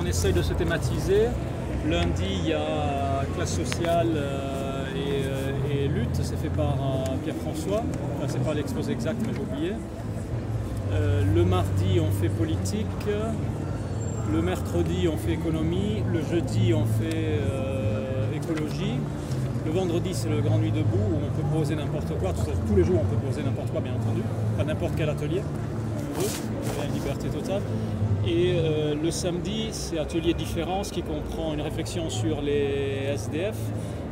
on essaye de se thématiser. Lundi, il y a classe sociale euh, et, et lutte, c'est fait par Pierre-François. Enfin, c'est pas l'exposé exact, mais j'ai oublié. Euh, le mardi, on fait politique. Le mercredi, on fait économie. Le jeudi, on fait euh, écologie. Le vendredi, c'est le Grand Nuit debout où on peut poser n'importe quoi. Tous les jours, on peut poser n'importe quoi, bien entendu. Pas n'importe quel atelier. On veut. A une liberté totale. Et euh, le samedi, c'est atelier différence qui comprend une réflexion sur les SDF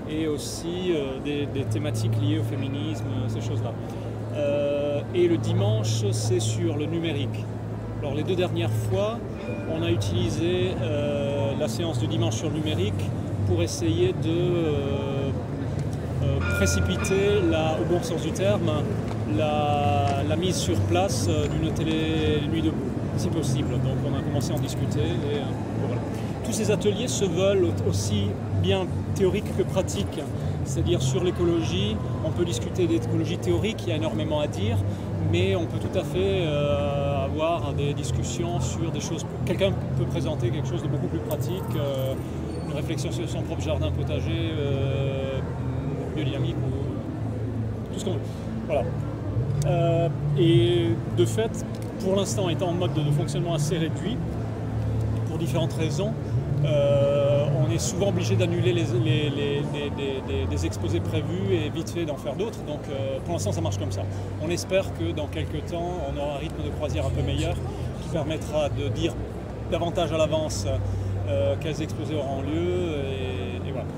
et aussi des, des, thématiques liées au féminisme, ces choses-là. Euh, et le dimanche, c'est sur le numérique. Alors les deux dernières fois, on a utilisé euh, la séance du dimanche sur le numérique pour essayer de euh, précipiter, la, au bon sens du terme, la mise sur place d'une télé nuit debout, si possible. Donc on a commencé à en discuter. Voilà. Tous ces ateliers se veulent aussi bien théoriques que pratiques. C'est-à-dire sur l'écologie, on peut discuter d'écologie théorique, il y a énormément à dire, mais on peut tout à fait euh, avoir des discussions sur des choses. Quelqu'un peut présenter quelque chose de beaucoup plus pratique, euh, une réflexion sur son propre jardin potager, euh, biodynamique ou tout ce qu'on veut. Voilà. Euh, et de fait, pour l'instant, étant en mode de fonctionnement assez réduit, pour différentes raisons, euh, on est souvent obligé d'annuler les, exposés prévus et vite fait d'en faire d'autres. Donc euh, pour l'instant ça marche comme ça. On espère que dans quelques temps on aura un rythme de croisière un peu meilleur qui permettra de dire davantage à l'avance euh, quels exposés auront lieu. Et, voilà.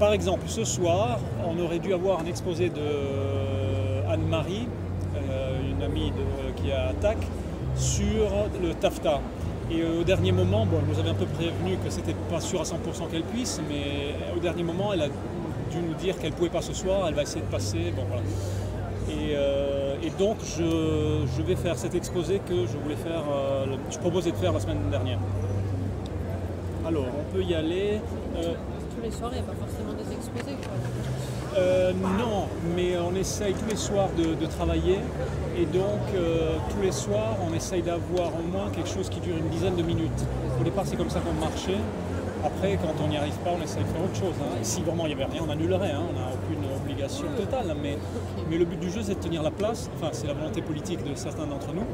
Par exemple, ce soir, on aurait dû avoir un exposé de Anne-Marie, une amie qui a TAC, sur le TAFTA, et euh, au dernier moment, bon, elle nous avait un peu prévenu que c'était pas sûr à 100% qu'elle puisse, mais au dernier moment, elle a dû nous dire qu'elle pouvait pas ce soir, elle va essayer de passer. Bon, voilà. et, euh, donc, je, je, vais faire cet exposé que je voulais faire, euh, je proposais de faire la semaine dernière. Alors, on peut y aller. Euh, tous les soirs, il n'y a pas forcément des exposés. Quoi. Euh, non, mais on essaye tous les soirs de, travailler et donc euh, tous les soirs on essaye d'avoir au moins quelque chose qui dure une dizaine de minutes. Au départ c'est comme ça qu'on marchait. Après quand on n'y arrive pas on essaye de faire autre chose. Hein. Si vraiment il n'y avait rien on annulerait, hein. on n'a aucune obligation totale. Mais, le but du jeu c'est de tenir la place. Enfin c'est la volonté politique de certains d'entre nous,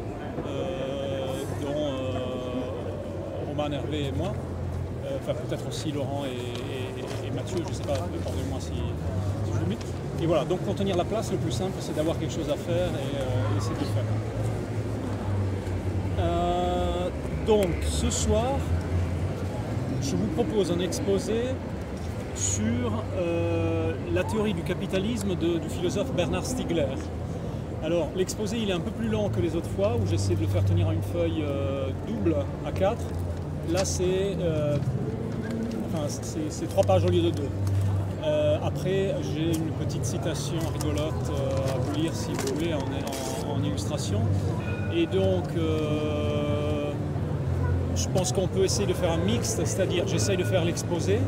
euh, dont Roman, Hervé et moi. Enfin peut-être aussi Laurent et Mathieu, je ne sais pas, pardonnez-moi si et voilà, donc pour tenir la place, le plus simple, c'est d'avoir quelque chose à faire et, euh, c'est de le faire. Euh, donc, ce soir, je vous propose un exposé sur euh, la théorie du capitalisme du philosophe Bernard Stiegler. Alors, l'exposé, il est un peu plus long que les autres fois, où j'essaie de le faire tenir à une feuille double à 4. Là, c'est trois pages au lieu de deux. Après, j'ai une petite citation rigolote euh, à vous lire si vous voulez en, illustration. Et donc, euh, je pense qu'on peut essayer de faire un mixte, c'est-à-dire j'essaye de faire l'exposé.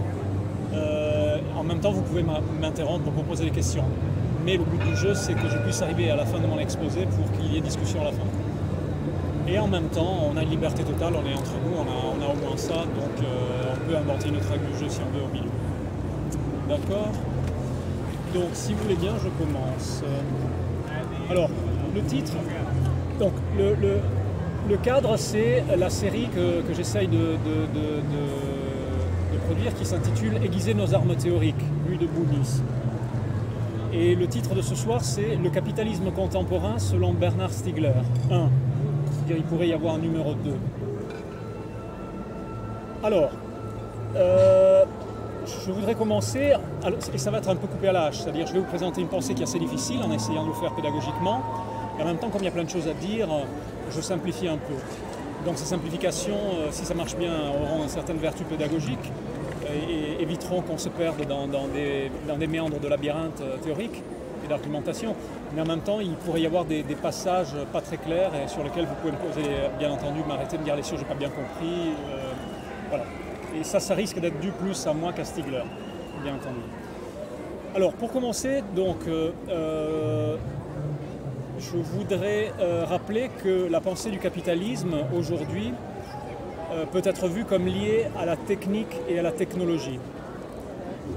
Euh, en même temps, vous pouvez m'interrompre pour poser des questions. Mais le but du jeu, c'est que je puisse arriver à la fin de mon exposé pour qu'il y ait discussion à la fin. Et en même temps, on a une liberté totale, on est entre nous, on a, au moins ça, donc on peut inventer une autre règle du jeu si on veut au milieu. D'accord Donc, si vous voulez bien, je commence. Alors, le titre. Donc, le, le, le cadre, c'est la série que, que j'essaye de, de, de, produire qui s'intitule Aiguiser nos armes théoriques, Nuit de Nice. Et le titre de ce soir, c'est Le capitalisme contemporain selon Bernard Stiegler. 1. C'est-à-dire, il pourrait y avoir un numéro 2. Alors, euh, je voudrais commencer, et ça va être un peu coupé à l'âge, c'est-à-dire je vais vous présenter une pensée qui est assez difficile en essayant de le faire pédagogiquement, et en même temps, comme il y a plein de choses à dire, je simplifie un peu. Donc ces simplifications, si ça marche bien, auront une certaine vertu pédagogique et éviteront qu'on se perde dans, des, méandres de labyrinthe théorique et d'argumentation. Mais en même temps, il pourrait y avoir des, passages pas très clairs et sur lesquels vous pouvez me poser, bien entendu, m'arrêter de me dire les choses, je n'ai pas bien compris. Euh. Et ça, ça risque d'être dû plus à moi qu'à Stigler, bien entendu. Alors, pour commencer, donc, euh, euh, je voudrais euh, rappeler que la pensée du capitalisme aujourd'hui peut être vu comme lié à la technique et à la technologie.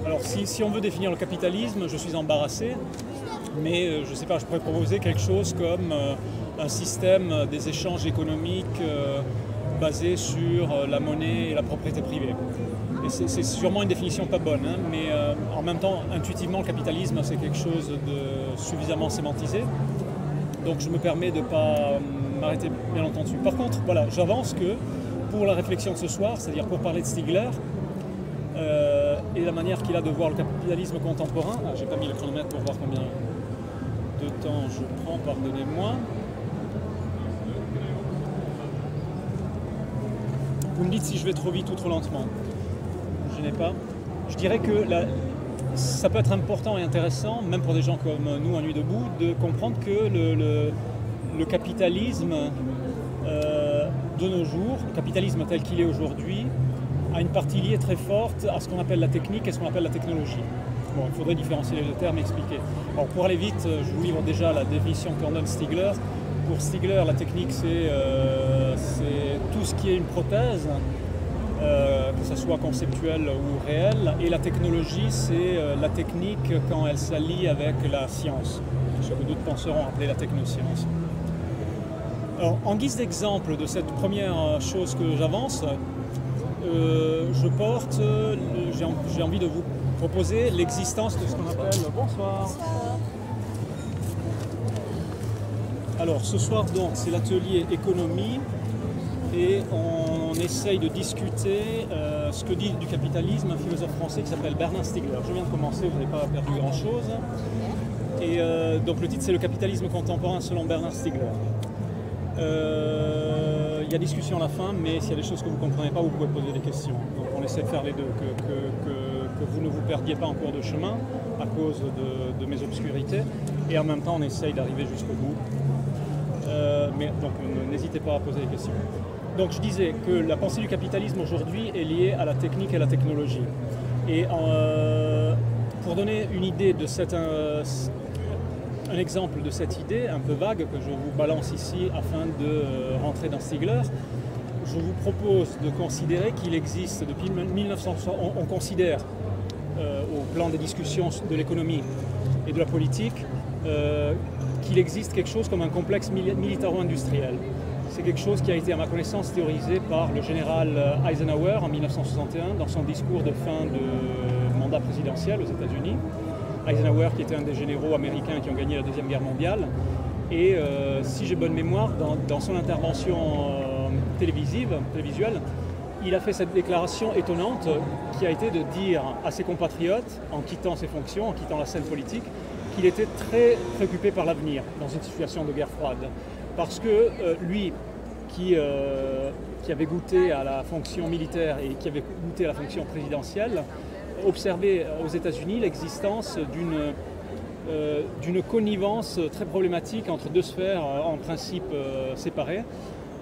Alors si, si on veut définir le capitalisme, je suis embarrassé, mais je ne sais pas, je pourrais proposer quelque chose comme un système des échanges économiques basé sur euh, la monnaie et la propriété privée. C'est sûrement une définition pas bonne, hein, mais euh, en même temps, intuitivement, le capitalisme, c'est quelque chose de suffisamment sémantisé. Donc je me permets de ne pas euh, m'arrêter, bien entendu. Par contre, voilà, j'avance que pour la réflexion de ce soir, c'est-à-dire pour parler de Stigler, et la manière qu'il a de voir le capitalisme contemporain, ah, j'ai pas mis le chronomètre pour voir combien de temps je prends, pardonnez-moi. Vous me dites si je vais trop vite ou trop lentement. Je n'ai pas. Je dirais que ça peut être important et intéressant, même pour des gens comme nous en Nuit debout, de comprendre que le, capitalisme euh, de nos jours, le capitalisme tel qu'il est aujourd'hui, a une partie liée très forte à ce qu'on appelle la technique et ce qu'on appelle la technologie. Bon, il faudrait différencier les deux termes et expliquer. Pour aller vite, je vous livre déjà la définition qu'en donne Stigler. Pour Stigler, la technique, c'est euh, c'est tout ce qui est une prothèse, euh, que ce soit conceptuel ou réel, et la technologie, c'est euh, la technique quand elle s'allie avec la science, ce que d'autres penseurs ont appelé la technoscience. Alors, en guise d'exemple de cette première chose que j'avance, je porte, j'ai envie de vous proposer l'existence de ce qu'on appelle. Bonsoir. Alors ce soir donc c'est l'atelier économie et on, essaye de discuter euh, ce que dit du capitalisme un philosophe français qui s'appelle Bernard Stiegler. Je viens de commencer, vous n'avez pas perdu grand chose. Et euh, donc le titre c'est le capitalisme contemporain selon Bernard Stiegler. Euh, Il y a discussion à la fin, mais s'il y a des choses que vous ne comprenez pas, vous pouvez poser des questions. Donc on essaie de faire les deux, que, vous ne vous perdiez pas en cours de chemin à cause de mes obscurités, et en même temps on essaye d'arriver jusqu'au bout. Donc n'hésitez pas à poser des questions. Donc je disais que la pensée du capitalisme aujourd'hui est liée à la technique et à la technologie. Et euh, pour donner une idée de euh, un exemple de cette idée un peu vague que je vous balance ici afin de euh, rentrer dans Stigler, je vous propose de considérer qu'il existe depuis 1960, on, on considère au plan des discussions de l'économie et de la politique qu'il existe quelque chose comme un complexe mili- militaro-industriel. C'est quelque chose qui a été, à ma connaissance, théorisé par le général euh, Eisenhower en 1961 dans son discours de fin de mandat présidentiel aux États-Unis. Eisenhower, qui était un des généraux américains qui ont gagné la Deuxième Guerre mondiale. Et euh, si j'ai bonne mémoire, dans, son intervention euh, télévisive, télévisuelle, il a fait cette déclaration étonnante qui a été de dire à ses compatriotes, en quittant ses fonctions, en quittant la scène politique, qu'il était très préoccupé par l'avenir dans une situation de guerre froide. Parce que euh, lui, qui, euh, qui avait goûté à la fonction militaire et qui avait goûté à la fonction présidentielle, observait aux États-Unis l'existence d'une euh, connivence très problématique entre deux sphères en principe séparées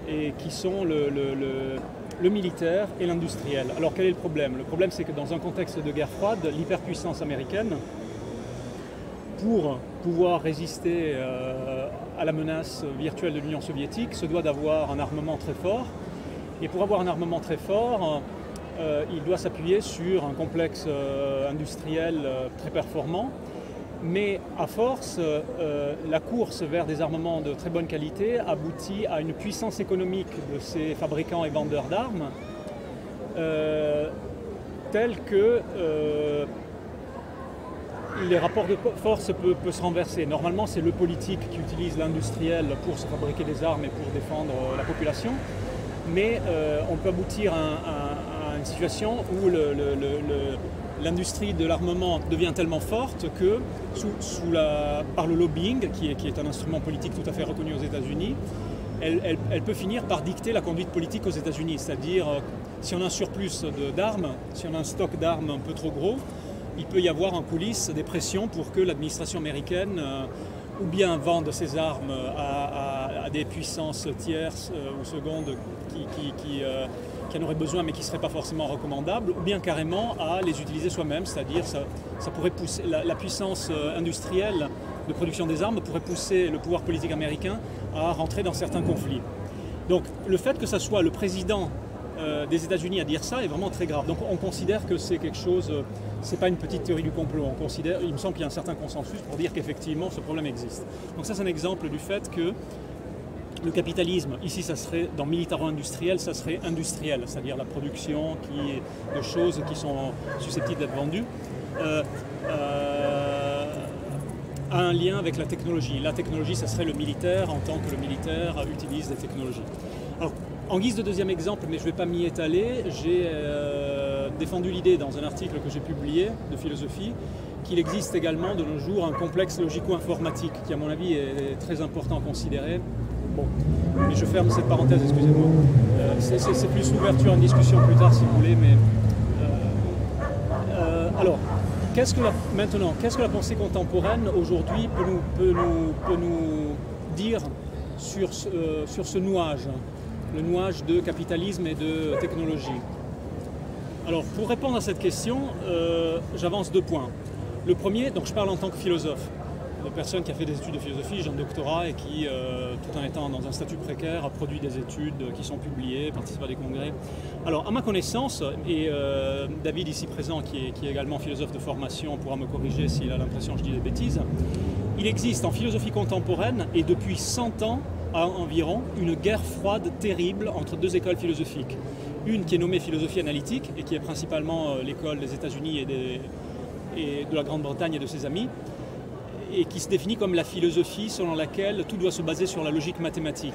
et qui sont le militaire et l'industriel. Alors quel est le problème? Le problème c'est que dans un contexte de guerre froide, l'hyperpuissance américaine, pour pouvoir résister euh, à la menace virtuelle de l'Union soviétique, se doit d'avoir un armement très fort. Et pour avoir un armement très fort, euh, il doit s'appuyer sur un complexe euh, industriel très performant. Mais à force, la course vers des armements de très bonne qualité aboutit à une puissance économique de ces fabricants et vendeurs d'armes telle que les rapports de force peuvent se renverser. Normalement, c'est le politique qui utilise l'industriel pour se fabriquer des armes et pour défendre euh, la population. Mais euh, on peut aboutir à, un- à- à une situation où l'industrie de l'armement devient tellement forte que, par le lobbying, qui est, un instrument politique tout à fait reconnu aux États-Unis, elle, peut finir par dicter la conduite politique aux États-Unis. C'est-à-dire, euh, si on a un surplus d'armes, si on a un stock d'armes un peu trop gros, il peut y avoir en coulisses des pressions pour que l'administration américaine euh, ou bien vende ses armes à, des puissances tierces euh, ou secondes euh, qui en auraient besoin mais qui ne seraient pas forcément recommandables, ou bien carrément à les utiliser soi-même, c'est-à-dire ça, pourrait pousser la, la puissance industrielle de production des armes pourrait pousser le pouvoir politique américain à rentrer dans certains conflits. Donc le fait que ce soit le président euh, des États-Unis à dire ça est vraiment très grave. Donc on considère que c'est quelque chose, euh, c'est pas une petite théorie du complot. On considère, il me semble qu'il y a un certain consensus pour dire qu'effectivement ce problème existe. Donc ça c'est un exemple du fait que le capitalisme, ici ça serait dans militaro-industriel, ça serait industriel, c'est-à-dire la production de choses qui sont susceptibles d'être vendues. Euh, a un lien avec la technologie. La technologie, ça serait le militaire en tant que le militaire utilise des technologies. Alors, en guise de deuxième exemple, mais je ne vais pas m'y étaler, j'ai euh, défendu l'idée dans un article que j'ai publié de philosophie qu'il existe également de nos jours un complexe logico-informatique qui, à mon avis, est très important à considérer. Bon, mais je ferme cette parenthèse, excusez-moi. Euh, c'est plus ouverture à une discussion plus tard si vous voulez, mais. Euh, alors, qu'est-ce que maintenant, qu'est-ce que la pensée contemporaine aujourd'hui peut nous dire sur ce, sur ce nouage? Le nouage de capitalisme et de technologie Alors, pour répondre à cette question, euh, j'avance deux points. Le premier, donc je parle en tant que philosophe, de personne qui a fait des études de philosophie, j'ai un doctorat et qui, euh, tout en étant dans un statut précaire, a produit des études qui sont publiées, participe à des congrès. Alors, à ma connaissance, et euh, David ici présent, qui est, qui est, également philosophe de formation, pourra me corriger s'il a l'impression que je dis des bêtises, il existe en philosophie contemporaine, et depuis 100 ans, environ une guerre froide terrible entre deux écoles philosophiques. Une qui est nommée philosophie analytique et qui est principalement euh, l'école des États-Unis et, et, de la Grande-Bretagne et de ses amis, et qui se définit comme la philosophie selon laquelle tout doit se baser sur la logique mathématique.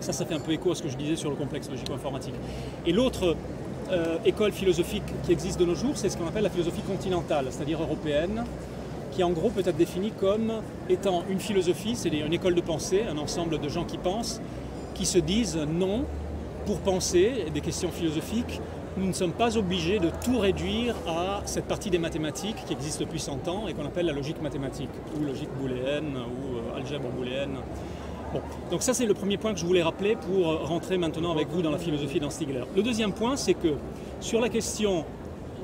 Ça, ça fait un peu écho à ce que je disais sur le complexe logico-informatique. Et l'autre euh, école philosophique qui existe de nos jours, c'est ce qu'on appelle la philosophie continentale, c'est-à-dire européenne, qui en gros peut être définie comme étant une philosophie, c'est une école de pensée, un ensemble de gens qui pensent, qui se disent non, pour penser des questions philosophiques, nous ne sommes pas obligés de tout réduire à cette partie des mathématiques qui existe depuis 100 ans et qu'on appelle la logique mathématique, ou logique booléenne, ou euh, algèbre booléenne. Bon. Donc ça c'est le premier point que je voulais rappeler pour rentrer maintenant avec vous dans la philosophie dans Stigler. Le deuxième point c'est que sur la question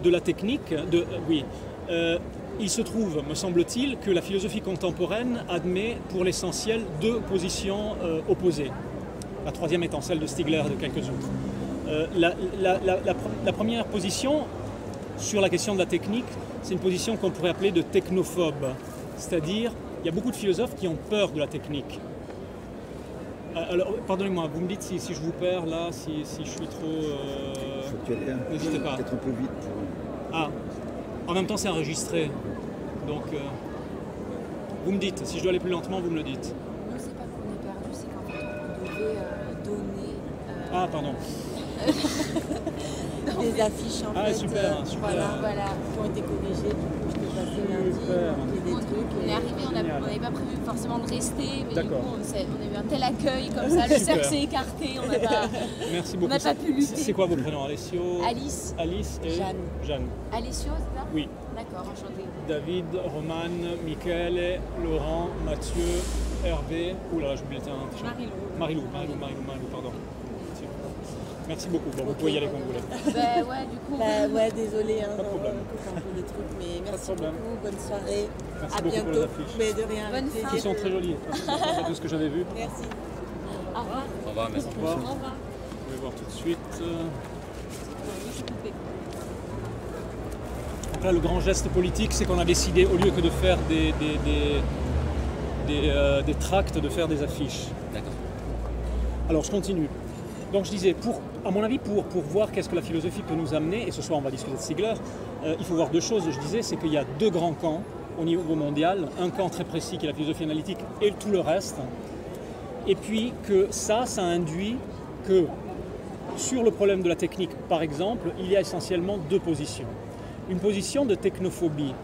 de la technique, de, euh, oui, euh, il se trouve, me semble-t-il, que la philosophie contemporaine admet pour l'essentiel deux positions euh, opposées. La troisième étant celle de Stigler et de quelques autres. Euh, la, la, première position sur la question de la technique, c'est une position qu'on pourrait appeler de technophobe. C'est-à-dire, il y a beaucoup de philosophes qui ont peur de la technique. Euh, alors, pardonnez-moi, vous me dites si, si, je vous perds là, si, si je suis trop. N'hésitez pas. Peut-être un peu vite. Ah, en même temps, c'est enregistré. Donc, euh, vous me dites. Si je dois aller plus lentement, vous me le dites. Non, c'est pas qu'on est perdu, c'est qu'en fait, on devait euh, donner. Euh, ah, pardon. des affiches en ah, fait. super, super. Voilà, voilà, qui ont été corrigées. Je t'ai passé lundi. des on, trucs. on est arrivé, on n'avait pas prévu forcément de rester, mais du coup, on, on, a eu un tel accueil comme ça, le cercle s'est écarté, on n'a pas, Merci beaucoup. On n'a pas pu lutter. C'est quoi vos prénoms? Alessio Alice. Alice et Jeanne. Jeanne. Alessio, c'est Oui. D'accord, enchanté. David, Romane, Michele, Laurent, Mathieu, Hervé. Ouh là là, j'oublie un Marilou. Marilou, Marilou, Marilou, Marilou, pardon. Merci beaucoup. Bon, vous pouvez y aller quand vous voulez. Bah ouais, du coup. Bah ouais, désolé, hein, Pas de problème. on un peu les trucs, mais Pas de merci problème. beaucoup, bonne soirée, Merci à beaucoup pour les bientôt. affiches. Mais de rien, Bonne fin. Ils plaisir. sont très jolis. C'est tout ce que j'avais vu. Merci. Au revoir. Au revoir, merci. Au revoir. Au revoir. Je vais voir tout de suite. Donc là, le grand geste politique, c'est qu'on a décidé, au lieu que de faire des, des, des, des, euh, des tracts, de faire des affiches. D'accord. Alors, je continue. Donc, je disais, pour, à mon avis, pour, pour voir qu'est-ce que la philosophie peut nous amener, et ce soir on va discuter de Sigler, euh, il faut voir deux choses. Je disais, c'est qu'il y a deux grands camps au niveau mondial. Un camp très précis qui est la philosophie analytique et tout le reste. Et puis que ça, ça induit que sur le problème de la technique, par exemple, il y a essentiellement deux positions. Une position de technophobie,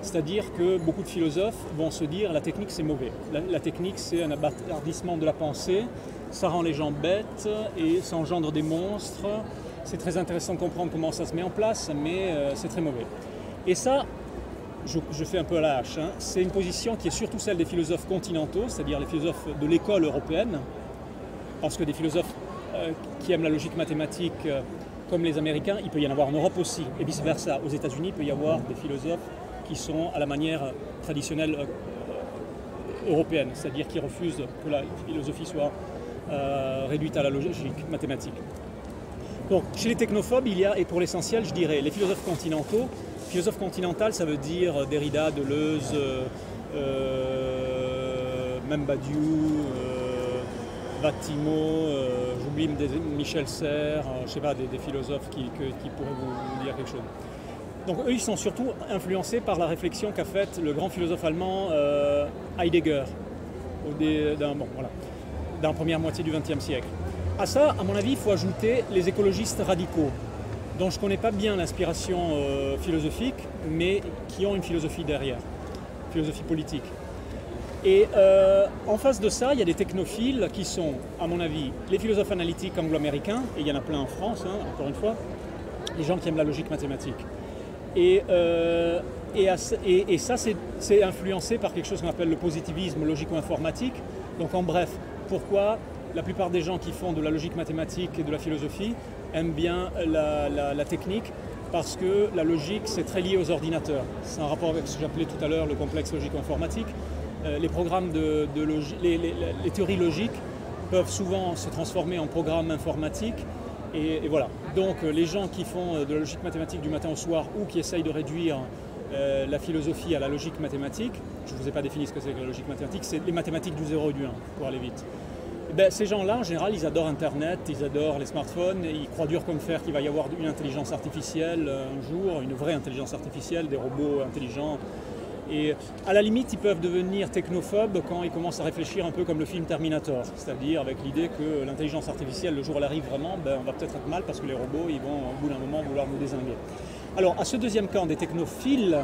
c'est-à-dire que beaucoup de philosophes vont se dire la technique c'est mauvais. La, technique c'est un abâtardissement de la pensée, ça rend les gens bêtes et ça engendre des monstres. C'est très intéressant de comprendre comment ça se met en place, mais euh, c'est très mauvais. Et ça, je, je, fais un peu à la hache, hein, c'est une position qui est surtout celle des philosophes continentaux, c'est-à-dire les philosophes de l'école européenne, parce que des philosophes euh, qui aiment la logique mathématique euh, comme les Américains, il peut y en avoir en Europe aussi, et vice-versa. Aux États-Unis, il peut y avoir des philosophes qui sont à la manière traditionnelle euh, européenne, c'est-à-dire qui refusent que la philosophie soit euh, réduite à la logique mathématique. Donc, chez les technophobes, il y a, et pour l'essentiel, je dirais, les philosophes continentaux. Philosophe continental, ça veut dire Derrida, Deleuze, euh, même Badiou, euh, Vattimo, euh, j'oublie Michel Serres, je sais pas, des, philosophes qui, pourraient vous, dire quelque chose. Donc eux, ils sont surtout influencés par la réflexion qu'a faite le grand philosophe allemand Heidegger, dans, bon, première moitié du XXe siècle. À ça, à mon avis, il faut ajouter les écologistes radicaux, dont je ne connais pas bien l'inspiration euh, philosophique, mais qui ont une philosophie derrière, philosophie politique. Et euh, en face de ça, il y a des technophiles qui sont, à mon avis, les philosophes analytiques anglo-américains, et il y en a plein en France, hein, encore une fois, les gens qui aiment la logique mathématique. Et, euh, ça, c'est influencé par quelque chose qu'on appelle le positivisme logico-informatique. Donc en bref, pourquoi la plupart des gens qui font de la logique mathématique et de la philosophie aiment bien la, technique parce que la logique, c'est très lié aux ordinateurs. C'est un rapport avec ce que j'appelais tout à l'heure le complexe logique-informatique. Euh, les programmes de, les, théories logiques peuvent souvent se transformer en programmes informatiques. Et, voilà. Donc euh, les gens qui font euh, de la logique mathématique du matin au soir ou qui essayent de réduire la philosophie à la logique mathématique, je ne vous ai pas défini ce que c'est que la logique mathématique, c'est les mathématiques du 0 et du 1, pour aller vite. Ben, ces gens-là, en général, ils adorent Internet, ils adorent les smartphones, ils croient dur comme fer qu'il va y avoir une intelligence artificielle un jour, une vraie intelligence artificielle, des robots intelligents. Et à la limite, ils peuvent devenir technophobes quand ils commencent à réfléchir un peu comme le film Terminator, c'est-à-dire avec l'idée que l'intelligence artificielle, le jour où elle arrive vraiment, ben, on va peut-être être mal parce que les robots, ils vont au bout d'un moment vouloir nous désinguer. Alors, à ce deuxième camp des technophiles,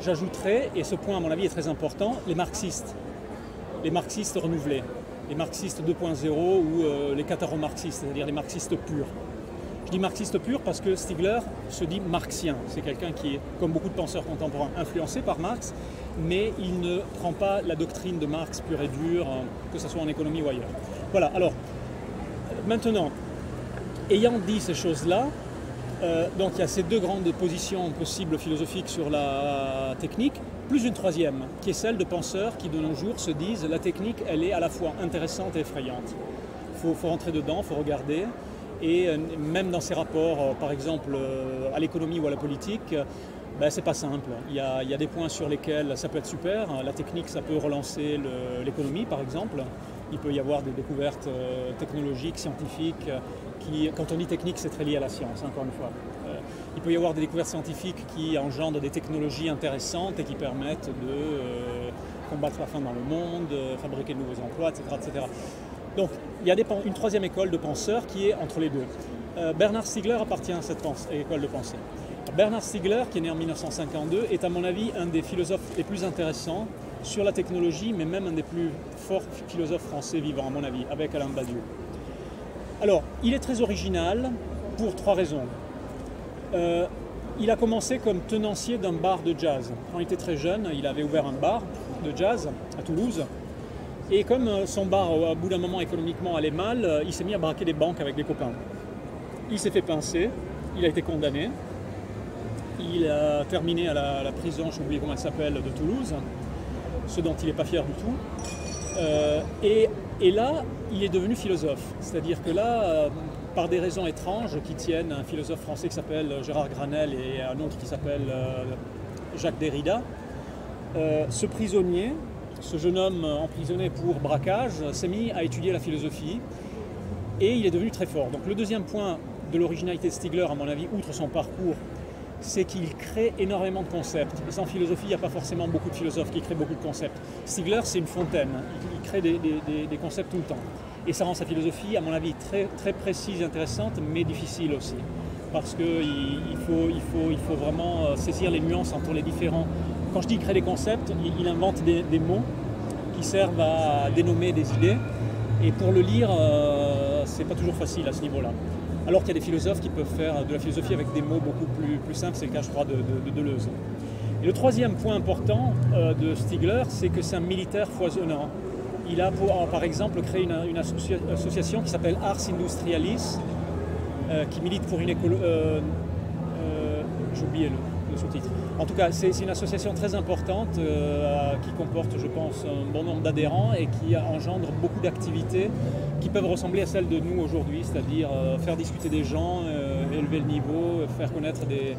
j'ajouterais, et ce point à mon avis est très important, les marxistes, les marxistes renouvelés les marxistes 2.0 ou euh, les cataro-marxistes, c'est-à-dire les marxistes purs. Je dis marxiste pur parce que Stigler se dit marxien. C'est quelqu'un qui est, comme beaucoup de penseurs contemporains, influencé par Marx, mais il ne prend pas la doctrine de Marx pure et dure, euh, que ce soit en économie ou ailleurs. Voilà, alors, maintenant, ayant dit ces choses-là, euh, donc il y a ces deux grandes positions possibles philosophiques sur la technique plus une troisième, qui est celle de penseurs qui de nos jours se disent la technique, elle est à la fois intéressante et effrayante. Il faut, rentrer dedans, il faut regarder. Et euh, même dans ces rapports, euh, par exemple, euh, à l'économie ou à la politique, ben, c'est pas simple. Il y, a, des points sur lesquels ça peut être super. La technique, ça peut relancer l'économie, par exemple. Il peut y avoir des découvertes technologiques, scientifiques, qui, quand on dit technique, c'est très lié à la science, encore une fois. Il peut y avoir des découvertes scientifiques qui engendrent des technologies intéressantes et qui permettent de combattre la faim dans le monde, fabriquer de nouveaux emplois, etc. etc. Donc il y a une troisième école de penseurs qui est entre les deux. Euh, Bernard Stiegler appartient à cette école de pensée. Bernard Stiegler, qui est né en 1952, est à mon avis un des philosophes les plus intéressants sur la technologie, mais même un des plus forts philosophes français vivants, à mon avis, avec Alain Badiou. Alors, il est très original pour trois raisons. Euh, il a commencé comme tenancier d'un bar de jazz. Quand il était très jeune, il avait ouvert un bar de jazz à Toulouse. Et comme euh, son bar, au bout d'un moment économiquement, allait mal, euh, il s'est mis à braquer des banques avec des copains. Il s'est fait pincer, il a été condamné. Il a terminé à la, prison, je oublié comment elle s'appelle, de Toulouse, ce dont il n'est pas fier du tout. et, et, là, il est devenu philosophe. C'est-à-dire que là, par des raisons étranges qui tiennent un philosophe français qui s'appelle Gérard Granel et un autre qui s'appelle euh, Jacques Derrida, euh, ce prisonnier, ce jeune homme emprisonné pour braquage, s'est mis à étudier la philosophie et il est devenu très fort. Donc le deuxième point de l'originalité de Stigler, à mon avis, outre son parcours, c'est qu'il crée énormément de concepts. Et sans philosophie, il n'y a pas forcément beaucoup de philosophes qui créent beaucoup de concepts. Stigler, c'est une fontaine. Il, crée des concepts tout le temps. Et ça rend sa philosophie, à mon avis, très, très précise intéressante, mais difficile aussi. Parce qu'il il faut, faut vraiment euh, saisir les nuances entre les différents. Quand je dis créer des concepts, il, invente des, mots qui servent à dénommer des idées. Et pour le lire, euh, c'est pas toujours facile à ce niveau-là. Alors qu'il y a des philosophes qui peuvent faire de la philosophie avec des mots beaucoup plus, simples, c'est le cas, je crois, de, Deleuze. Et le troisième point important euh, de Stigler, c'est que c'est un militaire foisonnant. Il a par exemple créé une, association qui s'appelle Ars Industrialis, euh, qui milite pour une école. Euh, J'ai oublié le, sous-titre. En tout cas, c'est une association très importante qui comporte, je pense, un bon nombre d'adhérents et qui engendre beaucoup d'activités qui peuvent ressembler à celles de nous aujourd'hui, c'est-à-dire faire discuter des gens, élever le niveau, faire connaître des,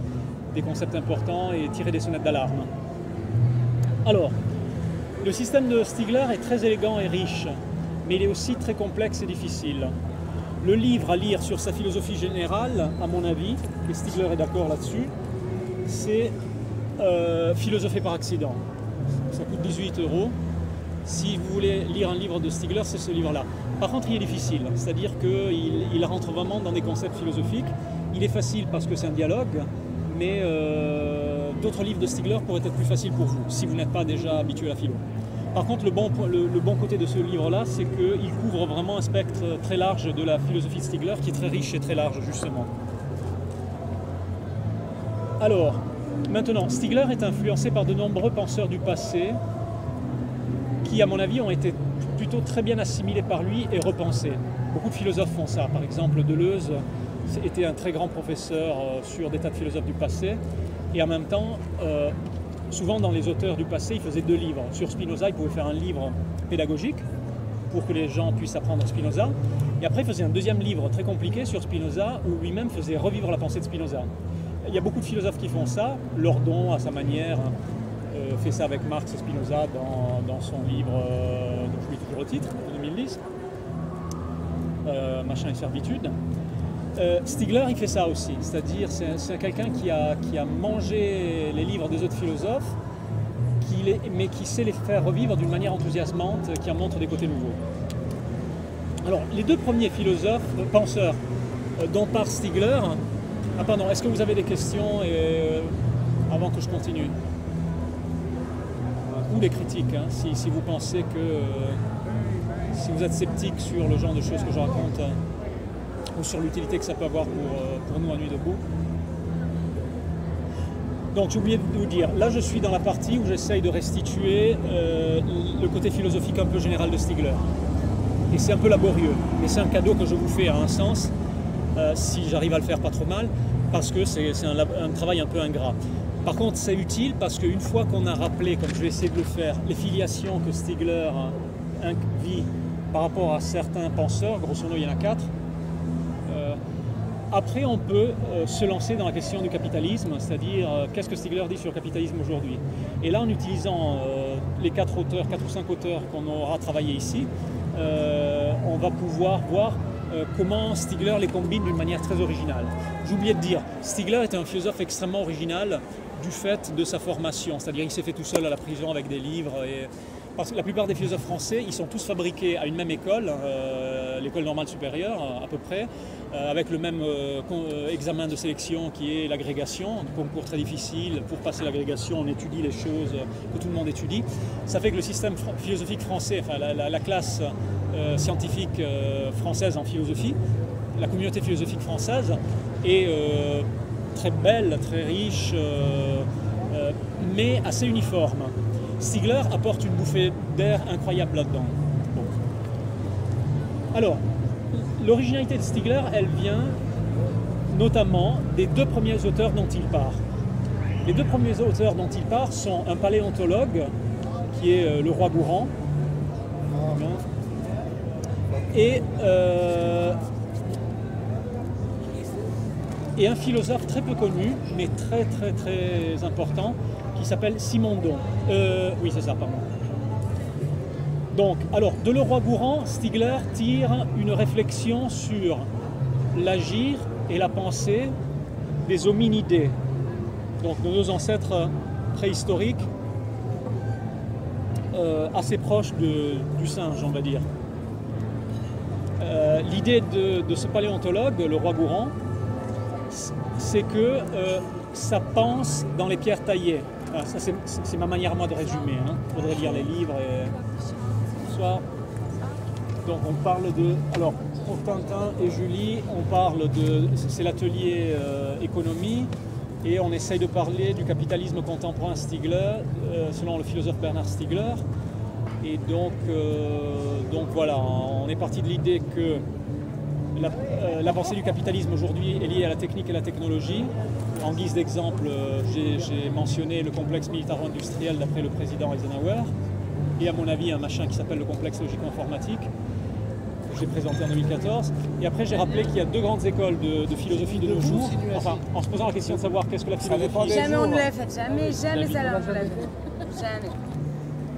des concepts importants et tirer des sonnettes d'alarme. Alors, le système de Stigler est très élégant et riche, mais il est aussi très complexe et difficile. Le livre à lire sur sa philosophie générale, à mon avis, et Stigler est d'accord là-dessus, c'est euh, Philosopher par accident. Ça coûte 18 euros. Si vous voulez lire un livre de Stigler, c'est ce livre-là. Par contre, il est difficile, c'est-à-dire qu'il il rentre vraiment dans des concepts philosophiques. Il est facile parce que c'est un dialogue, mais euh, d'autres livres de Stigler pourraient être plus faciles pour vous, si vous n'êtes pas déjà habitué à la philo. Par contre, le bon, le, bon côté de ce livre-là, c'est qu'il couvre vraiment un spectre très large de la philosophie de Stigler, qui est très riche et très large, justement. Alors, maintenant, Stigler est influencé par de nombreux penseurs du passé, qui, à mon avis, ont été plutôt très bien assimilés par lui et repensés. Beaucoup de philosophes font ça. Par exemple, Deleuze était un très grand professeur euh, sur des tas de philosophes du passé, et en même temps, euh, souvent dans les auteurs du passé, il faisait deux livres. Sur Spinoza, il pouvait faire un livre pédagogique pour que les gens puissent apprendre Spinoza. Et après, il faisait un deuxième livre très compliqué sur Spinoza où lui-même faisait revivre la pensée de Spinoza. Il y a beaucoup de philosophes qui font ça. Lordon, à sa manière, euh, fait ça avec Marx et Spinoza dans, son livre euh, dont je toujours le titre, de 2010, euh, Machin et servitude. Euh, Stigler, il fait ça aussi, c'est-à-dire c'est quelqu'un qui a, qui a mangé les livres des autres philosophes, mais qui sait les faire revivre d'une manière enthousiasmante, qui en montre des côtés nouveaux. Alors, les deux premiers philosophes, penseurs, dont parle Stigler, ah pardon, est-ce que vous avez des questions avant que je continue? Ou des critiques, hein, si, vous pensez que, si vous êtes sceptique sur le genre de choses que je raconte sur l'utilité que ça peut avoir pour, euh, pour nous à Nuit debout. Donc j'ai oublié de vous dire, là je suis dans la partie où j'essaye de restituer euh, le côté philosophique un peu général de Stigler. Et c'est un peu laborieux, mais c'est un cadeau que je vous fais à un sens, euh, si j'arrive à le faire pas trop mal, parce que c'est un, travail un peu ingrat. Par contre c'est utile parce qu'une fois qu'on a rappelé, comme je vais essayer de le faire, les filiations que Stigler vit par rapport à certains penseurs, grosso modo il y en a quatre, après, on peut euh, se lancer dans la question du capitalisme, c'est-à-dire euh, qu'est-ce que Stigler dit sur le capitalisme aujourd'hui? Et là, en utilisant euh, les quatre auteurs, quatre ou cinq auteurs qu'on aura travaillé ici, on va pouvoir voir comment Stigler les combine d'une manière très originale. Oublié de dire, Stigler est un philosophe extrêmement original du fait de sa formation, c'est-à-dire il s'est fait tout seul à la prison avec des livres et parce que la plupart des philosophes français, ils sont tous fabriqués à une même école, euh, l'école normale supérieure à peu près, euh, avec le même euh, examen de sélection qui est l'agrégation, concours très difficile. Pour passer l'agrégation, on étudie les choses que tout le monde étudie. Ça fait que le système philosophique français, enfin la, classe scientifique française en philosophie, la communauté philosophique française est très belle, très riche, mais assez uniforme. Stigler apporte une bouffée d'air incroyable là-dedans. Alors, l'originalité de Stigler, elle vient notamment des deux premiers auteurs dont il part. Les deux premiers auteurs dont il part sont un paléontologue, qui est euh, le roi Gourand, et, euh, et un philosophe très peu connu, mais très très très important, qui s'appelle Simondon. Euh, oui, c'est ça, pardon. Donc, alors, de Leroy-Gourand, Stigler tire une réflexion sur l'agir et la pensée des hominidés, donc de nos ancêtres préhistoriques, euh, assez proches du singe, on va dire. Euh, l'idée de, ce paléontologue, le roi Gourand, c'est que ça pense dans les pierres taillées. Ah, ça, c'est ma manière moi de résumer. Il hein. faudrait lire les livres. Et... Bonsoir. Donc on parle de... Alors, pour Tintin et Julie, on parle de... C'est l'atelier euh, économie. Et on essaye de parler du capitalisme contemporain Stigler, euh, selon le philosophe Bernard Stiegler. Et donc, euh, donc voilà, on est parti de l'idée que l'avancée du capitalisme aujourd'hui est liée à la technique et la technologie, en guise d'exemple, euh, j'ai mentionné le complexe militaro-industriel d'après le président Eisenhower, et à mon avis un machin qui s'appelle le complexe logico-informatique. j'ai présenté en 2014. Et après, j'ai rappelé qu'il y a deux grandes écoles de, philosophie de nos jours. Enfin, en se posant la question de savoir qu'est-ce que la philosophie Jamais on ne l'a fait, jamais, jamais ça l'a fait. Jamais.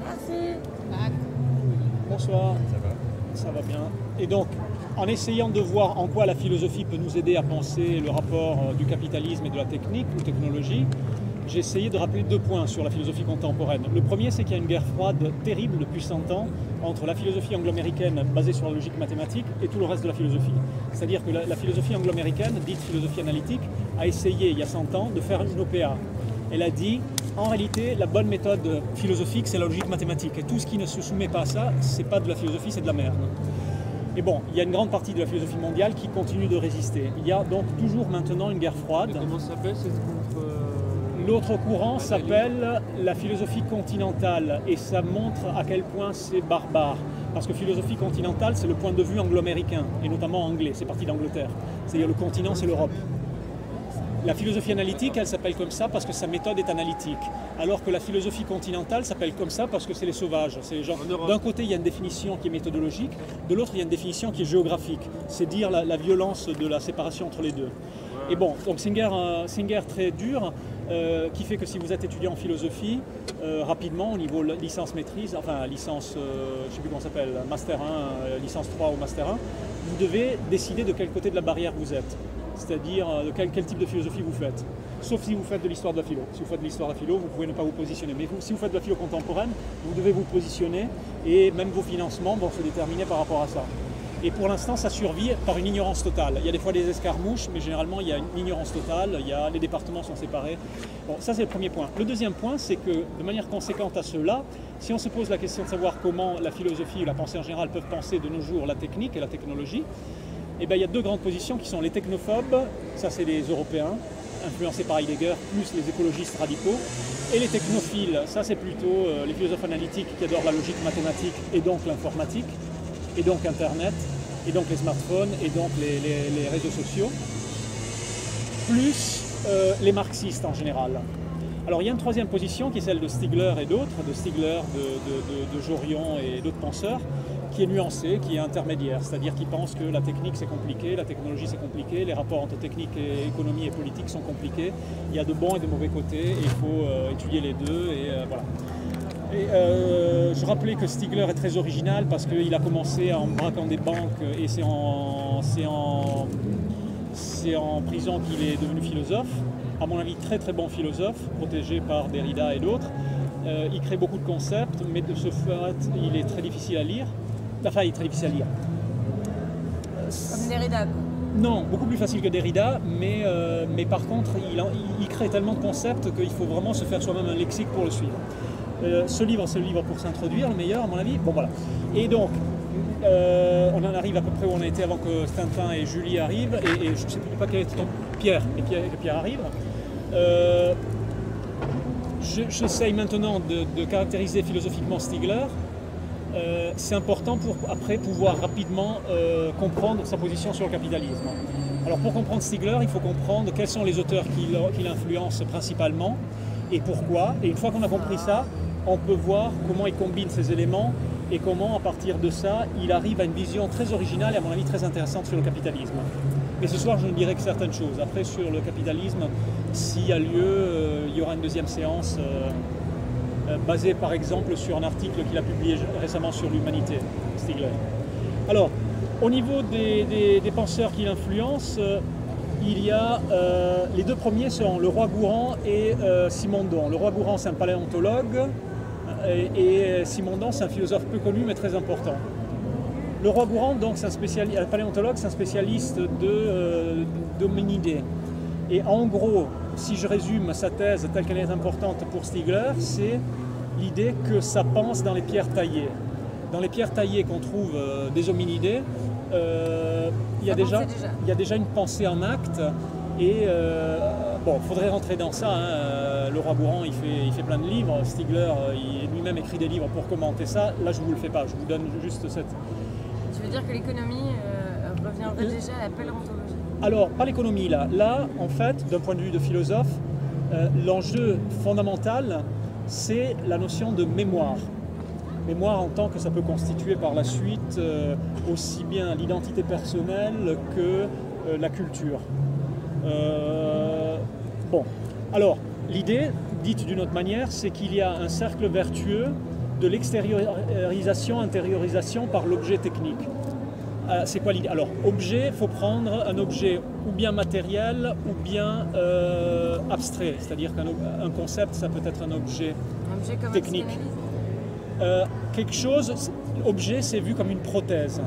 Merci. Bonsoir. Ça va Ça va bien. Et donc, en essayant de voir en quoi la philosophie peut nous aider à penser le rapport euh, du capitalisme et de la technique ou technologie, j'ai essayé de rappeler deux points sur la philosophie contemporaine. Le premier, c'est qu'il y a une guerre froide terrible depuis 100 ans entre la philosophie anglo-américaine basée sur la logique mathématique et tout le reste de la philosophie. C'est-à-dire que la, philosophie anglo-américaine, dite philosophie analytique, a essayé il y a 100 ans de faire une OPA. Elle a dit, en réalité, la bonne méthode philosophique, c'est la logique mathématique. Et tout ce qui ne se soumet pas à ça, c'est pas de la philosophie, c'est de la merde. Et bon, il y a une grande partie de la philosophie mondiale qui continue de résister. Il y a donc toujours maintenant une guerre froide. comment s'appelle cette contre euh, L'autre courant s'appelle la philosophie continentale et ça montre à quel point c'est barbare. Parce que philosophie continentale, c'est le point de vue anglo-américain et notamment anglais, c'est parti d'Angleterre. C'est-à-dire le continent, c'est l'Europe. La philosophie analytique, elle s'appelle comme ça parce que sa méthode est analytique. Alors que la philosophie continentale s'appelle comme ça parce que c'est les sauvages. C'est les gens. D'un côté, il y a une définition qui est méthodologique, de l'autre, il y a une définition qui est géographique. C'est dire la, violence de la séparation entre les deux. Et bon, donc c'est une guerre, très dure euh, qui fait que si vous êtes étudiant en philosophie, euh, rapidement, au niveau licence maîtrise, enfin licence, euh, je ne sais plus comment ça s'appelle, master 1, licence 3 ou master 1, vous devez décider de quel côté de la barrière vous êtes c'est-à-dire euh, quel, type de philosophie vous faites. Sauf si vous faites de l'histoire de la philo. Si vous faites de l'histoire de la philo, vous pouvez ne pas vous positionner. Mais si vous faites de la philo contemporaine, vous devez vous positionner et même vos financements vont se déterminer par rapport à ça. Et pour l'instant, ça survit par une ignorance totale. Il y a des fois des escarmouches, mais généralement, il y a une ignorance totale. Les départements sont séparés. Bon, ça, c'est le premier point. Le deuxième point, c'est que de manière conséquente à cela, si on se pose la question de savoir comment la philosophie ou la pensée en général peuvent penser de nos jours la technique et la technologie, eh ben, il y a deux grandes positions qui sont les technophobes, ça c'est les Européens, influencés par Heidegger, plus les écologistes radicaux, et les technophiles, ça c'est plutôt euh, les philosophes analytiques qui adorent la logique mathématique et donc l'informatique, et donc Internet, et donc les smartphones, et donc les, réseaux sociaux, plus euh, les marxistes en général. Alors il y a une troisième position qui est celle de Stigler et d'autres, de Stigler, de, Jorion et d'autres penseurs, qui est nuancé, qui est intermédiaire, c'est-à-dire qui pense que la technique c'est compliqué, la technologie c'est compliqué, les rapports entre technique et économie et politique sont compliqués, il y a de bons et de mauvais côtés, il faut euh, étudier les deux, et euh, euh, je rappelais que Stigler est très original parce qu'il a commencé en braquant des banques et c'est en prison qu'il est devenu philosophe. À mon avis, très très bon philosophe, protégé par Derrida et d'autres. il crée beaucoup de concepts, mais de ce fait, il est très difficile à lire. Enfin, il est très difficile à lire. Comme Derrida, Non, beaucoup plus facile que Derrida, mais, euh, mais par contre, il, crée tellement de concepts qu'il faut vraiment se faire soi-même un lexique pour le suivre. Euh, ce livre, c'est le livre pour s'introduire, le meilleur à mon avis. Bon voilà. Et donc, euh, on en arrive à peu près où on a été avant que Tintin et Julie arrivent, et, je ne sais plus pas quel est ton Pierre, et Pierre, Pierre arrive. J'essaye maintenant de, caractériser philosophiquement Stigler, euh, c'est important pour après pouvoir rapidement euh, comprendre sa position sur le capitalisme. Alors pour comprendre Stigler, il faut comprendre quels sont les auteurs qui, l'influencent principalement et pourquoi. Et une fois qu'on a compris ça, on peut voir comment il combine ces éléments et comment à partir de ça, il arrive à une vision très originale et à mon avis très intéressante sur le capitalisme. Mais ce soir, je ne dirai que certaines choses. Après, sur le capitalisme, s'il y a lieu, euh, il y aura une deuxième séance. Euh, basé par exemple sur un article qu'il a publié récemment sur l'humanité, Stigler. Alors, au niveau des, penseurs qui l'influencent, euh, il y a euh, les deux premiers sont le roi Gourand et Simondon. Le roi Gourand, c'est un paléontologue et, Simondon, c'est un philosophe peu connu mais très important. Le roi Gourand, donc, c'est un, paléontologue, c'est un spécialiste de d'hominidés. Et en gros, si je résume sa thèse telle qu'elle est importante pour Stigler, c'est l'idée que ça pense dans les pierres taillées. Dans les pierres taillées qu'on trouve euh, des hominidés, euh, il, y a déjà, il y a déjà une pensée en acte. Et euh, bon, il faudrait rentrer dans ça. Hein. Le roi Bourran, il fait, il fait plein de livres. Stigler, il lui-même écrit des livres pour commenter ça. Là, je ne vous le fais pas. Je vous donne juste cette. Tu veux dire que l'économie reviendrait déjà à la paléontologie Alors, pas l'économie là. Là, en fait, d'un point de vue de philosophe, l'enjeu fondamental, c'est la notion de mémoire. mémoire en tant que ça peut constituer par la suite euh, aussi bien l'identité personnelle que euh, la culture. Euh, bon, alors l'idée, dite d'une autre manière, c'est qu'il y a un cercle vertueux de l'extériorisation, intériorisation par l'objet technique. c'est quoi l'idée? Alors, objet, il faut prendre un objet ou bien matériel ou bien abstrait, c'est-à-dire qu'un concept, ça peut être un objet, technique. Euh, quelque chose, objet, c'est vu comme une prothèse.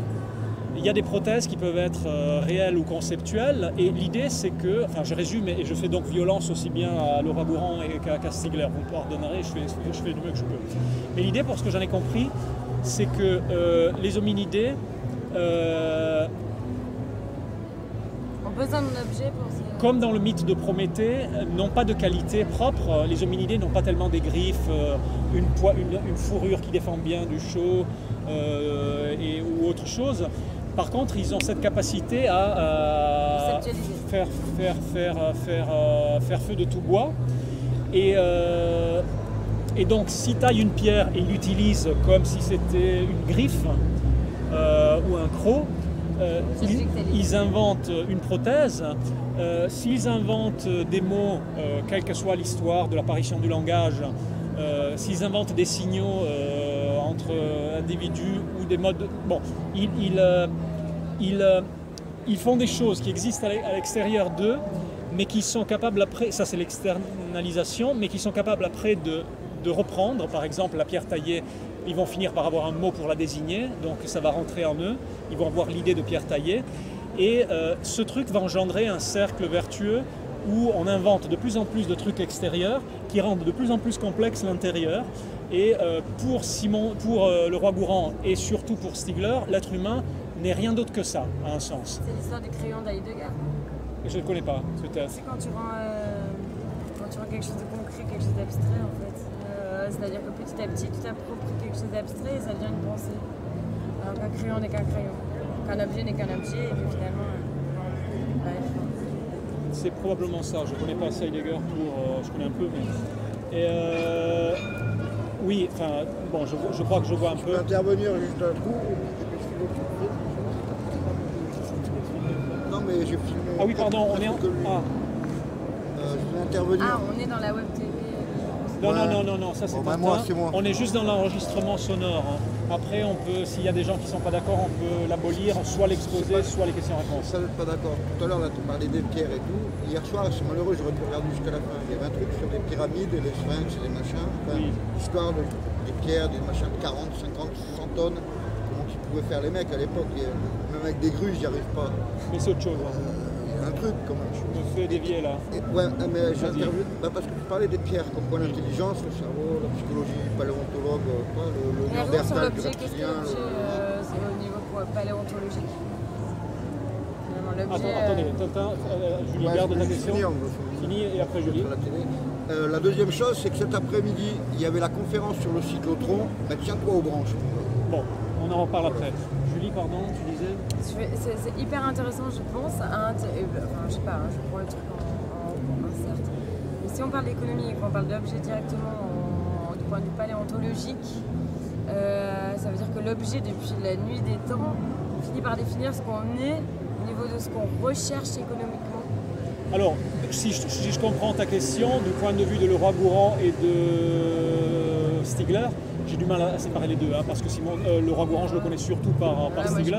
Il y a des prothèses qui peuvent être euh, réelles ou conceptuelles, et l'idée c'est que, enfin je résume et je fais donc violence aussi bien à Laura Bourran qu'à Castigler, vous me pardonnerez, je fais, je fais du mieux que je peux. Mais l'idée, pour ce que j'en ai compris, c'est que euh, les hominidés ont besoin d'un objet pour comme dans le mythe de Prométhée, n'ont pas de qualité propre. Les hominidés n'ont pas tellement des griffes, euh, une, une, fourrure qui défend bien du chaud euh, et, ou autre chose. Par contre, ils ont cette capacité à, faire, faire, faire, faire, euh, faire, feu de tout bois. Et, et donc, s'ils taillent une pierre et ils l'utilisent comme si c'était une griffe ou un croc, ils, inventent une prothèse. Euh, s'ils inventent des mots, euh, quelle que soit l'histoire de l'apparition du langage, euh, s'ils inventent des signaux entre individus ou des modes... Bon, ils, ils, font des choses qui existent à l'extérieur d'eux, mais qui sont capables après, ça c'est l'externalisation, mais qui sont capables après de, de reprendre, par exemple la pierre taillée, ils vont finir par avoir un mot pour la désigner, donc ça va rentrer en eux, ils vont avoir l'idée de pierre taillée, et euh, ce truc va engendrer un cercle vertueux où on invente de plus en plus de trucs extérieurs qui rendent de plus en plus complexe l'intérieur. Et euh, pour, Simon, pour euh, le roi Gourand et surtout pour Stigler, l'être humain n'est rien d'autre que ça, à un sens. C'est l'histoire du crayon d'Heidegger. Je ne connais pas, ce C'est quand tu rends, quand tu rends quelque chose de concret, quelque chose d'abstrait en fait. C'est-à-dire que petit à petit, tu t'appropries quelque chose d'abstrait et ça devient une pensée. Alors qu'un crayon n'est qu'un crayon qu'un objet n'est qu'un objet et que finalement. Euh, c'est probablement ça. Je ne connais pas Heidegger pour. Euh, je connais un peu, mais. Et euh, oui, enfin, bon, je, je, crois que je vois un je peu. Peux intervenir juste un coup Non, mais j'ai filmé. Ah oui, pardon, on est en. Ah. Euh, je vais intervenir. Ah, on est dans la web TV. Non, non, non, non, non, ça c'est pas ben moi, On est juste dans l'enregistrement sonore. Hein. Après, on peut, s'il y a des gens qui ne sont pas d'accord, on peut l'abolir, soit l'exposer, soit les questions-réponses. Ça, pas d'accord. Tout à l'heure, tu parlais des pierres et tout. Hier soir, c'est malheureux, j'aurais pu regarder jusqu'à la fin. Il y avait un truc sur les pyramides et les sphinx et les machins. Enfin, L'histoire des pierres, des machins de 40, 50, 100 tonnes. Comment ils pouvaient faire les mecs à l'époque? Même avec des grues, j'y arrive pas. Mais c'est autre chose. Hein. Euh, un truc quand même. Je me fais dévier là. ouais, ah, mais j'ai interviewé bah, parce que tu parlais des pierres, comme quoi l'intelligence, le cerveau, la psychologie, paléontologue, quoi, le, le néandertal, du reptilien. Euh, c'est au niveau paléontologique. Attends, attendez, euh, Tintin, euh, Julie, ouais, garde ta question. Fini et après Julie. La, euh, la deuxième chose, c'est que cet après-midi, il y avait la conférence sur le cyclotron. Ben, tiens-toi aux branches. Bon, on en reparle après pardon, tu disais C'est hyper intéressant, je pense. enfin, je sais pas, hein, je prends le truc en, en, certes. Si on parle d'économie et qu'on parle d'objet directement du point de vue paléontologique, euh, ça veut dire que l'objet, depuis la nuit des temps, finit par définir ce qu'on est au niveau de ce qu'on recherche économiquement. Alors, si je, si je, comprends ta question, du point de vue de Leroy Gourand et de Stigler, j'ai du mal à séparer les deux, hein, parce que Simon, euh, le roi Gourand, je le connais surtout par, par Stigler.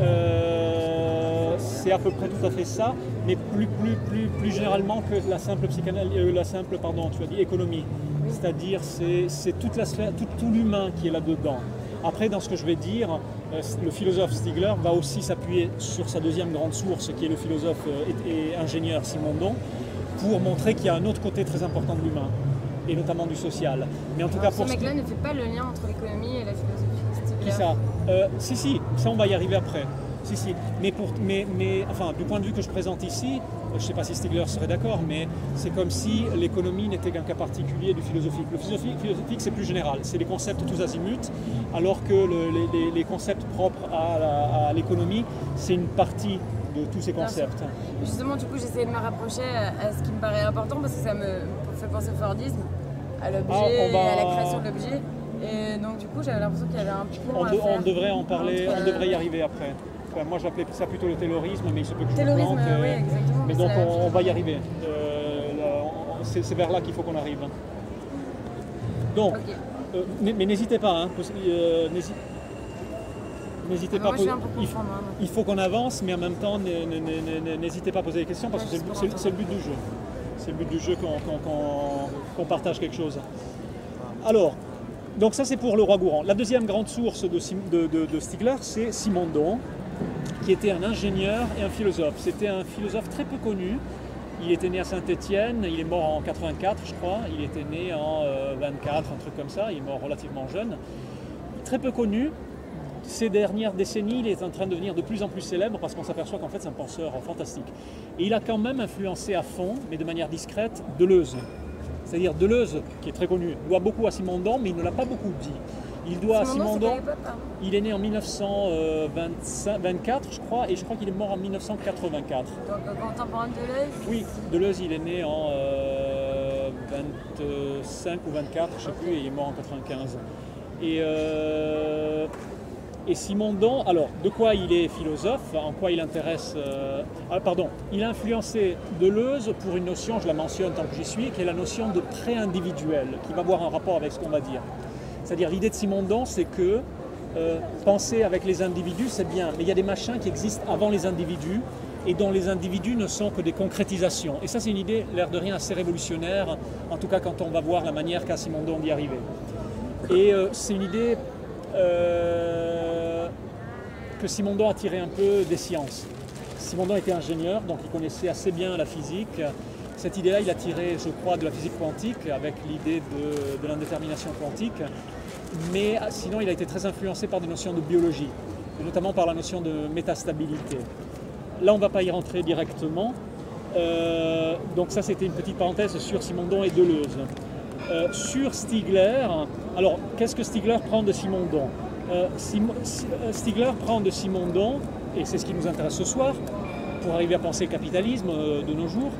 Euh, c'est à peu près tout à fait ça, mais plus, plus, plus, plus généralement que la simple psychanalyse, euh, la simple, pardon, tu as dit économie. C'est-à-dire, c'est toute la sphère, tout, tout l'humain qui est là-dedans. Après, dans ce que je vais dire, le philosophe Stigler va aussi s'appuyer sur sa deuxième grande source, qui est le philosophe et, ingénieur Simondon, pour montrer qu'il y a un autre côté très important de l'humain et notamment du social. Mais en tout cas pour ce mec-là ne fait pas le lien entre l'économie et la philosophie. Qui ça euh, Si, si, ça on va y arriver après. Si, si. Mais, pour, mais, mais enfin, du point de vue que je présente ici, je ne sais pas si Stigler serait d'accord, mais c'est comme si l'économie n'était qu'un cas particulier du philosophique. Le philosophique, philosophique c'est plus général, c'est les concepts tous azimuts, alors que le, les, les, concepts propres à l'économie, c'est une partie de tous ces concepts. Justement, du coup, j'essaie de me rapprocher à ce qui me paraît important parce que ça me fait penser au Fordisme, à l'objet, ah, à la création de l'objet. Et donc du coup, j'avais l'impression qu'il y avait un pont On, à de- faire. on devrait en parler, on devrait y euh, arriver après. Enfin, moi j'appelais ça plutôt le taylorisme, mais il se peut que je me Taylorisme, plante, oui, euh, exactement. Mais donc on, va y arriver. Euh, c'est vers là qu'il faut qu'on arrive. Donc, euh, mais, mais n'hésitez pas, hein, n'hésitez moi, il, faut- hein. qu'on avance, mais en même temps, n'hésitez pas à poser des questions parce que Ouais, c'est le, c'est le- but du jeu. C'est le but du jeu qu'on partage quelque chose. Alors, donc ça c'est pour le roi Gourand. La deuxième grande source de, Sim- de- de- de Stigler, c'est Simondon, qui était un ingénieur et un philosophe. C'était un philosophe très peu connu. Il était né à Saint-Étienne, il est mort en 84 je crois, il était né en euh, 24, un truc comme ça, il est mort relativement jeune. Très peu connu, ces dernières décennies, il est en train de devenir de plus en plus célèbre parce qu'on s'aperçoit qu'en fait c'est un penseur fantastique. Et il a quand même influencé à fond, mais de manière discrète, Deleuze. C'est-à-dire Deleuze, qui est très connu, doit beaucoup à Simondon, mais il ne l'a pas beaucoup dit. Il doit à Simondon, Simondon, pardon il est né en 1924, je crois, et je crois qu'il est mort en 1984. Donc contemporain de Deleuze Oui, Deleuze, il est né en euh, 25 ou 24, je ne sais plus, et il est mort en 95. Et, euh, et Simondon, alors, de quoi il est philosophe En quoi il intéresse euh, ah, Pardon, il a influencé Deleuze pour une notion, je la mentionne tant que j'y suis, qui est la notion de pré-individuel, qui va avoir un rapport avec ce qu'on va dire. C'est-à-dire, l'idée de Simondon, c'est que euh, penser avec les individus, c'est bien, mais il y a des machins qui existent avant les individus et dont les individus ne sont que des concrétisations. Et ça, c'est une idée, l'air de rien, assez révolutionnaire, en tout cas quand on va voir la manière qu'a Simondon d'y arriver. Et euh, c'est une idée euh, que Simondon a tirée un peu des sciences. Simondon était ingénieur, donc il connaissait assez bien la physique. Cette idée-là, il a tiré, je crois, de la physique quantique, avec l'idée de, de l'indétermination quantique. Mais ah, sinon, il a été très influencé par des notions de biologie, et notamment par la notion de métastabilité. Là, on ne va pas y rentrer directement. Euh, donc ça, c'était une petite parenthèse sur Simondon et Deleuze. Euh, sur Stigler, alors qu'est-ce que Stigler prend de Simondon Euh, euh, Stigler prend de Simondon, et c'est ce qui nous intéresse ce soir, pour arriver à penser le capitalisme de nos jours,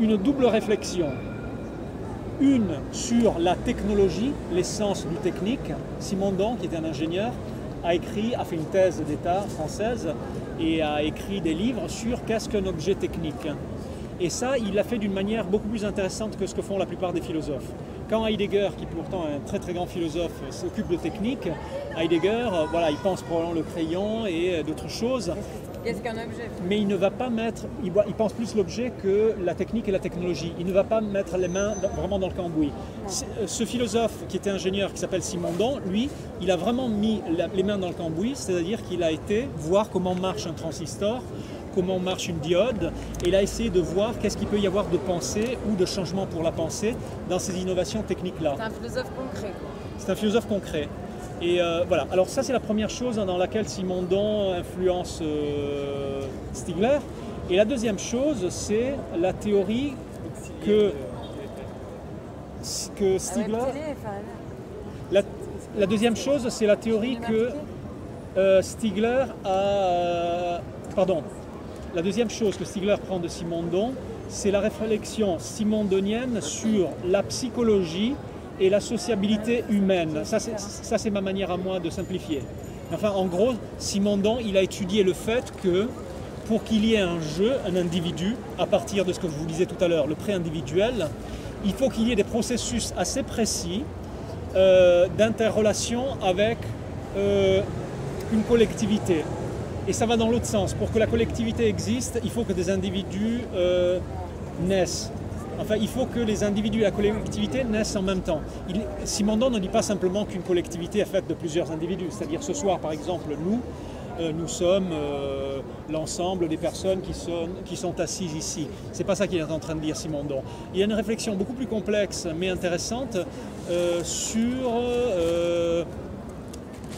une double réflexion. Une sur la technologie, l'essence du technique. Simondon, qui était un ingénieur, a écrit, a fait une thèse d'État française et a écrit des livres sur qu'est-ce qu'un objet technique. Et ça, il l'a fait d'une manière beaucoup plus intéressante que ce que font la plupart des philosophes. Quand Heidegger, qui pourtant est un très très grand philosophe, s'occupe de technique, Heidegger, euh, voilà, il pense probablement le crayon et euh, d'autres choses, Qu'est-ce qu'un objet mais il ne va pas mettre, il, pense plus l'objet que la technique et la technologie. Il ne va pas mettre les mains dans- vraiment dans le cambouis. Euh, Ce philosophe qui était ingénieur, qui s'appelle Simondon, lui, il a vraiment mis la- les mains dans le cambouis, c'est-à-dire qu'il a été voir comment marche un transistor, comment marche une diode, et il a essayé de voir qu'est-ce qu'il peut y avoir de pensée ou de changement pour la pensée dans ces innovations techniques-là. C'est un philosophe concret. C'est un philosophe concret. Et euh, voilà, alors ça c'est la première chose hein, dans laquelle Simondon influence euh, Stigler. Et la deuxième chose, c'est la théorie que, Stigler... La, la deuxième chose, c'est la théorie que euh, Stigler a... pardon. La deuxième chose que Stigler prend de Simondon, c'est la réflexion simondonienne sur la psychologie et la sociabilité humaine. Ça, c'est, ma manière à moi de simplifier. Enfin, en gros, Simondon, il a étudié le fait que pour qu'il y ait un jeu, un individu, à partir de ce que je vous disais tout à l'heure, le pré-individuel, il faut qu'il y ait des processus assez précis euh, d'interrelation avec euh, une collectivité. Et ça va dans l'autre sens. Pour que la collectivité existe, il faut que des individus euh, naissent. Enfin, il faut que les individus et la collectivité naissent en même temps. Simondon ne dit pas simplement qu'une collectivité est faite de plusieurs individus. C'est-à-dire ce soir, par exemple, nous, euh, nous sommes euh, l'ensemble des personnes qui sont, assises ici. C'est pas ça qu'il est en train de dire Simondon. Il y a une réflexion beaucoup plus complexe mais intéressante euh, sur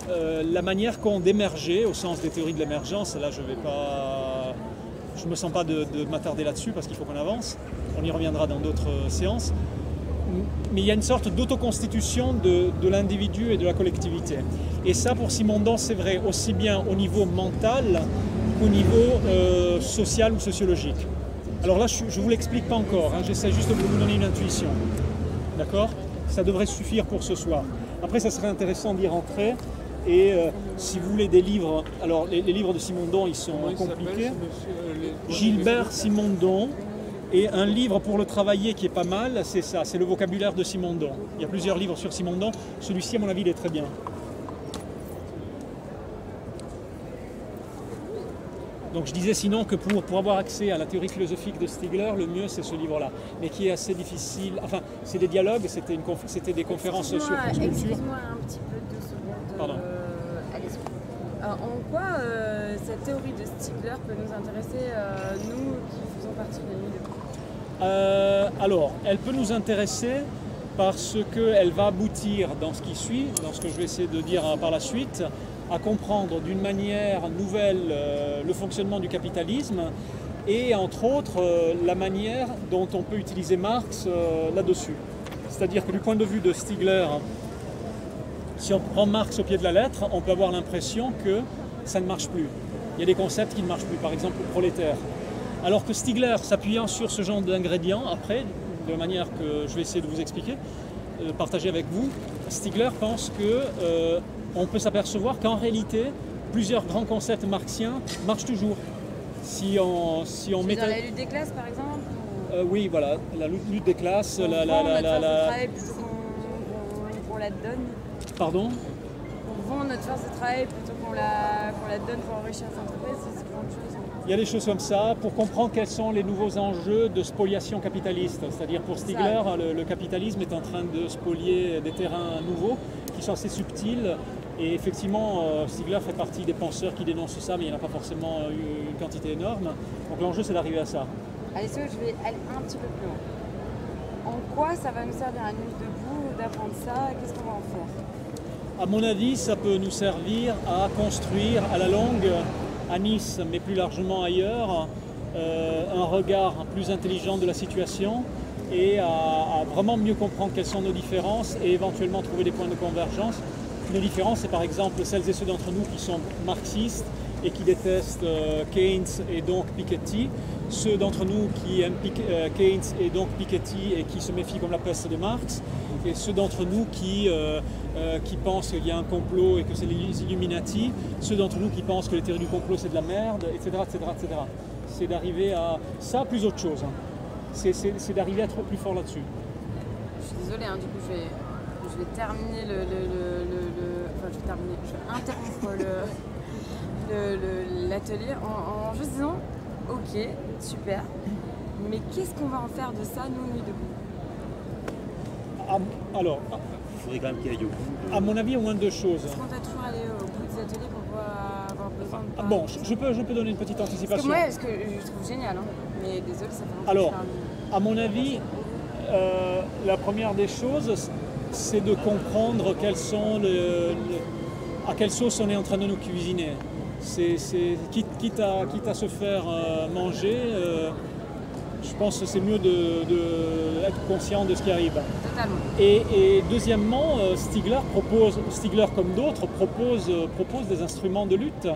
la manière qu'ont d'émerger, au sens des théories de l'émergence, là je vais pas, je me sens pas de, de m'attarder là-dessus parce qu'il faut qu'on avance. On y reviendra dans d'autres euh, séances. Mais il y a une sorte d'autoconstitution de, de l'individu et de la collectivité. Et ça, pour Simondon, c'est vrai aussi bien au niveau mental qu'au niveau euh, social ou sociologique. Alors là, je ne vous l'explique pas encore, hein, j'essaie juste de vous donner une intuition. D'accord? Ça devrait suffire pour ce soir. Après, ça serait intéressant d'y rentrer. Et euh, si vous voulez des livres, alors les, les livres de Simondon, ils sont compliqués. ce monsieur, euh, les- Gilbert Simondon. Et un livre pour le travailler qui est pas mal, c'est ça, c'est le vocabulaire de Simondon. Il y a plusieurs livres sur Simondon. Celui-ci, à mon avis, il est très bien. Donc je disais sinon que pour, pour avoir accès à la théorie philosophique de Stigler, le mieux c'est ce livre-là, mais qui est assez difficile. Enfin, c'est des dialogues, c'était, une conf- c'était des conférences sur Excuse-moi, France Culture. Excuse-moi un petit peu deux secondes. Pardon. Euh, en quoi euh, cette théorie de Stigler peut nous intéresser, euh, nous qui faisons partie de la nuit de Euh, alors, elle peut nous intéresser parce qu'elle va aboutir dans ce qui suit, dans ce que je vais essayer de dire euh, par la suite, à comprendre d'une manière nouvelle le fonctionnement du capitalisme et entre autres la manière dont on peut utiliser Marx là-dessus. C'est-à-dire que du point de vue de Stigler, si on prend Marx au pied de la lettre, on peut avoir l'impression que ça ne marche plus. Il y a des concepts qui ne marchent plus, par exemple le prolétaire. Alors que Stigler, s'appuyant sur ce genre d'ingrédients, après, de manière que je vais essayer de vous expliquer, euh, partager avec vous, Stigler pense que euh, on peut s'apercevoir qu'en réalité, plusieurs grands concepts marxiens marchent toujours. Si on, si on la lutte des classes par exemple ou- Euh, oui, voilà, la lutte lutte des classes, On la, la, la, la donne. Pardon On vend notre force de travail plutôt qu'on la, donne pour enrichir les entreprises, c'est de choses. Il y a des choses comme ça pour comprendre quels sont les nouveaux enjeux de spoliation capitaliste. C'est-à-dire pour Stigler, le, le capitalisme est en train de spolier des terrains nouveaux qui sont assez subtils. Et effectivement, euh, Stigler fait partie des penseurs qui dénoncent ça, mais il n'y en a pas forcément euh, eu une quantité énorme. Donc l'enjeu, c'est d'arriver à ça. Allez, je vais aller un petit peu plus loin. En quoi ça va nous servir à Nuit debout d'apprendre ça? Qu'est-ce qu'on va en faire? À mon avis, ça peut nous servir à construire à la longue, à Nice, mais plus largement ailleurs, euh, un regard plus intelligent de la situation et à, vraiment mieux comprendre quelles sont nos différences et éventuellement trouver des points de convergence. Nos différences, c'est par exemple celles et ceux d'entre nous qui sont marxistes et qui détestent euh, Keynes et donc Piketty, ceux d'entre nous qui aiment euh, Keynes et donc Piketty et qui se méfient comme la peste de Marx, et ceux d'entre nous qui, euh, euh, qui pensent qu'il y a un complot et que c'est les Illuminati, ceux d'entre nous qui pensent que les théories du complot c'est de la merde, etc. etc., etc. C'est d'arriver à ça plus autre chose. hein. C'est- d'arriver à être plus fort là-dessus. Je suis désolée, hein, du coup, je vais, terminer le, Enfin, je vais terminer. Je vais interrompre l'atelier en, en juste disant Ok, super, mais qu'est-ce qu'on va en faire de ça, nous, Nuit debout? À- alors, Il faudrait quand même qu'il aille au bout. à mon avis, au moins deux choses. Est-ce qu'on doit toujours aller au bout des ateliers pour pas avoir besoin de. Ah, bon, je, je peux, je peux donner une petite Parce que anticipation. moi, ce que je trouve génial, hein, mais désolé, ça fait longtemps Alors, que. À mon avis, euh, la première des choses, c'est de comprendre quels sont le- le- à quelle sauce on est en train de nous cuisiner. C'est, c'est- quitte, quitte à, quitte à se faire euh, manger, euh, je pense que c'est mieux de, de conscient de ce qui arrive. Totalement. Et, et deuxièmement, euh, Stigler propose, Stigler comme d'autres, propose, euh, propose des instruments de lutte.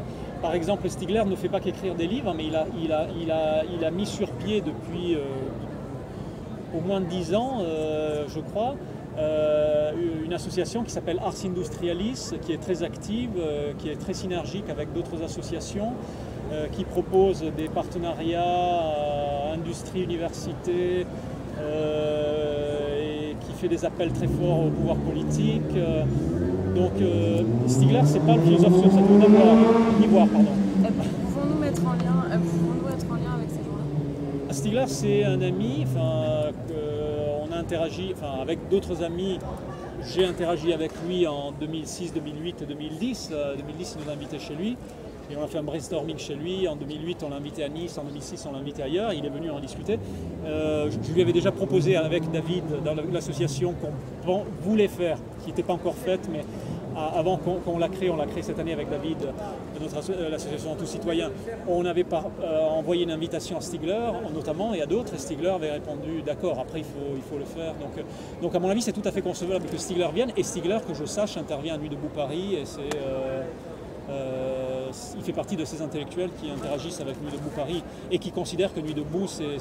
Par exemple, Stigler ne fait pas qu'écrire des livres, mais il a, il a, il a, il a mis sur pied depuis euh, au moins dix ans, euh, je crois, euh, une association qui s'appelle Ars Industrialis, qui est très active, qui est très synergique avec d'autres associations, qui propose des partenariats euh, industrie, université, euh, et qui fait des appels très forts au pouvoir politique. Euh, donc euh, Stigler, c'est pas le philosophe sur cette d'ivoire, pardon. Euh, Pouvons-nous mettre en lien, euh, pouvons-nous être en lien avec ces gens-là? Stigler, c'est un ami, enfin, on a interagi, enfin, avec d'autres amis. J'ai interagi avec lui en 2006, 2008 et 2010. Euh, 2010, il nous a invités chez lui. Et on a fait un brainstorming chez lui. En 2008, on l'a invité à Nice. En 2006, on l'a invité ailleurs. Il est venu en discuter. Euh, je lui avais déjà proposé avec David, dans l'association qu'on voulait faire, qui n'était pas encore faite, mais avant qu'on la crée, on l'a créée cette année avec David, de euh, l'association Tous Citoyens. On avait euh, envoyé une invitation à Stigler, notamment, et à d'autres, et Stigler avait répondu d'accord, après il faut, le faire. Donc, à mon avis, c'est tout à fait concevable que Stigler vienne, et Stigler, que je sache, intervient à Nuit debout Paris, et c'est. Il fait partie de ces intellectuels qui interagissent avec Nuit debout Paris et qui considèrent que Nuit debout, c'est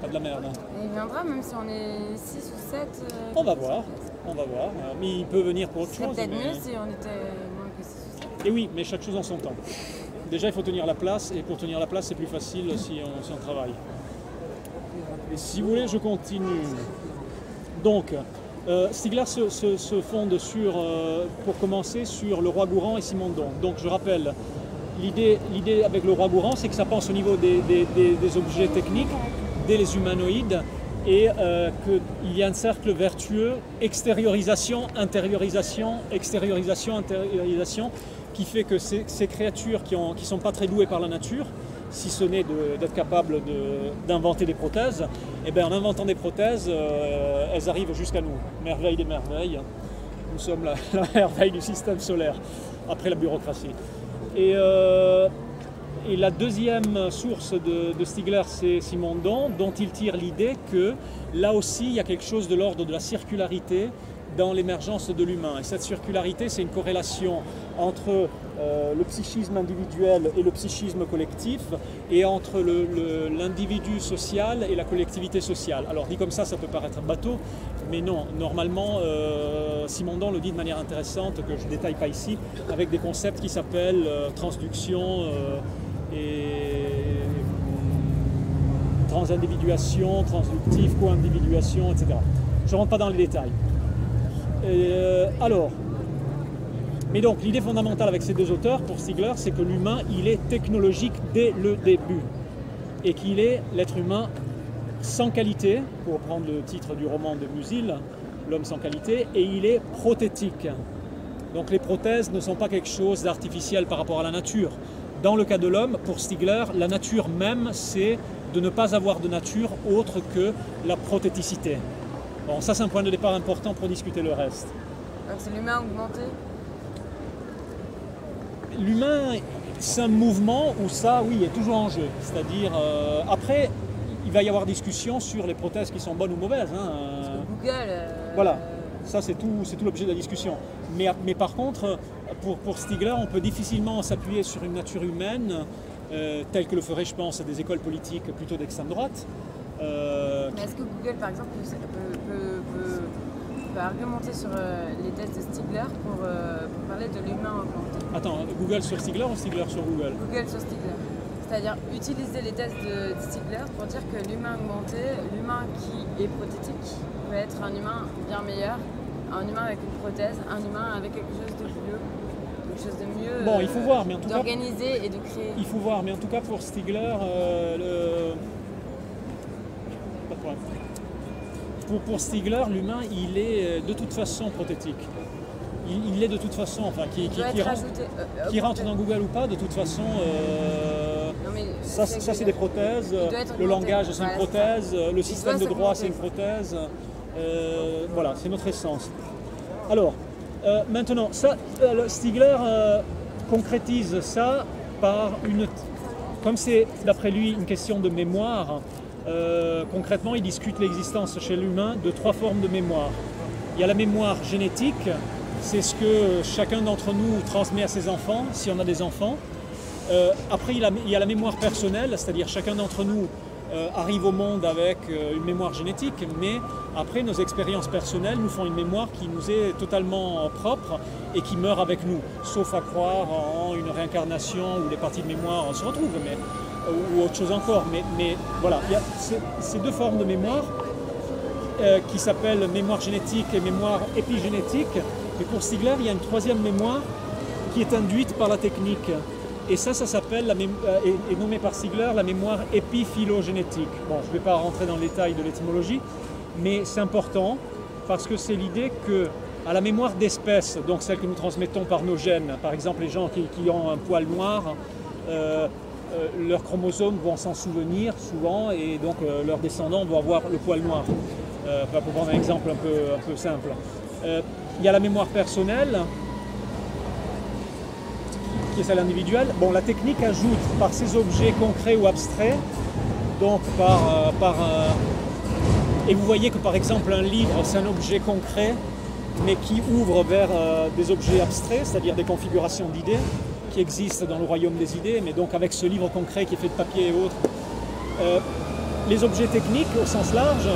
pas de la merde. Et il viendra même si on est 6 ou 7. On va voir, on va voir. Euh, Mais il peut venir pour autre chose. peut-être mais- mieux si on était moins que 6 ou 7. Et oui, mais chaque chose en son temps. Déjà, il faut tenir la place, et pour tenir la place, c'est plus facile si on, si on travaille. Et si vous voulez, je continue. Donc, euh, Stigler se, fonde sur, euh, pour commencer, sur le roi Gourand et Simondon. Donc, je rappelle, l'idée, avec le roi Gourand, c'est que ça pense au niveau des, objets techniques, dès les humanoïdes, et euh, qu'il y a un cercle vertueux, extériorisation, intériorisation, extériorisation, intériorisation, qui fait que ces, ces créatures qui ne sont pas très douées par la nature, si ce n'est d'être capables de- d'inventer des prothèses, et bien en inventant des prothèses, euh, elles arrivent jusqu'à nous. Merveille des merveilles. Nous sommes la, merveille du système solaire, après la bureaucratie. Et, euh, et la deuxième source de, de Stigler, c'est Simondon, dont il tire l'idée que là aussi, il y a quelque chose de l'ordre de la circularité dans l'émergence de l'humain. Et cette circularité, c'est une corrélation entre euh, le psychisme individuel et le psychisme collectif, et entre l'individu social et la collectivité sociale. Alors dit comme ça, ça peut paraître bateau, mais non, normalement, euh, Simondon le dit de manière intéressante, que je ne détaille pas ici, avec des concepts qui s'appellent euh, transduction et transindividuation, transductif, co-individuation, etc. Je ne rentre pas dans les détails. Euh, alors, mais donc l'idée fondamentale avec ces deux auteurs, pour Stigler, c'est que l'humain, il est technologique dès le début. Et qu'il est l'être humain sans qualité, pour reprendre le titre du roman de Musil, L'homme sans qualité, et il est prothétique. Donc les prothèses ne sont pas quelque chose d'artificiel par rapport à la nature. Dans le cas de l'homme, pour Stigler, la nature même, c'est de ne pas avoir de nature autre que la prothéticité. Bon, ça c'est un point de départ important pour discuter le reste. Donc c'est l'humain augmenté. L'humain, c'est un mouvement où ça, oui, est toujours en jeu. C'est-à-dire, euh, après, il va y avoir discussion sur les prothèses qui sont bonnes ou mauvaises. hein. Euh, Google. euh, Voilà. Ça, c'est tout, c'est tout l'objet de la discussion. Mais, mais par contre, pour, pour Stigler, on peut difficilement s'appuyer sur une nature humaine, euh, telle que le ferait, je pense, des écoles politiques plutôt d'extrême droite. Euh, Mais est-ce que Google, par exemple, peut, peut- peut- peut- peut argumenter sur euh, les tests de Stigler pour, euh, pour parler de l'humain augmenté attends, Google sur Stigler ou Stigler sur Google? Google sur Stigler. C'est-à-dire utiliser les tests de Stigler pour dire que l'humain augmenté, l'humain qui est prothétique, peut être un humain bien meilleur, un humain avec une prothèse, un humain avec quelque chose de mieux, quelque chose de mieux. Bon, il faut voir, mais en tout cas- d'organiser et de créer. Il faut voir, mais en tout cas pour Stigler, euh, le- Pour, pour Stigler, l'humain, il est euh, de toute façon prothétique. Il, il est de toute façon, enfin, qui, rentre, ajouté. euh, qui rentre dans Google ou pas, de toute façon, euh, Non, mais ça, c'est ça, c'est des prothèses. Le langage, c'est une Voilà, prothèse. Le système de droit, c'est une prothèse. Euh, voilà, c'est notre essence. Alors, euh, maintenant, ça, euh, le Stigler euh, concrétise ça par une. Comme c'est, d'après lui, une question de mémoire, euh, concrètement, il discute l'existence chez l'humain de trois formes de mémoire. Il y a la mémoire génétique, c'est ce que chacun d'entre nous transmet à ses enfants, si on a des enfants. Euh, après, il y a- la mémoire personnelle, c'est-à-dire chacun d'entre nous euh, arrive au monde avec une mémoire génétique, mais après, nos expériences personnelles nous font une mémoire qui nous est totalement propre et qui meurt avec nous, sauf à croire en une réincarnation où les parties de mémoire se retrouvent, mais, ou autre chose encore. Mais, mais voilà, il y a ces, deux formes de mémoire euh, qui s'appellent mémoire génétique et mémoire épigénétique. Et pour Stigler, il y a une troisième mémoire qui est induite par la technique. Et ça, ça s'appelle, la euh, est, nommé par Stigler la mémoire épiphylogénétique. Bon, je ne vais pas rentrer dans le détail de l'étymologie, mais c'est important parce que c'est l'idée que à la mémoire d'espèce, donc celle que nous transmettons par nos gènes, par exemple les gens qui, ont un poil noir, euh, leurs chromosomes vont s'en souvenir souvent et donc euh, leurs descendants vont avoir le poil noir. Euh, pour prendre un exemple un peu, simple. Euh, il y a la mémoire personnelle, qui est celle individuelle. Bon, la technique ajoute par ces objets concrets ou abstraits, donc par, euh, par Et vous voyez que par exemple un livre, c'est un objet concret, mais qui ouvre vers euh, des objets abstraits, c'est-à-dire des configurations d'idées. Qui existe dans le royaume des idées, mais donc avec ce livre concret qui est fait de papier et autres. Euh, les objets techniques au sens large,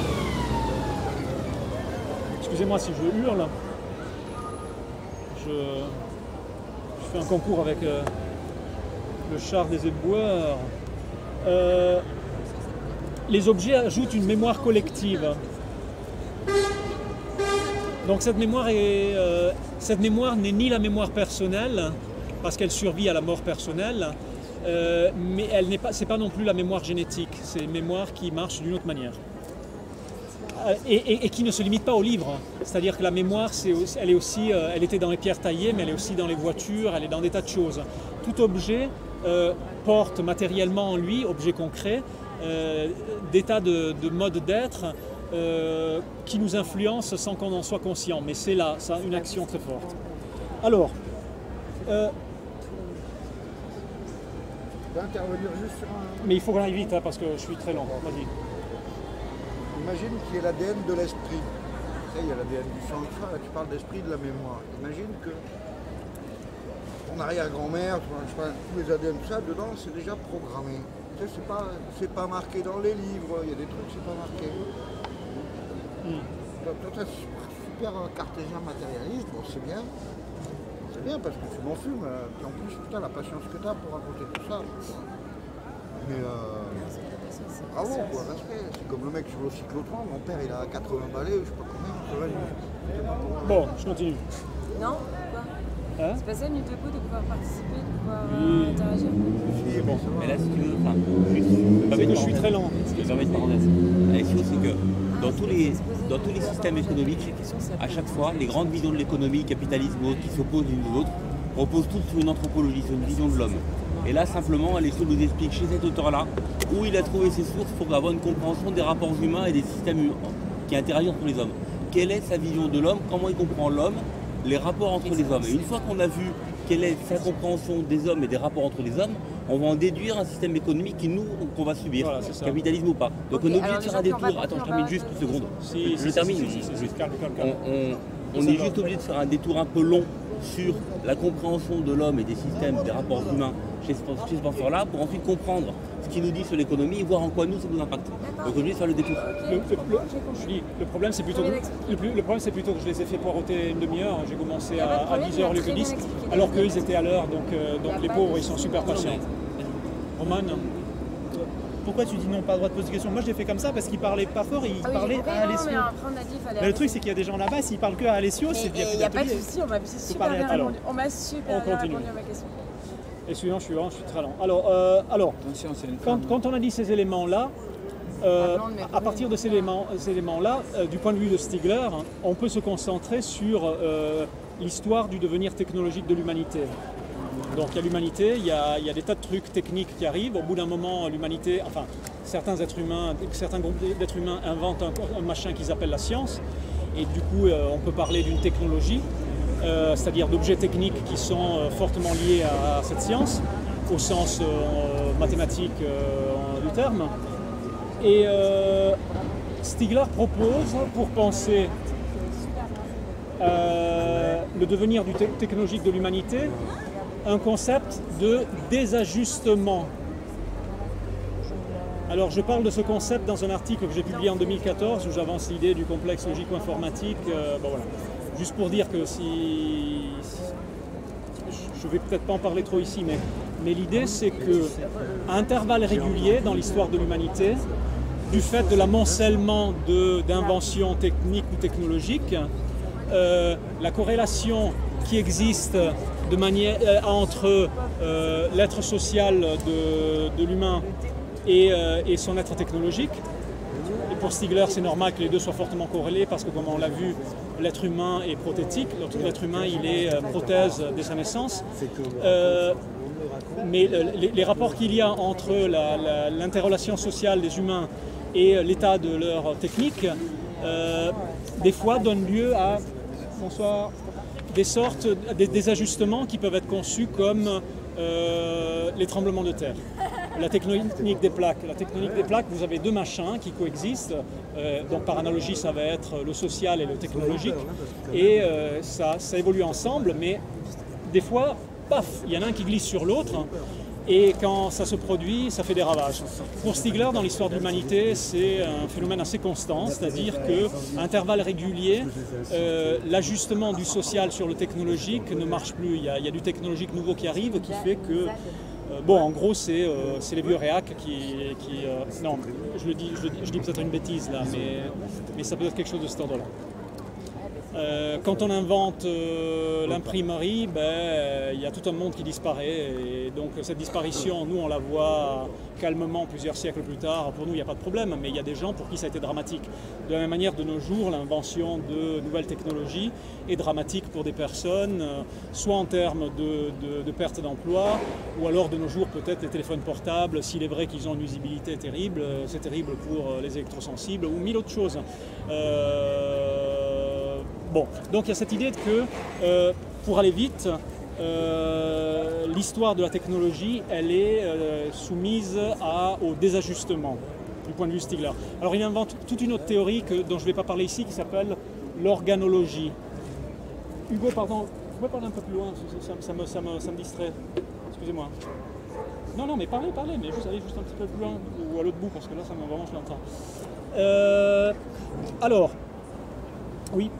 excusez-moi si je hurle, je, fais un concours avec euh, le char des éboueurs. Euh, les objets ajoutent une mémoire collective. Donc cette mémoire, est, cette mémoire n'est ni la mémoire personnelle, parce qu'elle survit à la mort personnelle, euh, mais elle n'est pas, pas non plus la mémoire génétique. C'est une mémoire qui marche d'une autre manière. Euh, Et, qui ne se limite pas au livre. C'est-à-dire que la mémoire, elle, est aussi, euh, elle était dans les pierres taillées, mais elle est aussi dans les voitures, elle est dans des tas de choses. Tout objet porte matériellement en lui, objet concret, des tas de, de modes d'être qui nous influencent sans qu'on en soit conscient. Mais c'est là, une action très forte. Alors, euh, Je peux intervenir juste sur un. mais il faut qu'on aille vite hein, parce que je suis très lent. Vas-y. Imagine qu'il y ait l'ADN de l'esprit. Tu sais, il y a l'ADN du sang, tout ça, là, tu parles d'esprit, de la mémoire. Imagine que ton arrière-grand-mère, tous les ADN, tout ça, dedans, c'est déjà programmé. Tu sais, c'est pas, c'est pas marqué dans les livres, il y a des trucs, c'est pas marqué. Donc, toi, t'es super cartésien matérialiste, bon, c'est bien. C'est bien parce que tu m'en fumes, euh, puis en plus, putain, la patience que t'as pour raconter tout ça. Mais euh, Bravo, quoi, respect. C'est comme le mec qui joue au cyclotron. Mon père, il a 80 balais, je sais pas combien. Bon, je continue. Non Quoi Hein C'est pas ça une utopie de pouvoir participer, de pouvoir Oui. euh, interagir bon, ça va. Mais là, si tu veux, enfin, juste, je je suis très lent. Je me permets de parenthèse. La question, c'est que dans tous les, dans tous les systèmes économiques, à chaque fois, les grandes visions de l'économie, capitalisme ou autres, qui s'opposent l'une aux autres, reposent toutes sur une anthropologie, sur une vision de l'homme. Et là, simplement, Alessio nous explique chez cet auteur-là où il a trouvé ses sources pour avoir une compréhension des rapports humains et des systèmes qui interagissent entre les hommes. Quelle est sa vision de l'homme? Comment il comprend l'homme? Les rapports entre les hommes. Et une fois qu'on a vu quelle est sa compréhension des hommes et des rapports entre les hommes, on va en déduire un système économique qui nous qu'on va subir, Voilà, c'est ça. capitalisme ou pas. Donc Ok, on est obligé de faire un détour. Attends, je termine juste une seconde. Si, je si, termine. si, juste. calme, calme, On, calme. on- on Ça est juste obligé de faire un détour un peu long sur la compréhension de l'homme et des systèmes, des rapports humains chez ce, penseur-là, pour ensuite comprendre ce qu'il nous dit sur l'économie et voir en quoi nous ça nous impacte. Donc on est obligé de faire le détour. Le, le- le- je dis, le problème c'est plutôt, que- le, plus- le problème c'est plutôt que je les ai fait poireauter une demi-heure. J'ai commencé à, à problème, 10h il a lieu que très bien 10, expliqué. alors qu'eux ils étaient à l'heure, donc, euh, donc les pauvres ils sont super patients. Roman, Pourquoi tu dis non, pas le droit de poser de questions? Moi, je l'ai fait comme ça parce qu'il parlait pas fort et il Ah oui, parlait à Alessio. mais après on a dit qu'il fallait Mais le truc, c'est qu'il y a des gens là-bas, s'ils parlent que à Alessio, c'est bien il n'y a pas de souci, on m'a super bien répondu. On m'a super on bien continue. répondu à ma question. excusez-moi, je suis lent, je suis très lent. Alors, euh, alors quand, quand on a dit ces éléments-là, euh, Ah, à partir de ces éléments- ces éléments-là, euh, du point de vue de Stigler, hein, on peut se concentrer sur euh, l'histoire du devenir technologique de l'humanité. Donc il y a l'humanité, il y a, il y a des tas de trucs techniques qui arrivent. Au bout d'un moment, l'humanité, enfin, certains êtres humains, certains groupes d'êtres humains inventent un, machin qu'ils appellent la science. Et du coup, euh, on peut parler d'une technologie, euh, c'est-à-dire d'objets techniques qui sont euh, fortement liés à, cette science, au sens mathématique du terme. Et Stigler propose, pour penser le devenir du te- technologique de l'humanité, un concept de désajustement. Alors je parle de ce concept dans un article que j'ai publié en 2014 où j'avance l'idée du complexe logico-informatique. euh, bon, voilà. Juste pour dire que si, je ne vais peut-être pas en parler trop ici, mais, l'idée c'est que à intervalles réguliers dans l'histoire de l'humanité, du fait de l'amoncellement d'inventions techniques ou technologiques, euh, la corrélation qui existe de manière, euh, entre euh, l'être social de, l'humain et, euh, et son être technologique. Et pour Stigler, c'est normal que les deux soient fortement corrélés parce que, comme on l'a vu, l'être humain est prothétique, l'être humain il est prothèse dès sa naissance. Mais les, rapports qu'il y a entre la- la- l'interrelation sociale des humains et l'état de leur technique, des fois donnent lieu à bonsoir, des sortes, des, ajustements qui peuvent être conçus comme euh, les tremblements de terre. La technique des plaques. La technique des plaques, vous avez deux machins qui coexistent. Euh, donc par analogie, ça va être le social et le technologique. Et euh, ça, ça évolue ensemble, mais des fois, paf, il y en a un qui glisse sur l'autre. Et quand ça se produit, ça fait des ravages. Pour Stigler, dans l'histoire de l'humanité, c'est un phénomène assez constant, c'est-à-dire qu'à intervalles réguliers, euh, l'ajustement du social sur le technologique ne marche plus. Il y, a, du technologique nouveau qui arrive qui fait que euh, bon, en gros, c'est euh, les vieux réacs qui. euh, non, je, le dis, je, le dis- je dis peut-être une bêtise là, mais, mais ça peut être quelque chose de cet ordre-là. Euh, quand on invente euh, l'imprimerie, ben, euh, il y a tout un monde qui disparaît. Et donc cette disparition, nous, on la voit calmement plusieurs siècles plus tard. Pour nous, il n'y a pas de problème, mais il y a des gens pour qui ça a été dramatique. De la même manière, de nos jours, l'invention de nouvelles technologies est dramatique pour des personnes, soit en termes de, perte d'emploi, ou alors de nos jours, peut-être les téléphones portables, s'il est vrai qu'ils ont une usabilité terrible, c'est terrible pour les électrosensibles, ou mille autres choses. Bon, donc il y a cette idée que euh, pour aller vite, euh, l'histoire de la technologie, elle est euh, soumise au désajustement du point de vue Stigler. Alors il invente toute une autre théorie que- dont je ne vais pas parler ici qui s'appelle l'organologie. Hugo, pardon, vous pouvez parler un peu plus loin, ça, me, ça me- ça me distrait. Excusez-moi. Non, non, mais parlez, parlez, mais juste allez juste un petit peu plus loin ou à l'autre bout parce que là, ça me vraiment je l'entends. Alors, oui,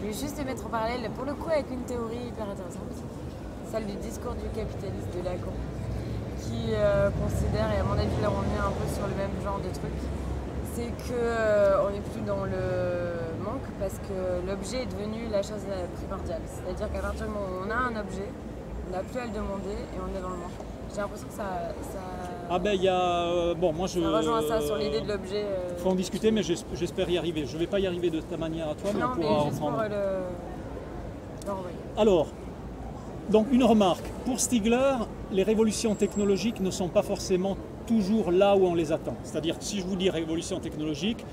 Je vais juste te mettre en parallèle, pour le coup, avec une théorie hyper intéressante, celle du discours du capitaliste de Lacan, qui euh, considère, et à mon avis, là on est un peu sur le même genre de truc, c'est qu'on n'est plus dans le manque parce que l'objet est devenu la chose euh, primordiale. C'est-à-dire qu'à partir du moment où on a un objet, on n'a plus à le demander et on est dans le manque. J'ai l'impression que ça, ah ben il y a. euh, bon, moi je. ça rejoint ça sur l'idée de l'objet. euh, faut en discuter, mais j'es- j'espère y arriver. Je ne vais pas y arriver de ta manière à toi, mais non, on mais pourra juste pour reprendre. euh, le. Alors, donc une remarque. Pour Stigler, les révolutions technologiques ne sont pas forcément toujours là où on les attend. C'est-à-dire que si je vous dis révolution technologique,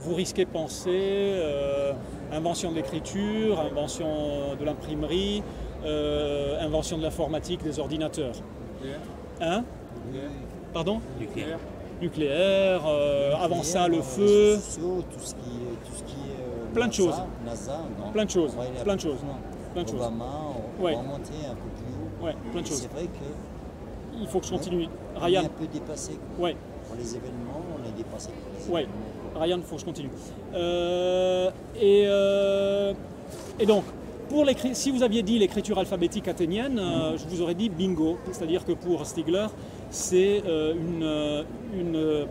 vous risquez de penser euh, invention de l'écriture, invention de l'imprimerie, euh, invention de l'informatique, des ordinateurs. Hein? Pardon Nucléaire. Nucléaire, euh, avant ça le feu, sociaux, tout ce qui est, tout ce qui est euh, Plein de NASA, choses. NASA, non. Plein de choses, On plein de choses, plein de choses. Obama, on Ouais. va monter un peu plus haut. Ouais, plein de choses. C'est vrai que Il faut que je continue. on est Ryan, un peu dépassé ouais. pour les événements, on est dépassé pour les Ouais. Ryan, il faut que je continue. Euh, et, euh, et donc, pour si vous aviez dit l'écriture alphabétique athénienne, euh, je vous aurais dit bingo. C'est-à-dire que pour Stigler, c'est euh, une, euh, euh,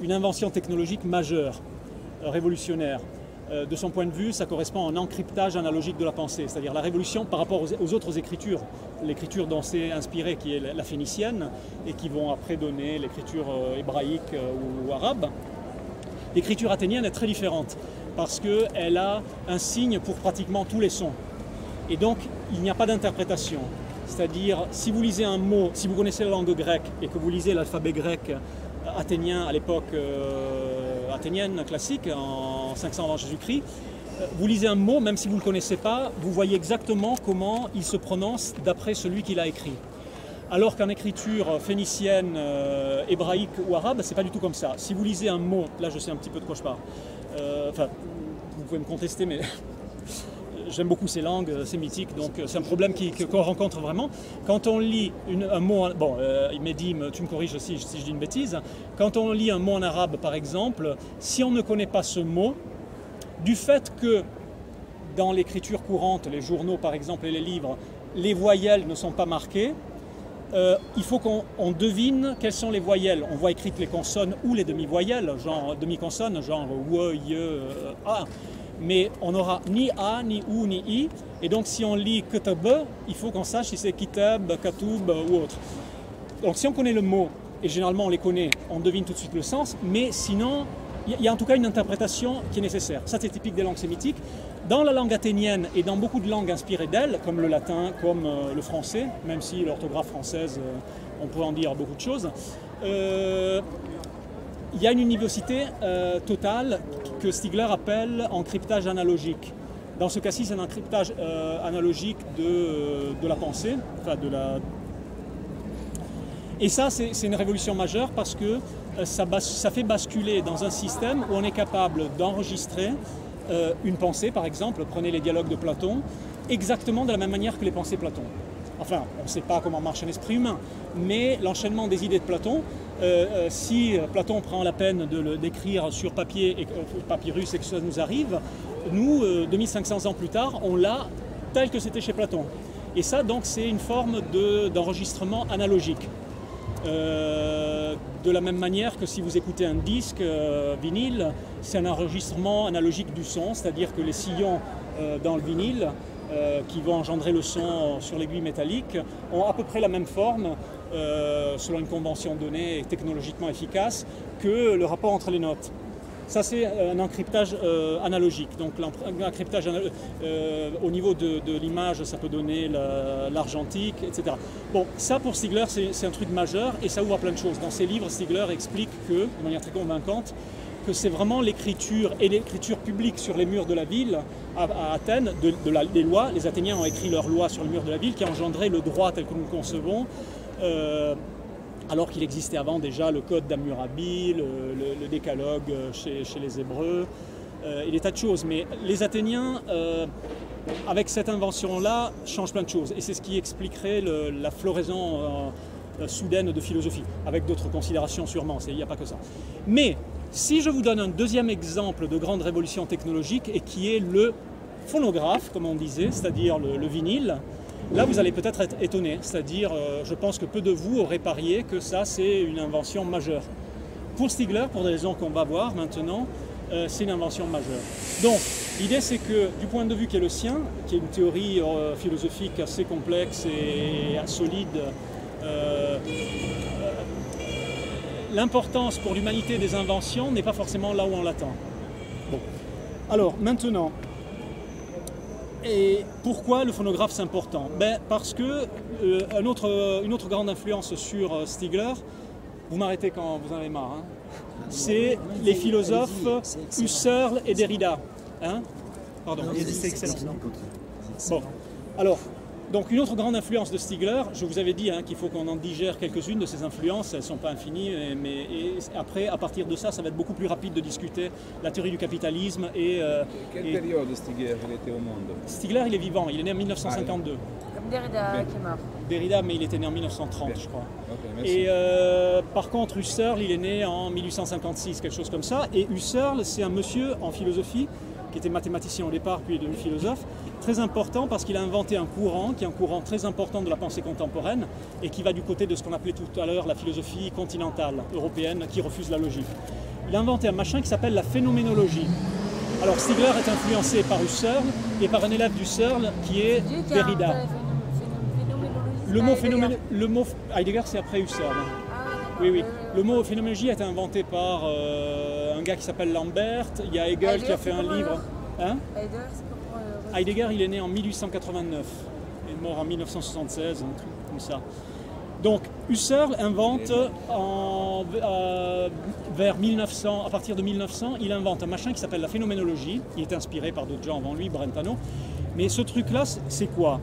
une invention technologique majeure, révolutionnaire. De son point de vue, ça correspond à un encryptage analogique de la pensée, c'est-à-dire la révolution par rapport aux, autres écritures. L'écriture dont c'est inspiré, qui est la- phénicienne, et qui vont après donner l'écriture hébraïque ou arabe. L'écriture athénienne est très différente parce qu'elle a un signe pour pratiquement tous les sons. Et donc, il n'y a pas d'interprétation. C'est-à-dire, si vous lisez un mot, si vous connaissez la langue grecque et que vous lisez l'alphabet grec euh, athénien à l'époque euh, athénienne classique, en 500 avant Jésus-Christ, euh, vous lisez un mot, même si vous ne le connaissez pas, vous voyez exactement comment il se prononce d'après celui qui l'a écrit. Alors qu'en écriture phénicienne, hébraïque ou arabe, c'est pas du tout comme ça. Si vous lisez un mot, là je sais un petit peu de quoi je parle. Enfin, vous pouvez me contester, mais j'aime beaucoup ces langues euh, sémitiques, donc euh, c'est un problème qu'on rencontre vraiment. Quand on lit un mot, bon, euh, Mehdi, me- tu me corriges si, si je dis une bêtise. Quand on lit un mot en arabe, par exemple, si on ne connaît pas ce mot, du fait que dans l'écriture courante, les journaux par exemple et les livres, les voyelles ne sont pas marquées, euh, il faut qu'on on devine quelles sont les voyelles. On voit écrites les consonnes ou les demi-voyelles, genre demi-consonnes, genre we, ye, euh, a. Mais on n'aura ni a, ni ou, ni i. Et donc si on lit kitab, il faut qu'on sache si c'est kitab, katoub ou autre. Donc si on connaît le mot, et généralement on les connaît, on devine tout de suite le sens, mais sinon, il y a- il y a en tout cas une interprétation qui est nécessaire. Ça c'est typique des langues sémitiques. Dans la langue athénienne et dans beaucoup de langues inspirées d'elle, comme le latin, comme euh, le français, même si l'orthographe française, euh, on pourrait en dire beaucoup de choses, euh, il y a une univocité euh, totale que Stigler appelle encryptage analogique. Dans ce cas-ci, c'est un encryptage euh, analogique de, de la pensée, enfin de la, et ça, c'est une révolution majeure parce que euh, ça, fait basculer dans un système où on est capable d'enregistrer euh, une pensée, par exemple, prenez les dialogues de Platon, exactement de la même manière que les pensées Platon. Enfin, on ne sait pas comment marche un esprit humain, mais l'enchaînement des idées de Platon, euh, euh, si Platon prend la peine de le décrire sur papier et euh, papyrus et que ça nous arrive, nous, euh, 2500 ans plus tard, on l'a tel que c'était chez Platon. Et ça, donc, c'est une forme de- d'enregistrement analogique. Euh, de la même manière que si vous écoutez un disque euh, vinyle, c'est un enregistrement analogique du son, c'est-à-dire que les sillons euh, dans le vinyle euh, qui vont engendrer le son sur l'aiguille métallique ont à peu près la même forme, euh, selon une convention donnée et technologiquement efficace, que le rapport entre les notes. Ça, c'est un encryptage euh, analogique. Donc, l'encryptage euh, au niveau de, l'image, ça peut donner la- l'argentique, etc. Bon, ça pour Stigler, c'est un truc majeur et ça ouvre plein de choses. Dans ses livres, Stigler explique que, de manière très convaincante, que c'est vraiment l'écriture et l'écriture publique sur les murs de la ville à, Athènes, des lois. Les Athéniens ont écrit leurs lois sur le mur de la ville qui a engendré le droit tel que nous le concevons. euh, alors qu'il existait avant déjà le code d'Hammurabi, le, décalogue euh, chez, les Hébreux, euh, et des tas de choses. Mais les Athéniens, euh, avec cette invention-là, changent plein de choses. Et c'est ce qui expliquerait la floraison soudaine de philosophie, avec d'autres considérations sûrement, il n'y a pas que ça. Mais si je vous donne un deuxième exemple de grande révolution technologique, et qui est le phonographe, comme on disait, c'est-à-dire le, le vinyle, Là, vous allez peut-être être étonné, c'est-à-dire, euh, je pense que peu de vous auraient parié que ça, c'est une invention majeure. Pour Stigler, pour des raisons qu'on va voir maintenant, euh, c'est une invention majeure. Donc, l'idée, c'est que, du point de vue qui est le sien, qui est une théorie euh, philosophique assez complexe et solide, euh, l'importance pour l'humanité des inventions n'est pas forcément là où on l'attend. Bon. Alors, maintenant, et pourquoi le phonographe c'est important? Ben, Parce que euh, un autre- une autre grande influence sur euh, Stigler, vous m'arrêtez quand vous en avez marre, hein, c'est les philosophes. Husserl et Derrida. Hein? Pardon. C'est excellent. Bon, alors, donc une autre grande influence de Stigler, je vous avais dit hein, qu'il faut qu'on en digère quelques-unes de ces influences, elles ne sont pas infinies, et- mais et après, à partir de ça, ça va être beaucoup plus rapide de discuter la théorie du capitalisme et, euh, Quelle et- période Stiger il était au monde? Stigler, il est vivant, il est né en 1952. Comme Derrida qui est mort. Derrida, mais il était né en 1930, Bien. je crois. Merci. Et euh, par contre, Husserl, il est né en 1856, quelque chose comme ça. Et Husserl, c'est un monsieur en philosophie, qui était mathématicien au départ, puis est devenu philosophe, très important parce qu'il a inventé un courant, qui est un courant très important de la pensée contemporaine, et qui va du côté de ce qu'on appelait tout à l'heure la philosophie continentale européenne, qui refuse la logique. Il a inventé un machin qui s'appelle la phénoménologie. Alors Stigler est influencé par Husserl et par un élève qui est Dieu qui a Derrida. Le mot, Heidegger. phénomène, le mot Heidegger, c'est après Husserl. Ah, Oui, oui. ouais, ouais, Le mot phénoménologie a été inventé par euh, un gars qui s'appelle Lambert. Il y a Hegel qui a fait un livre. Hein? Heidegger, euh, Heidegger, il est né en 1889. Il est mort en 1976, un truc comme ça. Donc, Husserl invente en- euh, vers 1900, à partir de 1900, il invente un machin qui s'appelle la phénoménologie. Il est inspiré par d'autres gens avant lui, Brentano. Mais ce truc-là, c'est- quoi?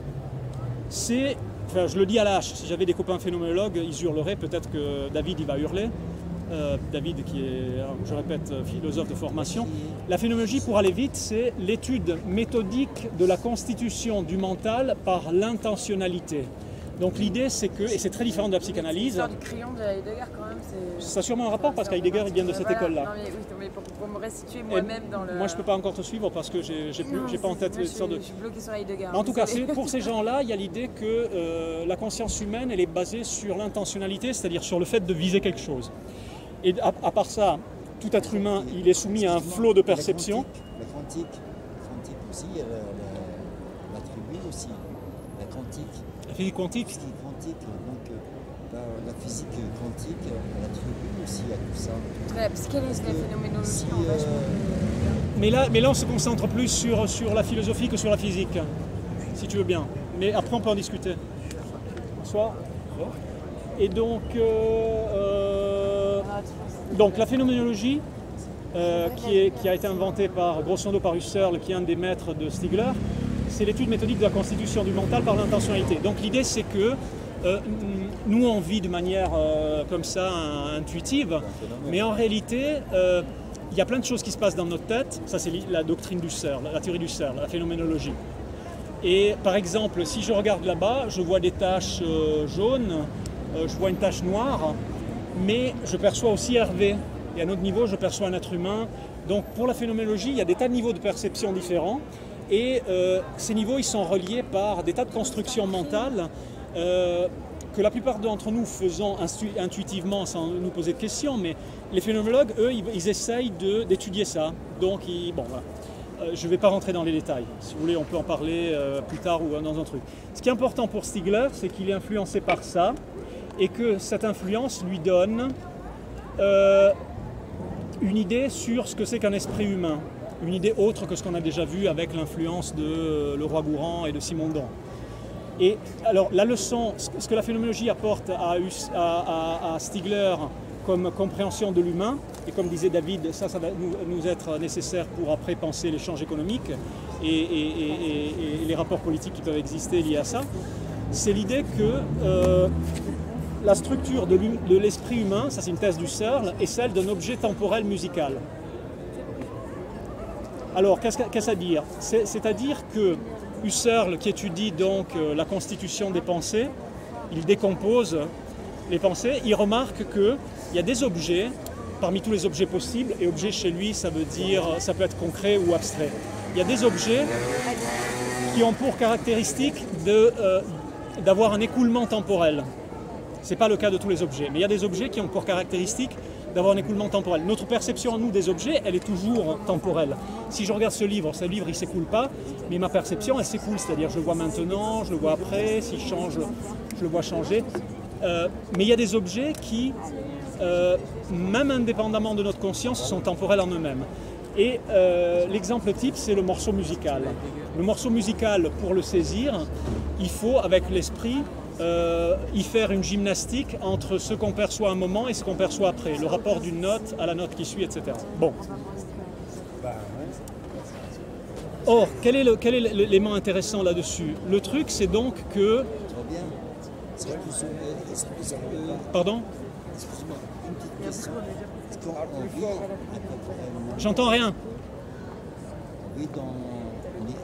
C'est, enfin, je le dis à hache, si j'avais des copains phénoménologues, ils hurleraient, peut-être que David, il va hurler. Euh, David, qui est, je répète, philosophe de formation. La phénoménologie, pour aller vite, c'est l'étude méthodique de la constitution du mental par l'intentionnalité. Donc l'idée, c'est que, et c'est très différent de la psychanalyse, L'histoire du crayon de Heidegger, quand même, ça a sûrement un rapport parce qu'Heidegger, il vient de cette Voilà. école-là. Non, mais oui, mais pour, pour me restituer moi-même dans le. Moi, je ne peux pas encore te suivre parce que j'ai j'ai pas en tête les je suis- sortes de... Je suis bloqué sur Heidegger. En tout cas, pour ces gens-là, il y a l'idée que euh, la conscience humaine, elle est basée sur l'intentionnalité, c'est-à-dire sur le fait de viser quelque chose. Et à, à part ça, tout être humain, il est soumis à un flot de perception. La quantique, la quantique aussi, elle, elle attribue aussi. La quantique, La physique quantique, qui est quantique, donc euh, la, la physique quantique, elle attribue aussi à tout ça. La psychanalyse, la phénoménologie, Si, en euh, mais là, mais là, on se concentre plus sur, sur la philosophie que sur la physique, si tu veux bien. Mais après, on peut en discuter. Bonsoir. Et donc, euh, euh, Donc la phénoménologie, euh, qui, a été inventée par, grosso modo par Husserl, qui est un des maîtres de Stigler, c'est l'étude méthodique de la constitution du mental par l'intentionnalité. Donc l'idée c'est que euh, nous on vit de manière euh, comme ça in- intuitive, mais en réalité il y a plein de choses qui se passent dans notre tête, ça c'est la doctrine d'Husserl, la théorie d'Husserl, la phénoménologie. Et par exemple, si je regarde là-bas, je vois des taches jaunes, je vois une tache noire, mais je perçois aussi Hervé. Et à un autre niveau, je perçois un être humain. Donc pour la phénoménologie, il y a des tas de niveaux de perception différents. Et euh, ces niveaux, ils sont reliés par des tas de constructions mentales euh, que la plupart d'entre nous faisons intuitivement sans nous poser de questions. Mais les phénoménologues, eux, ils, essayent d'étudier ça. Donc, bon. Euh, je ne vais pas rentrer dans les détails. Si vous voulez, on peut en parler plus tard ou dans un truc. Ce qui est important pour Stigler, c'est qu'il est influencé par ça et que cette influence lui donne euh, une idée sur ce que c'est qu'un esprit humain, une idée autre que ce qu'on a déjà vu avec l'influence de euh, le roi Gourand et de Simondon. Et alors la leçon, ce que- la phénoménologie apporte à, Stigler comme compréhension de l'humain, et comme disait David, ça, ça va nous, être nécessaire pour après penser l'échange économique et les rapports politiques qui peuvent exister liés à ça, c'est l'idée que euh, la structure de l'esprit humain, ça c'est une thèse du est celle d'un objet temporel musical. Alors, qu'est-ce que- à dire? C'est- C'est-à-dire que Husserl, qui étudie donc euh, la constitution des pensées, il décompose les pensées, il remarque qu'il y a des objets, parmi tous les objets possibles, et objet chez lui, ça veut dire, ça peut être concret ou abstrait. Il y a des objets qui ont pour caractéristique euh, d'avoir un écoulement temporel. Ce n'est pas le cas de tous les objets, mais il y a des objets qui ont pour caractéristique d'avoir un écoulement temporel. Notre perception, nous, des objets, elle est toujours temporelle. Si je regarde ce livre, ce livre, il ne s'écoule pas, mais ma perception, elle s'écoule. C'est-à-dire, je le vois maintenant, je le vois après, s'il change, je le vois changer. Euh, mais il y a des objets qui, euh, même indépendamment de notre conscience, sont temporels en eux-mêmes. Et euh, l'exemple type, c'est le morceau musical. Le morceau musical, pour le saisir, il faut, avec l'esprit, euh, y faire une gymnastique entre ce qu'on perçoit à un moment et ce qu'on perçoit après, le rapport d'une note à la note qui suit, etc. Bon. Or, quel est l'élément intéressant là-dessus? Le truc, c'est donc que... Pardon? J'entends rien. Dans. On est.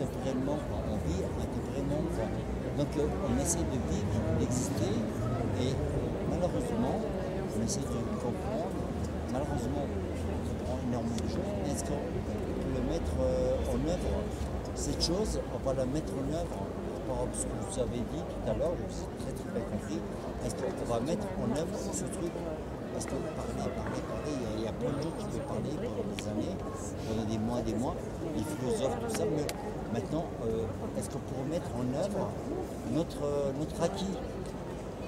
Intemporellement, quoi. on vit intemporellement. quoi. Donc on essaie de vivre, d'exister, et malheureusement, on essaie de comprendre. Malheureusement, on comprend énormément de choses. mais Est-ce qu'on peut le mettre euh, en œuvre Cette chose, on va la mettre en œuvre par ce que vous avez dit tout à l'heure, j'ai très très bien compris. Est-ce qu'on va mettre en œuvre ce truc? Parce que parler, parler, parler, il y a- plein de gens qui peuvent parler pendant des années, pendant des mois des mois, les philosophes, tout ça, mais maintenant, euh, est-ce qu'on pourrait mettre en œuvre notre, euh, notre acquis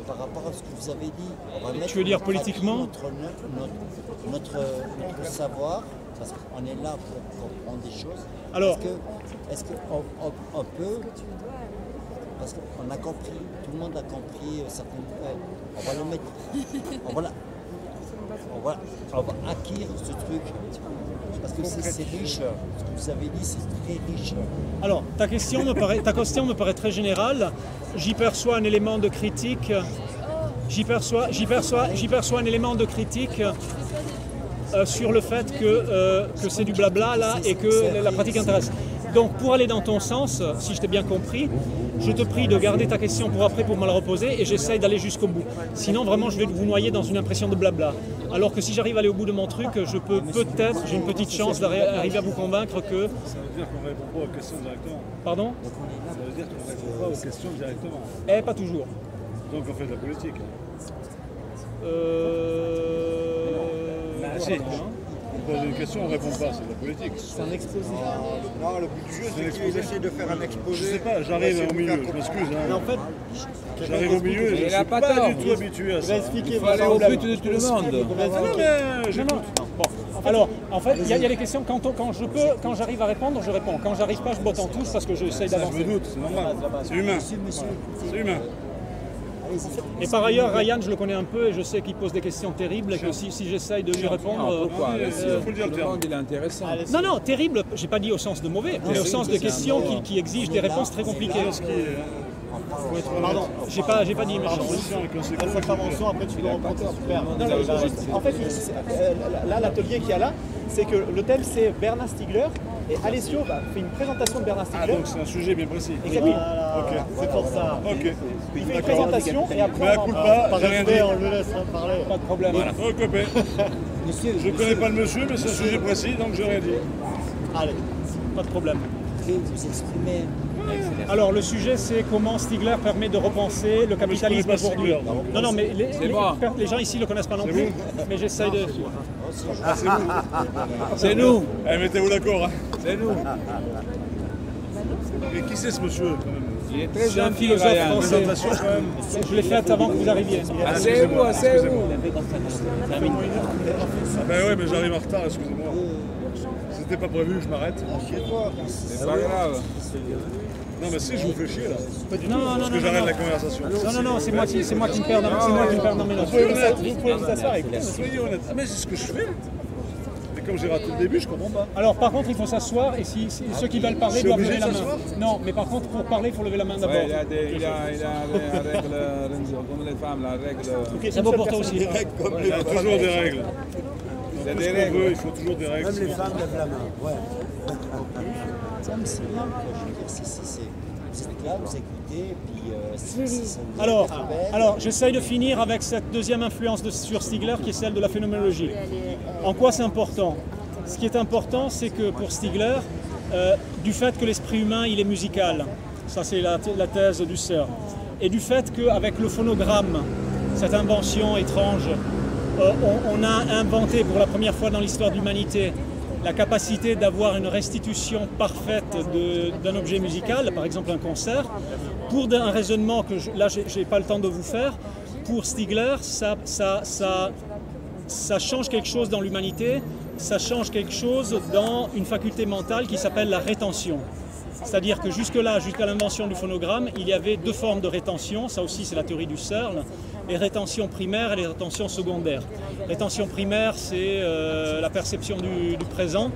par rapport à ce que vous avez dit On va mettre veux dire politiquement acquis, notre, notre, notre, notre- notre savoir, parce qu'on est là pour comprendre des choses. Alors- Est-ce qu'on on, on peut? Parce qu'on a compris, tout le monde a compris euh, certaines. euh, on va le mettre. On va, la- on va, on va acquérir ce truc. Parce que c'est riche. Ce que vous avez dit, c'est très riche. Alors, ta question me paraît, ta question me paraît très générale. J'y perçois un élément de critique. J'y perçois un élément de critique euh, sur le fait que, euh, que c'est du blabla là et que la pratique intéresse. Donc, pour aller dans ton sens, si je t'ai bien compris, je te prie de garder ta question pour après pour me la reposer et j'essaye d'aller jusqu'au bout. Sinon, vraiment, je vais vous noyer dans une impression de blabla. Alors que si j'arrive à aller au bout de mon truc, je peux peut-être, j'ai une petite chance d'arriver à vous convaincre que. Ça veut dire qu'on répond pas aux questions directement. Pardon? Ça veut dire qu'on répond pas aux questions directement. Eh, pas toujours. Donc on fait de la politique. Euh... Bah, si. On pose une question, on répond pas, c'est de la politique. C'est un exposé. Non, le but du jeu, c'est qu'ils essaient de faire un exposé. Je sais pas, j'arrive au milieu, je m'excuse. hein. Mais en fait, J'arrive au milieu et je Il suis a pas pas du tout habitué à il ça. va expliquer. Il faut aller au but de tout le monde. Non, alors, en fait, il y, a il y a les questions, quand, je peux, quand j'arrive à répondre, je réponds. Quand j'arrive pas, je botte en touche parce que j'essaye Ça, je me d'avancer. doute, c'est normal. C'est humain. C'est humain. Et par ailleurs, Ryan, je le connais un peu et je sais qu'il pose des questions terribles et que si, si j'essaye de lui répondre... euh, Pourquoi Il euh, faut le dire le Le terme. monde, il est intéressant. Non, non, terrible, j'ai pas dit au sens de mauvais, mais au sens de questions qui, qui exigent des réponses très compliquées. Pardon. J'ai pas, j'ai pas dit méchant. Intervention, après tu peux reprendre, c'est super. Non, non, juste, en fait, euh, là, l'atelier qu'il y a là, c'est que le thème c'est Bernard Stiegler Et Alessio bah, fait une présentation de Bernard Ah, Stiegler. donc c'est un sujet bien précis. Exactement. C'est pour ça. Ok. Il fait une présentation et après Mais à on coup de en- pas, Par j'ai rien respect, dit. on le laisse parler. Pas de problème. Oh. Monsieur, Je connais pas le monsieur, mais c'est un sujet précis, donc j'ai rien dit. Allez, pas de problème. vous exprimer Alors le sujet c'est comment Stigler permet de repenser le capitalisme connais pas aujourd'hui. Non. Non mais les, les- bon. les gens ici le connaissent pas non C'est plus, mais j'essaye de. C'est nous, Eh, mettez-vous d'accord. Hein. c'est nous. Mais qui c'est ce monsieur quand même Il est très C'est un philosophe français. Présentation quand même. Je l'ai fait avant que vous arriviez. Asseyez-vous, asseyez-vous. Ah ben ouais, mais j'arrive en retard, excusez-moi. C'était pas prévu, je m'arrête. C'est pas grave. Non mais si, je vous fais chier là. Non non non Parce que non j'arrête non. la conversation. Non non non, c'est moi qui c'est moi qui me perds dans, c'est moi qui me perds dans mes notes. Soyez honnête. Vous pouvez vous asseoir et. Soyez honnête. Ah mais c'est ce que je fais. Mais comme j'ai raté le début, je comprends pas. Alors par contre il faut s'asseoir et si, si- ceux qui veulent parler doivent obligé lever la de main. s'asseoir Non mais par contre pour parler il faut lever la main d'abord. Ouais, il, a des, il, a, il a des règles, Renzo, comme les femmes, la règle. Ok, C'est seule pour toi aussi. Il y a toujours des règles. C'est Ce des qu'on règles. il faut toujours des règles. Même les femmes lèvent la main. Ouais. Ça me c'est bien, quoi. Je veux dire, c'est, c'est, c'est- vous êtes là, vous écoutez, puis euh, Alors, belle. alors j'essaye de finir avec cette deuxième influence de- sur Stigler qui est celle de la phénoménologie. En quoi c'est important Ce qui est important, c'est que pour Stigler, euh, du fait que l'esprit humain il est musical, ça c'est la, la thèse du Searle, et du fait qu'avec le phonogramme, cette invention étrange, euh, on, on a inventé pour la première fois dans l'histoire de l'humanité la capacité d'avoir une restitution parfaite d'un objet musical, par exemple un concert, pour un raisonnement que je- là j'ai j'ai pas le temps de vous faire, pour Stigler, ça, change quelque chose dans l'humanité, ça change quelque chose dans une faculté mentale qui s'appelle la rétention. C'est-à-dire que jusque-là, jusqu'à l'invention du phonogramme, il y avait deux formes de rétention, ça aussi c'est la théorie du Searle, les rétentions primaires et les rétentions secondaires. Rétention primaire, c'est euh, la perception du, présent,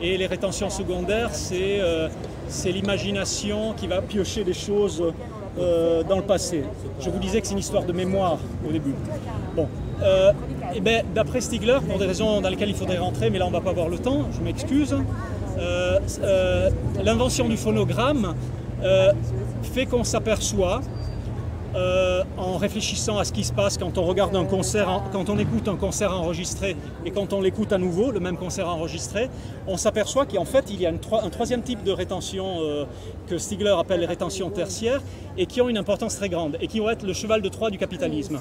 et les rétentions secondaires, c'est euh, l'imagination qui va piocher des choses euh, dans le passé. Je vous disais que c'est une histoire de mémoire au début. Bon, euh, eh ben, d'après Stigler, pour des raisons dans lesquelles il faudrait rentrer, mais là on ne va pas avoir le temps, je m'excuse, l'invention du phonogramme fait qu'on s'aperçoit, euh, en réfléchissant à ce qui se passe quand on regarde un concert, quand on écoute un concert enregistré et quand on l'écoute à nouveau, le même concert enregistré, on s'aperçoit qu'en fait il y a un troisième type de rétention euh, que Stigler appelle les rétentions tertiaires et qui ont une importance très grande et qui vont être le cheval de Troie du capitalisme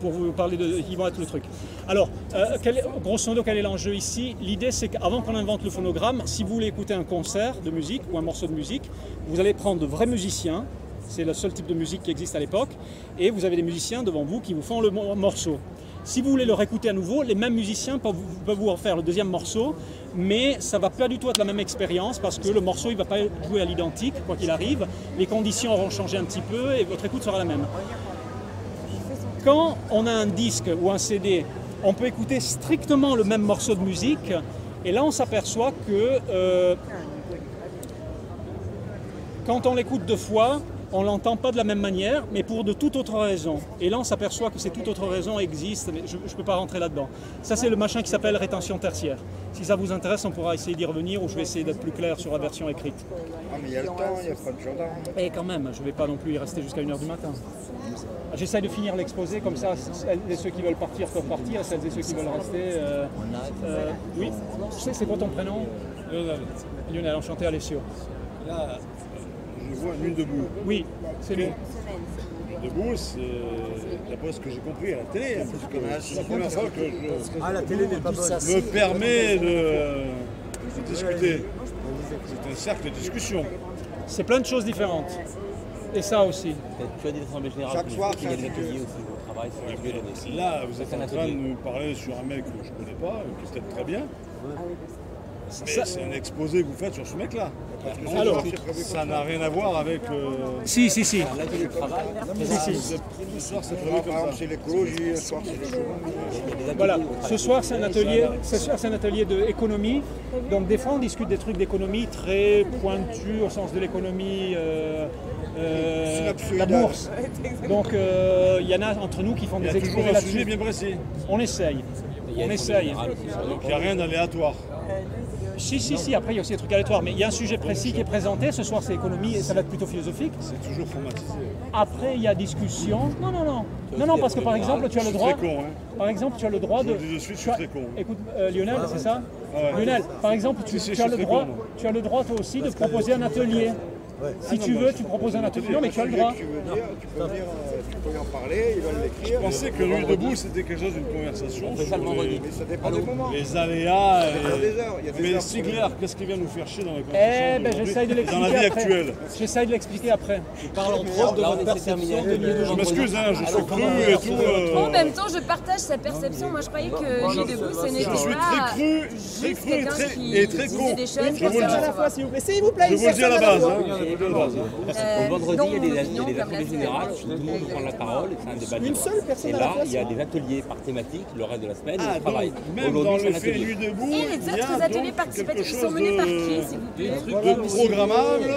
pour vous parler de qui vont être le truc. Alors, euh, grosso modo, quel est l'enjeu ici? L'idée, c'est qu'avant qu'on invente le phonogramme, si vous voulez écouter un concert de musique ou un morceau de musique, vous allez prendre de vrais musiciens. C'est le seul type de musique qui existe à l'époque. Et vous avez des musiciens devant vous qui vous font le mo- morceau. Si vous voulez le réécouter à nouveau, les mêmes musiciens peuvent vous, peuvent vous en faire le deuxième morceau, mais ça va pas du tout être la même expérience parce que le morceau il va pas jouer à l'identique, quoi qu'il arrive. Les conditions auront changé un petit peu et votre écoute sera la même. Quand on a un disque ou un CD, on peut écouter strictement le même morceau de musique, et là on s'aperçoit que euh, quand on l'écoute deux fois, on l'entend pas de la même manière, mais pour de toute autre raison. Et là on s'aperçoit que ces toute autre raison existent, mais je ne peux pas rentrer là-dedans. Ça c'est le machin qui s'appelle rétention tertiaire. Si ça vous intéresse, on pourra essayer d'y revenir, ou je vais essayer d'être plus clair sur la version écrite. Ah, mais il y a le temps, il y a pas de gendarme. Et quand même, je ne vais pas non plus y rester jusqu'à 1h du matin. J'essaie de finir l'exposé, comme ça, celles et ceux qui veulent partir peuvent partir, celles et ceux qui veulent rester. euh, euh, oui, c'est c'est quoi ton prénom? Lionel, Lionel, enchanté Alessio. là, je vois une debout. Oui, c'est lui. Debout, c'est d'après ce que j'ai compris à la télé. hein, parce que C'est la première fois que je Ah, la télé n'est pas bonne. me permets de, de discuter. C'est un cercle de discussion. C'est plein de choses différentes. Et ça aussi. Tu as des assemblées générales, Chaque soir, il y a des ateliers aussi au travail, atelier aussi. Là, vous êtes en train de nous parler sur un mec que je ne connais pas, qui est peut-être très bien. Mais Ça- c'est un exposé que vous faites sur ce mec-là. Alors, ça n'a rien à voir avec. euh, si, si, si. L'atelier de travail, ce ce soir, c'est prévu comme ça. l'écologie, soir, Voilà, ce soir c'est un atelier, ce soir c'est un atelier d'économie. Donc des fois on discute des trucs d'économie très pointus au sens de l'économie, euh, euh, la bourse. Donc euh, il y en a entre nous qui font des exposés un sujet là-dessus. bien précis. On essaye. On essaye. Donc il n'y a rien d'aléatoire. Si, si, si, après il y a aussi des trucs aléatoires, mais il y a un sujet précis qui est présenté, ce soir c'est économie et ça va être plutôt philosophique. C'est toujours formatisé. Après il y a discussion. Non, non, non. Non, non, parce que par exemple tu as le Je suis droit. très con, hein. Par exemple, tu as le droit Je de. le dis de suite, je tu as- suis très con. Écoute, euh, Lionel, c'est ça. Lionel, par exemple, tu, as le droit, tu as le droit toi aussi de proposer un atelier. Si tu veux, tu proposes un atelier. Non, mais tu as le droit. Tu veux dire, tu peux dire, euh, tu peux en parler, ils veulent Je l'écrire. pensais que Nuit debout c'était quelque chose d'une conversation sur les, Mais ça dépend des moments. les aléas. dépend et- des heures, il y a des Mais Stigler, qu'est-ce qui vient nous faire chier dans les Eh conversations ben j'essaye de d'aujourd'hui, Dans l'expliquer la vie après. actuelle. J'essaye de l'expliquer après. Parle entre autres de votre essaie de terminer perception de Je m'excuse, hein, je suis cru et tout. euh, En même temps, je partage sa perception. Moi, je croyais que Nuit debout, ce n'était Je suis pas très cru, très cru et très, con. des choses Je vous le comme ça. dis. s'il vous plaît. S'il vous plaît, Je vous le dis à la base. Hein, je vous le dis à la base. Euh, Le vendredi, il y a des, opinion, des comme assemblées générales tout le monde prend la parole et c'est un débat. Une seule personne Et à là, il y a des ateliers par thématique le reste de la semaine, Ah, on travaille. donc, même dans le un fait. Nuit debout, Et les y a autres ateliers participatifs quelque sont chose menés par qui, s'il vous plaît de programmable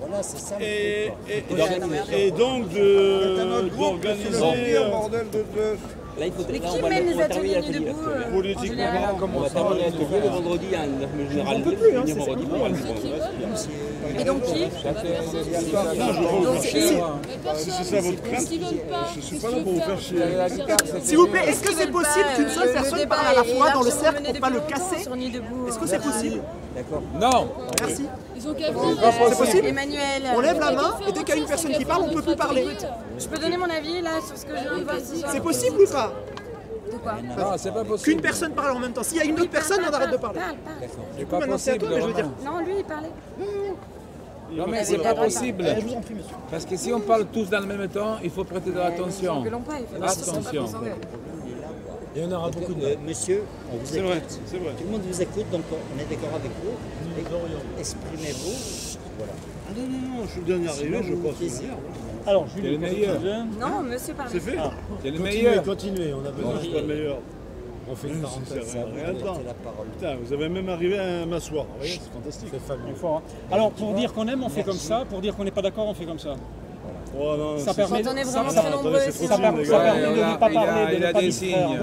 Voilà, c'est ça. et, et, Et et donc un d'organiser euh, bordel de Zeus. Là, il faut Mais là, qui on va- mène on les va ateliers debout euh, en Politiquement, général On va terminer l'atelier le vendredi, il y a une assemblée générale libre, plus, hein, c'est- vendredi Et donc qui c'est ça votre crainte, je suis pas là pour vous faire chier. S'il vous plaît, est-ce que c'est possible qu'une seule Le personne parle à la fois dans le cercle pour pas le casser. Est-ce que c'est possible Non Merci. Ils ont qu'à C'est possible Emmanuel, On lève la main et dès qu'il y a une personne qui parle, on ne peut plus parler. je peux donner mon avis là sur ce que je viens de voir C'est possible ou pas De quoi Non, c'est pas possible. Qu'une personne parle en même temps. S'il y a une autre personne, on arrête de parler. Parle, parle. C'est pas Maintenant, c'est à possible. toi, mais je veux dire. vraiment. Non, lui il parlait. Non, mais c'est pas possible. Monsieur. Parce que si on parle tous dans le même temps, il faut prêter de l'attention. Que l'on pas, il faut Attention. Il y en aura beaucoup de. Monsieur, on vous C'est vrai, écoute. vrai. Tout le monde vous écoute, donc on est d'accord avec vous. Exprimez-vous. Voilà. Ah non, non, non, je suis le dernier arrivé, je plaisir. Alors, C'est Julie, le meilleur. Non, monsieur parlait. C'est fait C'est le Continuez, meilleur. continuez, on a besoin. pas le meilleur. On fait une parenthèse. la parole. Putain, vous avez même arrivé à m'asseoir. Vous voyez, c'est fantastique. C'est fabuleux. faut, hein. Alors, pour dire qu'on aime, on fait comme ça. Pour dire qu'on n'est pas d'accord, on fait comme ça. Oh, non, Ça permet, de ne pas parler, il a des signes.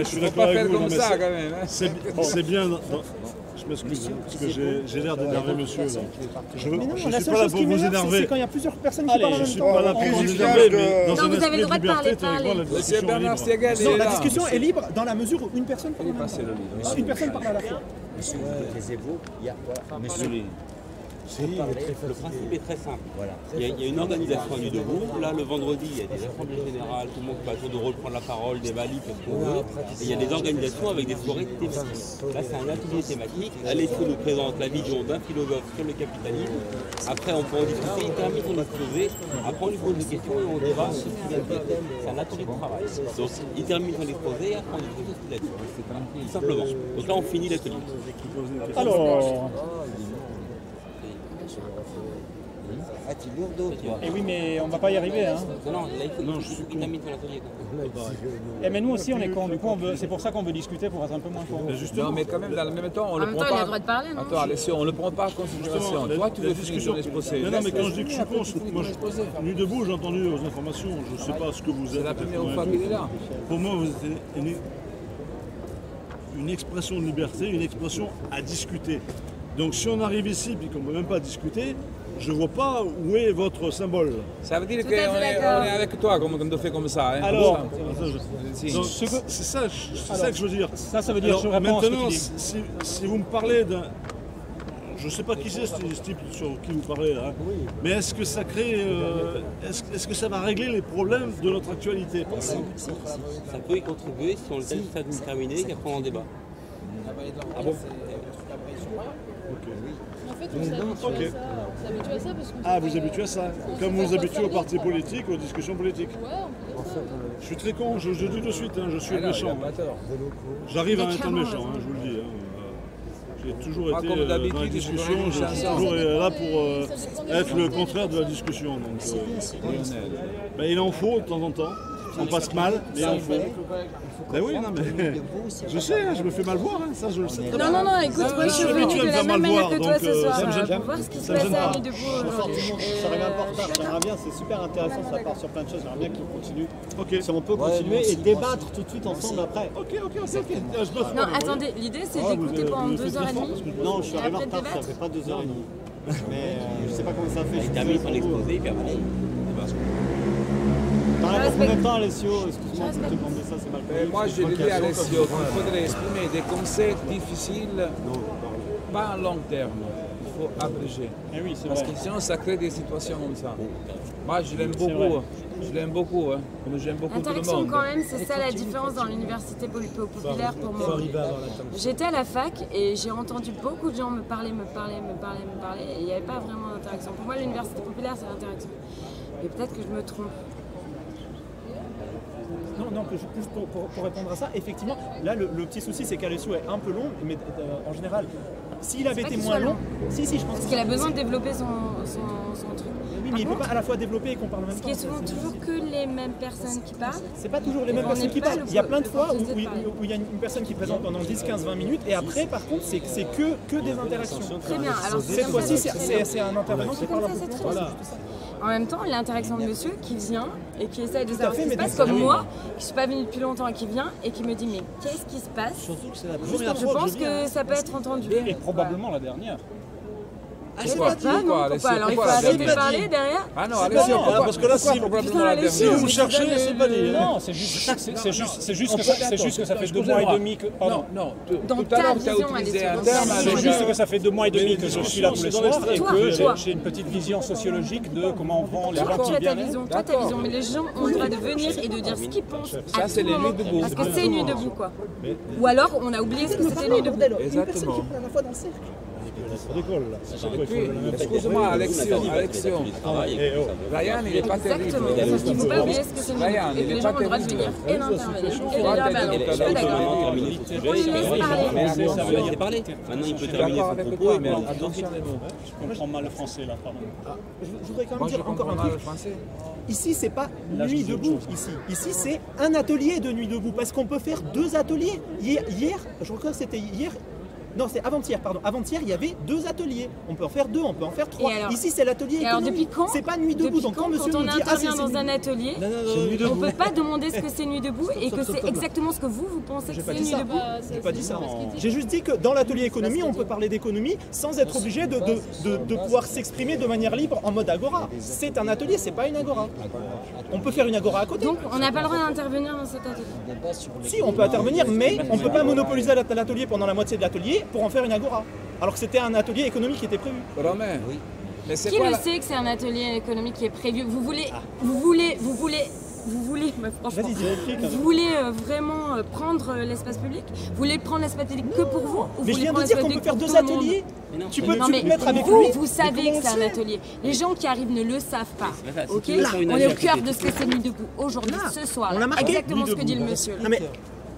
Je suis d'accord avec faire vous, non, comme mais ça c'est- quand même. hein. C'est bien. M'excuse, parce que j'ai l'air d'énerver monsieur. Là. Je ne Mais non, suis la seule pas là chose pour qui vous m'énerve, c'est- énerver. quand il y a plusieurs personnes qui parlent en Je même suis temps. pas là pour vous énerver, mais dans Non, un vous avez le esprit de droit de liberté, la. Monsieur discussion est Bernard libre. Non, la discussion est libre dans la mesure où une personne parle. Une personne parle à la fois. Monsieur, taisez-vous. Il Le principe est très simple. Il, y a, il y a une organisation à debout. Là, le vendredi, il y a des assemblées générales, tout le monde peut à tour de rôle prendre la parole, débat libre, ce qu'on veut. Et il y a des organisations avec des soirées thématiques. Là, c'est un atelier thématique. Alessio nous présente la vision d'un philosophe sur le capitalisme. Après, on peut en discuter, il termine son exposé. Après, on lui pose des questions et on débat ce qu'il a dit. C'est un atelier de travail. Donc, il termine son exposé et après, on discute ce qu'il a dit. Tout simplement. Donc là, on finit l'atelier. Alors, Ah, tu lourd d'eau, toi. et oui, mais on va pas y arriver. Hein. Non, non, là, il faut il faut qu'il termine son atelier. quoi. Et mais nous aussi, on est cons. Du coup, veut- c'est pour ça qu'on veut discuter pour être un peu moins cons. Non, mais quand même, dans le même temps, on En le même prend temps, il a pas. le droit de parler, non Attends, Alessio, on le prend pas en considération. La- Toi, tu veux discussion-. Non, non, mais quand je dis que je suis con, moi, je- Nuit debout, j'ai entendu aux informations. Je ne sais pas ce que vous êtes. C'est la première fois qu'il est là. Pour moi, vous êtes une, une expression de liberté, une expression à discuter. Donc si on arrive ici et qu'on ne peut même pas discuter, je ne vois pas où est votre symbole. Ça veut dire qu'on est, avec toi comme on fait comme ça. Hein, Alors, ça. C'est ça, que je veux dire. Ça, ça veut dire Alors, je réponds à ce que maintenant, tu dis. si, si vous me parlez d'un. Je ne sais pas qui c'est ce ce type sur qui vous parlez là. hein. Mais est-ce que ça crée. euh, est-ce, que ça va régler les problèmes de notre actualité? Ça peut y contribuer si on le laisse terminer et qu'après on en débat. En fait, on s'est habitué Ok. à ça. On s'est habitué à ça parce qu'on Ah, vous pas- habituez à ça Comme vous vous habituez aux partis politiques, aux discussions politiques. Ouais, on peut dire ça. Je suis très con, je, je dis de suite, hein, je suis Ah non, il méchant. tort. J'arrive à clairement, méchant, hein, je vous le dis. hein. Euh, J'ai toujours été euh, dans la il discussion, chanson. toujours euh, là pour euh, être le contraire de la discussion. Donc, euh, ben, il en faut de temps en temps. on passe mal, mais on faut. Ben oui, non, mais. Je sais, hein, je me fais mal voir, hein, ça je le sais. Non, non, non, écoute, moi je suis venue de la même mal manière voir, que toi donc, ce euh, soir, ça me euh, gêne- pour voir ce qui se ça me passe gêne à pas. Nuit debout monde, ça peu en retard, j'aimerais bien, c'est super intéressant, ça part sur plein de choses, j'aimerais bien qu'il continue. Ok. Si on peut continuer et débattre tout de suite ensemble après. Ok, ok, ok, ok. Non, pas, attendez, l'idée c'est Ah, d'écouter pendant vous deux faites heures et l'effort, demie. parce que Non, je suis arrivé en retard, ça fait pas deux heures et demie. Mais euh, je sais pas comment ça fait. Il je termine suis son désolé pour vous. exposé, puis après, Pareil, pour respecte. combien de temps, Alessio Excuse-moi de te demander ça, c'est mal moi, je lui dis à Alessio qu'il faudrait exprimer des concepts difficiles, pas à long terme. Il faut abréger. Eh oui, Parce vrai. que sinon, ça crée des situations comme ça. Moi, je l'aime beaucoup. Je l'aime beaucoup, hein. comme j'aime beaucoup tout le L'interaction monde. quand même, c'est ça la différence dans l'université populaire pour moi. J'étais à la fac et j'ai entendu beaucoup de gens me parler, me parler, me parler, me parler et il n'y avait pas vraiment d'interaction. Pour moi, l'université populaire, c'est l'interaction. Et peut-être que je me trompe. Non, non, que je- juste pour, pour- pour répondre à ça, effectivement, là le, le petit souci c'est qu'Alessio est un peu long, mais euh, en général, s'il avait été qu'il moins long, long. si, si, je pense Parce qu'il a besoin de développer son, son, son truc. Oui, mais il peut contre, pas à la fois développer et qu'on parle en même Ce temps. qui est souvent toujours que les mêmes personnes qui parlent. C'est pas toujours les mêmes on personnes qui parlent. le- Il y a plein de fois où où- il y a une une personne qui présente pendant 10-15-20 minutes et après, par contre, c'est c'est que, que des interactions. Très bien. Alors, Cette fois-ci, c'est un intervenant qui parle un peu plus. En même temps, l'interaction de monsieur qui vient et qui essaye de à savoir fait, ce qui se passe, comme moi, qui suis pas venue depuis longtemps et qui vient et qui me dit mais qu'est-ce qui se passe? Surtout que c'est la Je première fois pense que je viens. que ça peut être entendu. Et probablement la dernière. Ah, pourquoi pas, non, Pourquoi, pourquoi Alessio Alors il faut la arrêter de parler derrière Ah non, Alessio, pourquoi, parce que là, si- la vous me cherchez, c'est pas dit. hein. Non, c'est juste, c'est, c'est juste, c'est juste On que ça, fait deux mois et demi que. Pardon. Non, non, tout, Dans à ta l'heure, tu as vision, utilisé un dans terme C'est juste que ça fait deux mois et demi que je suis là tous les Dans soirs et Toi, que j'ai- toi. une petite vision sociologique de comment vont les Toi, gens tu qui as viennent. vision, toi ta D'accord. vision, mais les gens ont le droit de venir et de dire ce qu'ils pensent Ça, c'est les nuits debout. parce que c'est nuit debout quoi. Ou alors on a oublié ce que c'était nuit debout. Exactement. On. C'est quoi, Et il faut puis, le même excuse-moi, Alexio, Alexio, travail. Eh, oh. Ryan, il n'est pas terrible. Exactement, sauf qu'il ne faut pas oublier ce que c'est Ryan, il que est les pas terrible. et d'intervenir. Et parler. Maintenant, il peut terminer son propos et. Je comprends mal le français là, pardon. Je voudrais quand même dire encore un truc. français. Ici, c'est pas nuit debout. Ici, ici c'est un atelier de nuit debout parce qu'on peut faire deux ateliers. Hier, hier je crois que c'était hier. Non, c'est avant-hier, pardon. Avant-hier, il y avait deux ateliers. On peut en faire deux, on peut en faire trois. Alors- Ici, c'est l'atelier alors depuis quand C'est pas nuit debout. Depuis Donc quand quand, monsieur on nous dit ah c'est intervient dans un atelier, Non, non, non, C'est nuit non. on debout. peut pas demander ce que c'est nuit debout et que c'est exactement ce que vous, vous pensez que J'ai c'est pas dit nuit ça. debout. J'ai pas dit ça. J'ai juste dit que dans l'atelier économie, on peut parler d'économie sans être obligé de, de, de- de pouvoir s'exprimer de manière libre en mode agora. C'est un atelier, c'est pas une agora. On peut faire une agora à côté. Donc on n'a pas le droit d'intervenir dans cet atelier. Si, on peut intervenir, mais on ne peut pas monopoliser l'at- l'atelier pendant la moitié de l'atelier pour en faire une agora. Alors que c'était un atelier économique qui était prévu. Romain, mais c'est Qui quoi le sait que c'est un atelier économique qui est prévu? Vous voulez, vous voulez, vous voulez, vous voulez, mais franchement, vous voulez euh, vraiment euh, prendre euh, l'espace public? Vous voulez prendre l'espace public que pour vous ou vous Mais je viens de dire qu'on peut faire pour deux ateliers. Mais non, Tu mais peux, Non tu mais peux te mettre avec vous, lui. vous Mais savez que on c'est un atelier. Les gens qui arrivent ne le savent pas. Ok? On est au cœur de ce que c'est nuit debout. Aujourd'hui, ce soir, on l'a marqué, exactement ce que dit le monsieur.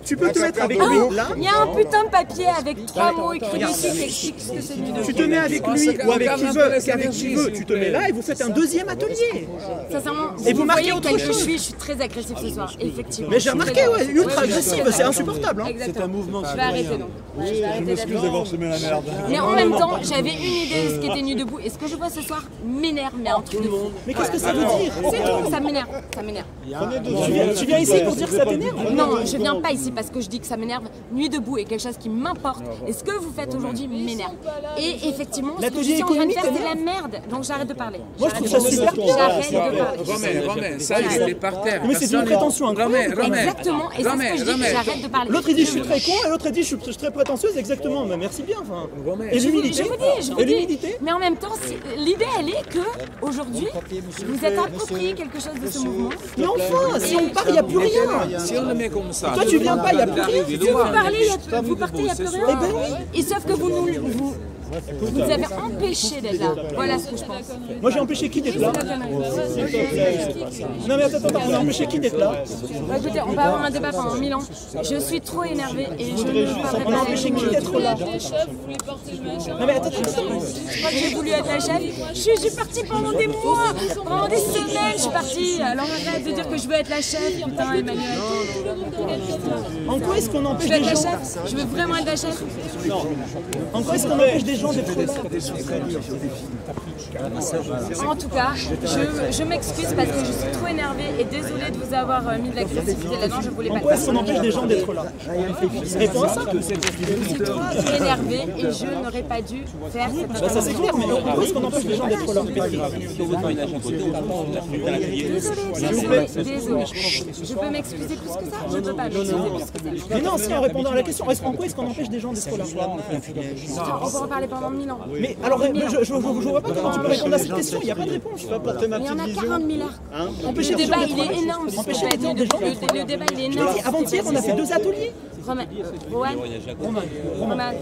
Tu peux te mettre avec Ah, lui là. il y a un putain de papier avec trois mots écrits dessus qui explique ce que c'est Tu te mets avec Dans lui ou avec qui veut, avec qui veut, tu te mets là et vous faites un deuxième atelier. Sincèrement, Et vous marquez autre chose. je suis, je suis très agressif ce soir, effectivement. Mais j'ai remarqué, ouais, ultra suis c'est insupportable. hein. Exactement. C'est un mouvement Je vais arrêter donc. Je vais Je arrêter m'excuse d'avoir semé la merde. Mais en même temps, j'avais une idée de ce qu'était nuit debout. Et ce que je vois ce soir m'énerve, mais un truc de fou. Mais qu'est-ce que ça veut dire? C'est tout, ça m'énerve. Ça m'énerve. tu viens, tu viens ici pour dire que ça t'énerve? Non, je viens pas ici parce que je dis que ça m'énerve. Nuit debout est quelque chose qui m'importe. Et ce que vous faites aujourd'hui m'énerve. Et effectivement, ce que je suis en train de faire, c'est la merde. Donc j'arrête de parler. Moi, je trouve ça super bien. J'arrête de parler. Romain, Romain, ça, il était par terre. Mais c'est Personne- prétention incroyable. Romain, Romain. Exactement. Et c'est ce que je dis. J'arrête de parler. L'autre il dit je suis très con et l'autre il dit je suis, je suis très prétentieuse exactement. Mais merci bien. Et l'humilité Et l'humilité Mais en même temps, l'idée elle est que aujourd'hui, vous êtes approprié quelque chose de ce mouvement. Mais enfin, si on part, il n'y a plus rien. Si on le met comme ça. Toi, tu viens pas, il y a plus rien. Si vous parlez, partez, il n'y a plus rien. Et sauf que vous nous, vous, Vous avez empêché d'être là. Voilà ce que je pense. Moi j'ai empêché qui d'être là Non mais attends, attends, on a empêché qui d'être là Bah, écoutez, on va avoir un débat pendant mille ans. Je suis trop énervée et je ne parlerai On a pas empêché qui vous. d'être là Non mais attends. Je crois que j'ai voulu être la chef. Je suis, partie pendant des mois, pendant des semaines, je suis partie. Alors arrête de dire que je veux être la chef, putain, Emmanuel. En quoi est-ce qu'on Je empêche veux être des la gens je veux vraiment être la chef. En quoi est-ce qu'on empêche des gens d'être là En tout cas, je, je m'excuse parce que je suis trop énervée et désolée de vous avoir euh, mis de l'agressivité là-dedans, je voulais pas le faire. empêche des gens d'être là Réponds à ça Je suis trop énervée et je n'aurais pas dû faire cette Bah ça c'est clair, mais en quoi est-ce qu'on empêche des gens d'être là va. Désolée, désolée. Je peux m'excuser plus que ça? Je ne peux pas m'excuser plus que ça. Mais non, si en répondant à la question, en quoi? Est-ce qu'on empêche des gens d'être là? On peut en parler pendant mille ans. Mais alors, je, je, je, je vois pas comment tu peux répondre à cette question, il n'y a pas de réponse. apporter ma Mais il y en a petite 40 vision. 000 heures. Hein Empêcher Le des débat, il est énorme. Empêcher Le, gens débat, il est énorme. Avant-hier, on a fait deux ateliers. Roman, Roman.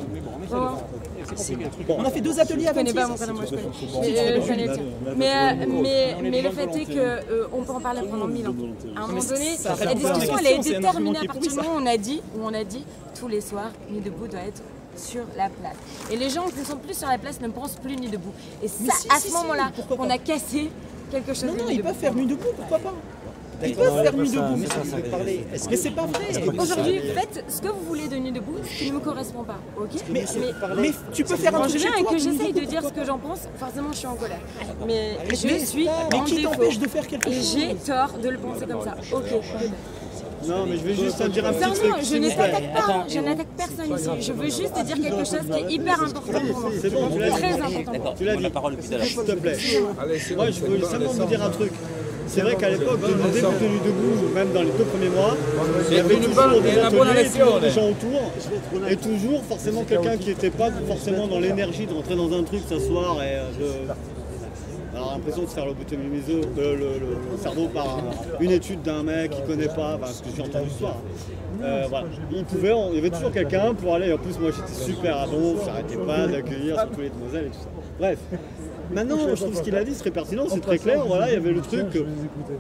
On a fait deux ateliers connais avant-hier. pas mon prénom, moi je connais. Mais, euh, je connais le tien. Mais, euh, mais, mais le fait est qu'on peut en parler pendant mille ans. À un moment donné, la discussion elle a été terminée à partir du moment où on a dit, où on a dit tous les soirs, Nuit debout doit être sur la place. Et les gens qui ne sont plus sur la place ne pensent plus Nuit debout. Et ça, si, à si, ce si, moment-là, pourquoi on pas a cassé quelque chose Non, non, ils debout. peuvent faire nuit debout, pourquoi pas Ils peuvent faire nuit debout. Mais c'est pas vrai. Aujourd'hui, faites ce que vous voulez de Nuit debout, ce qui ne me correspond pas. Ok Mais, mais tu peux faire un Quand truc chez viens et toi. que j'essaye de dire ce que j'en pense, forcément je suis en colère. Mais Mais- je suis mais en qui t'empêche de faire quelque Et chose j'ai tort de le penser comme ça. Ok. Non, mais je vais juste te dire un petit truc. non, je s'il ne vous plaît. t'attaque pas, je n'attaque personne ici. Je veux juste te dire quelque chose qui est hyper important pour moi. C'est bon, tu l'as dit. Très important. Tu l'as la dit. parole à l'heure. S'il te plaît. Moi, je veux simplement vous dire un truc. C'est vrai qu'à l'époque, de nos débuts tenus debout, même dans les deux premiers mois, il y avait toujours des ateliers, toujours des gens autour, et toujours forcément quelqu'un qui n'était pas forcément dans l'énergie de rentrer dans un truc, s'asseoir et euh, de avoir l'impression de faire lobotomiser le, le, le- le cerveau par une étude d'un mec qui connaît pas, enfin, ce que j'ai entendu ce soir. Euh, voilà. Il, pouvait, il y avait toujours quelqu'un pour aller, en plus moi j'étais super à don, j'arrêtais pas d'accueillir surtout les demoiselles et tout ça. Bref. Maintenant, je trouve ce qu'il a dit serait pertinent, c'est très clair. Voilà, il y avait le truc,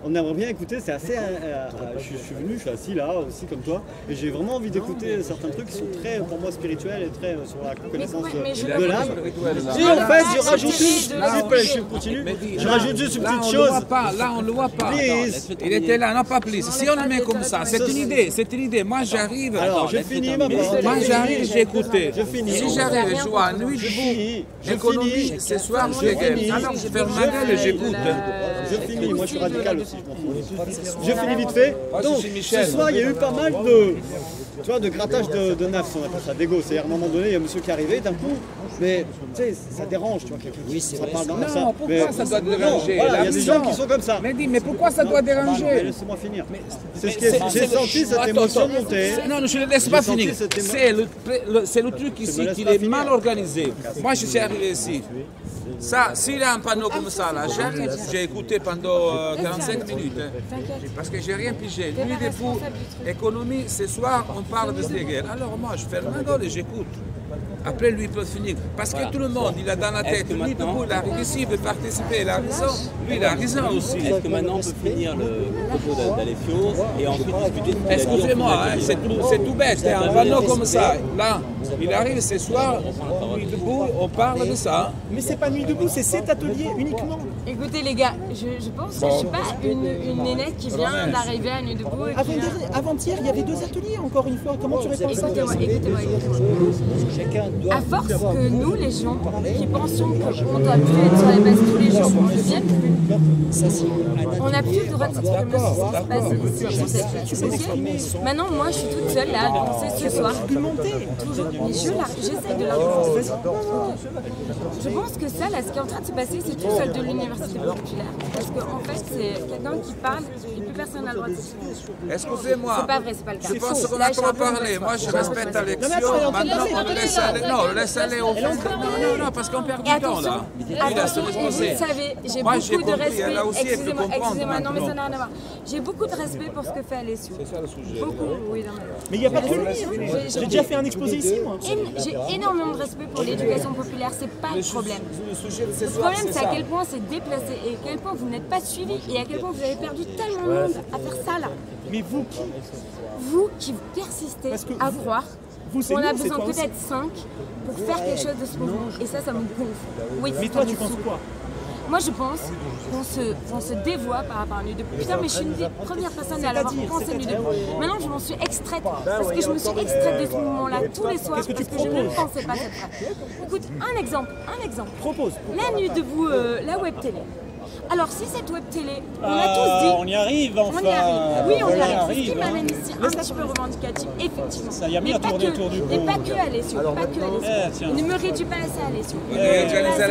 on aimerait bien écouter. C'est assez. euh, euh, je, suis- je venu, je suis assis là aussi comme toi, et j'ai vraiment envie d'écouter certains trucs qui sont très, pour moi, spirituels et très euh, sur la connaissance je de, l'âme. Je Et ne en fait, je rajoute juste, je continue. Je là, rajoute juste une petite on ne le voit chose. pas, là, on ne le voit pas. Il était là, non pas plus. Si on le met comme ça, c'est une idée, c'est une idée. Moi, j'arrive. Alors, j'ai fini ma parole. Moi, j'arrive, j'ai écouté. Je finis. Si j'arrive, je vois nuit Je finis. Je finis. ce soir, je Je gueule. finis. Alors, je ferme ma gueule et j'écoute. Je finis, moi je suis radical aussi, je finis vite fait. Je Donc, ce soir, il y a eu pas mal de, tu vois, de grattage de, de nafs, on appelle ça, d'ego. C'est-à-dire, à un moment donné, il y a monsieur qui est arrivé, d'un coup, mais tu sais, ça dérange, tu vois, quelqu'un qui ça parle dans Non, ça. pourquoi mais- ça doit Non, déranger voilà, Il y a La des gens qui sont comme ça. Mais dis, mais pourquoi ça doit déranger Laissez-moi finir. C'est ce qui est- J'ai senti cette Attends, émotion attends. monter. Non, je ne laisse pas finir. C'est le, le- c'est le truc ici pas est mal organisé. Moi, je suis arrivé ici. Ça, s'il y a un panneau comme ça, là, j'arrive, j'ai écouté pendant euh, 45 minutes. hein. Parce que j'ai rien pigé. Nuit debout, économie, ce soir, on parle de ces guerres. Alors moi, je ferme ma gueule et j'écoute. Après, lui, il peut finir. Parce que tout le monde, il a dans la tête, maintenant- debout, il arrive ici, il veut participer, il a raison. Lui, il a raison aussi. Est-ce que maintenant on peut finir le propos d'A- d'Alessio et ensuite discuter de Excusez-moi, hein, c'est tout, c'est tout bête, c'est un panneau comme ça. Là, il arrive ce soir, nuit debout, on parle de ça. Mais c'est pas nuit debout, c'est cet atelier uniquement. Écoutez les gars, je, je pense que je suis pas une, une nénette qui vient d'arriver à Nuit debout. et qui Avant-hier, il y avait deux ateliers, encore une fois. Comment tu réponds à ça Écoutez-moi, écoutez-moi, écoutez-moi. Chacun doit À force que nous, les gens, qui pensions qu'on doit plus être sur les bases tous les jours, on ne vient plus. On n'a plus le droit de s'exprimer sur ce qui se passe ici, sur cette ok Maintenant, moi, je suis toute seule là, à danser ce soir. Toujours. Mais je la- j'essaie de l'argumenter. Je pense que ça, là, ce qui est en train de se passer, c'est tout seul de l'université populaire. Parce qu'en fait, c'est quelqu'un qui parle et plus personne n'a le droit de s'exprimer. Excusez-moi. C'est pas vrai, c'est pas le cas. Je pense qu'on a trop parlé. Moi, je respecte l'élection. attendez, Maintenant, on laisse aller, non, laisse aller au fond. Non, non, non, parce qu'on perd du temps là. attention, Il a se et vous savez, j'ai beaucoup de respect. elle a aussi, elle peut Excusez-moi, comprendre excusez-moi, non mais ça n'a rien à voir. J'ai beaucoup de respect pour ce que fait Alessio. C'est ça le sujet. Beaucoup, oui, non mais. Mais il n'y a pas que lui. hein. J'ai- déjà fait un exposé ici, moi. J'ai énormément de respect pour l'éducation populaire, c'est pas le problème. Le problème, c'est c'est à quel point c'est déplacé et à quel point vous n'êtes pas suivi et à quel point vous avez perdu tellement de monde à faire ça là. Mais vous, qui Vous qui persistez Parce que à vous- croire vous, qu'on a besoin peut-être 5 pour faire quelque chose de ce mouvement. Et ça, ça me gonfle. Oui, Mais toi, tu penses quoi Moi, je pense qu'on se, se dévoie par rapport à nu debout. Putain, mais je suis une des premières personnes à l'avoir pensé nu c'est-à-dire debout. Maintenant, je m'en suis extraite parce que je me suis extraite de ce mouvement-là tous les soirs parce que je ne pensais pas cette phrase. Écoute, un exemple, un exemple. Propose. La nuit debout, euh, la web télé. Alors, si cette web télé, on a Ah, tous dit. on y arrive enfin. On y arrive. Oui, on y arrive. C'est ce qui hein. m'amène ici un petit peu revendicatif, effectivement. Ça y a pas tourné que- autour du Mais pot. pas que Alessio, pas que Alessio. Eh, tiens. Ne me réduis pas à ça, Alessio. On Ne me réduis pas à à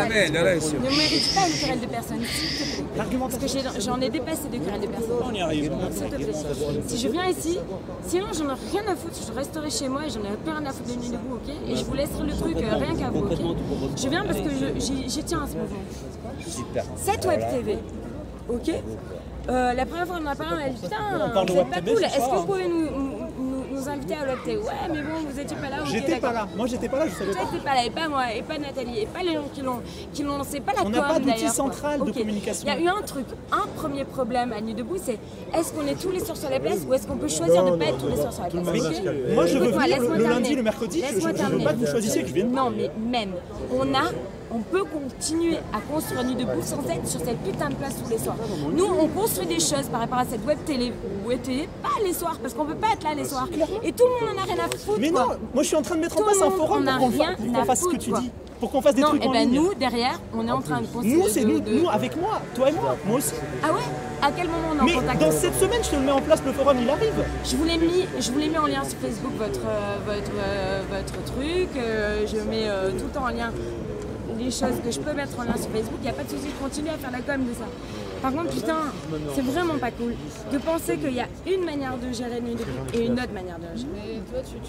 pas à une querelle de personnes, s'il te plaît. Parce que j'en ai dépassé de querelles de personnes. On y arrive. S'il te plaît. Si je viens ici, sinon j'en ai rien à foutre, je resterai chez moi et j'en ai plus rien à foutre de nuit debout, ok? Et je vous laisserai le truc euh, rien qu'à vous, ok? Je viens parce que je- j'y tiens à ce mouvement. Super. Cette web TV, ok. Euh, La première fois qu'on en a parlé, on a dit putain, parle de vous êtes Web pas TV cool, ce est-ce que vous pouvez nous, nous, nous inviter à TV Ouais, mais bon, vous étiez pas là, J'étais pas là. Moi, j'étais pas là, je savais pas. pas là, et pas moi, et pas Nathalie, et pas les gens qui l'ont qui l'ont lancé, pas la On n'a pas d'outil central de communication. Il y a eu un truc, un premier problème à Nuit Debout, c'est est-ce qu'on est tous les soirs sur la place ou est-ce qu'on peut choisir de ne pas être tous les soirs sur la place? moi, je veux venir le, lundi, le mercredi. Je, je, Laisse-moi je veux pas que vous choisissiez que je vienne. Non, mais même, on a, on peut continuer à construire Nuit Debout sans être sur cette putain de place tous les soirs. Nous, on construit des choses par rapport à cette web télé, web télé, pas les soirs, parce qu'on peut pas être là les soirs. Et tout le monde en a rien à foutre. Mais quoi. non, moi, je suis en train de mettre en place un forum pour qu'on fasse ce que tu quoi. dis. Pour qu'on fasse des non, trucs et en ben ligne. nous, derrière, on est en train de construire. Nous, c'est nous, de- nous, avec moi, toi et moi, moi aussi. Ah ouais? À quel moment on est en Mais contact dans cette semaine, je te le mets en place, le forum, il arrive. Je vous l'ai mis, je vous l'ai mis en lien sur Facebook votre euh, votre euh, votre truc. euh, je mets euh, tout le temps en lien les choses que je peux mettre en lien sur Facebook. Il n'y a pas de souci, continuez à faire la com de ça. Par contre, putain, c'est vraiment pas cool de penser qu'il y a une manière de gérer Nuit Debout et une autre manière de gérer.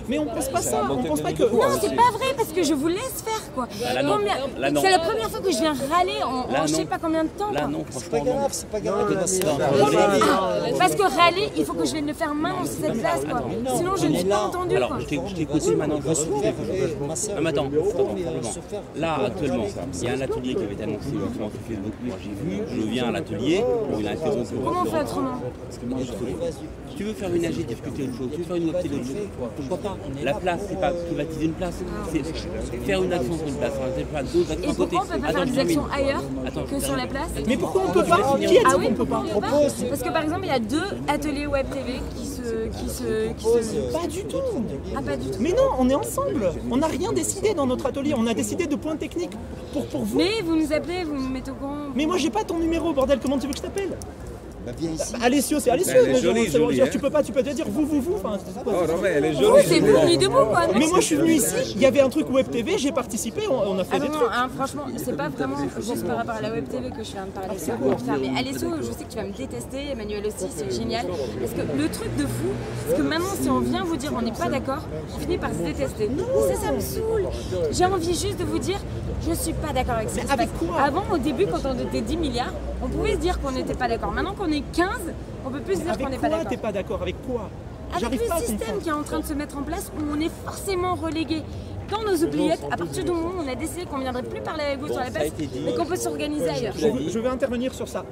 Mais on pense pas ça, on pense pas que. Non, c'est pas vrai parce que je vous laisse faire quoi. non. Non. C'est la première fois que je viens râler en, je sais non. pas combien de temps. Là, quoi. non, C'est pas non. grave, c'est pas grave. Non, c'est non, pas non, grave. Ah, parce que râler, il faut que je vienne le faire maintenant sur cette place quoi. Sinon, je ne suis pas entendue quoi. Alors, je écouté maintenant. Ah, mais attends, Là, actuellement, il y a un atelier qui avait été annoncé sur Facebook. Moi, j'ai vu, je viens à l'atelier, bon, il a interrompu. Comment on fait autrement? Tu veux faire une AG, discuter autre chose, tu veux faire une web télé, pourquoi pas La place, c'est pas privatiser une place, c'est faire une action sur une place, faire pas d'autres actions Et à côté. pourquoi on peut pas faire des actions ailleurs Attends, que sur la place Mais pourquoi on peut pas Qui a dit Ah oui, qu'on peut pas pourquoi on peut pas Parce que par exemple, il y a deux ateliers web TV qui se. Qui se, qui se... Pas du tout. Ah, pas du tout. Mais non, on est ensemble. On n'a rien décidé dans notre atelier. On a décidé de points techniques pour, pour vous. Mais vous nous appelez, vous nous mettez au courant. Mais moi, j'ai pas ton numéro, bordel. Comment tu veux que je t'appelle? Bah, viens ici. Alessio, c'est Alessio. Elle est jolie, jolie, je- hein. Tu peux pas, tu peux te dire vous, vous, vous. Enfin, Oh, Romain, elle est Vous, jolie. c'est vous, nuit debout quoi. Mais moi, je suis venu ici. Il y avait un truc web TV. J'ai participé. On, on a fait Ah des non, non, trucs. hein, franchement, c'est pas vraiment juste par rapport à la web TV que je viens de parler. Ça. Mais Alesso, je sais que tu vas me détester, Emmanuel aussi, c'est génial. Parce que le truc de fou, c'est que maintenant, si on vient vous dire on n'est pas d'accord, on finit par se détester. Ça, ça me saoule. J'ai envie juste de vous dire, je suis pas d'accord avec ça. Mais avec quoi? Avant, au début, quand on était 10 milliards, on pouvait se dire qu'on n'était pas d'accord. Maintenant qu'on est 15, on peut plus se dire qu'on n'est Avec pas quoi d'accord. t'es pas d'accord Avec quoi Avec J'arrive le pas système qui est en train de se mettre en place où on est forcément relégué dans nos oubliettes à partir du moment où on a décidé qu'on ne viendrait plus parler avec vous sur la dit. mais qu'on peut s'organiser ailleurs. Je veux, je veux intervenir sur ça.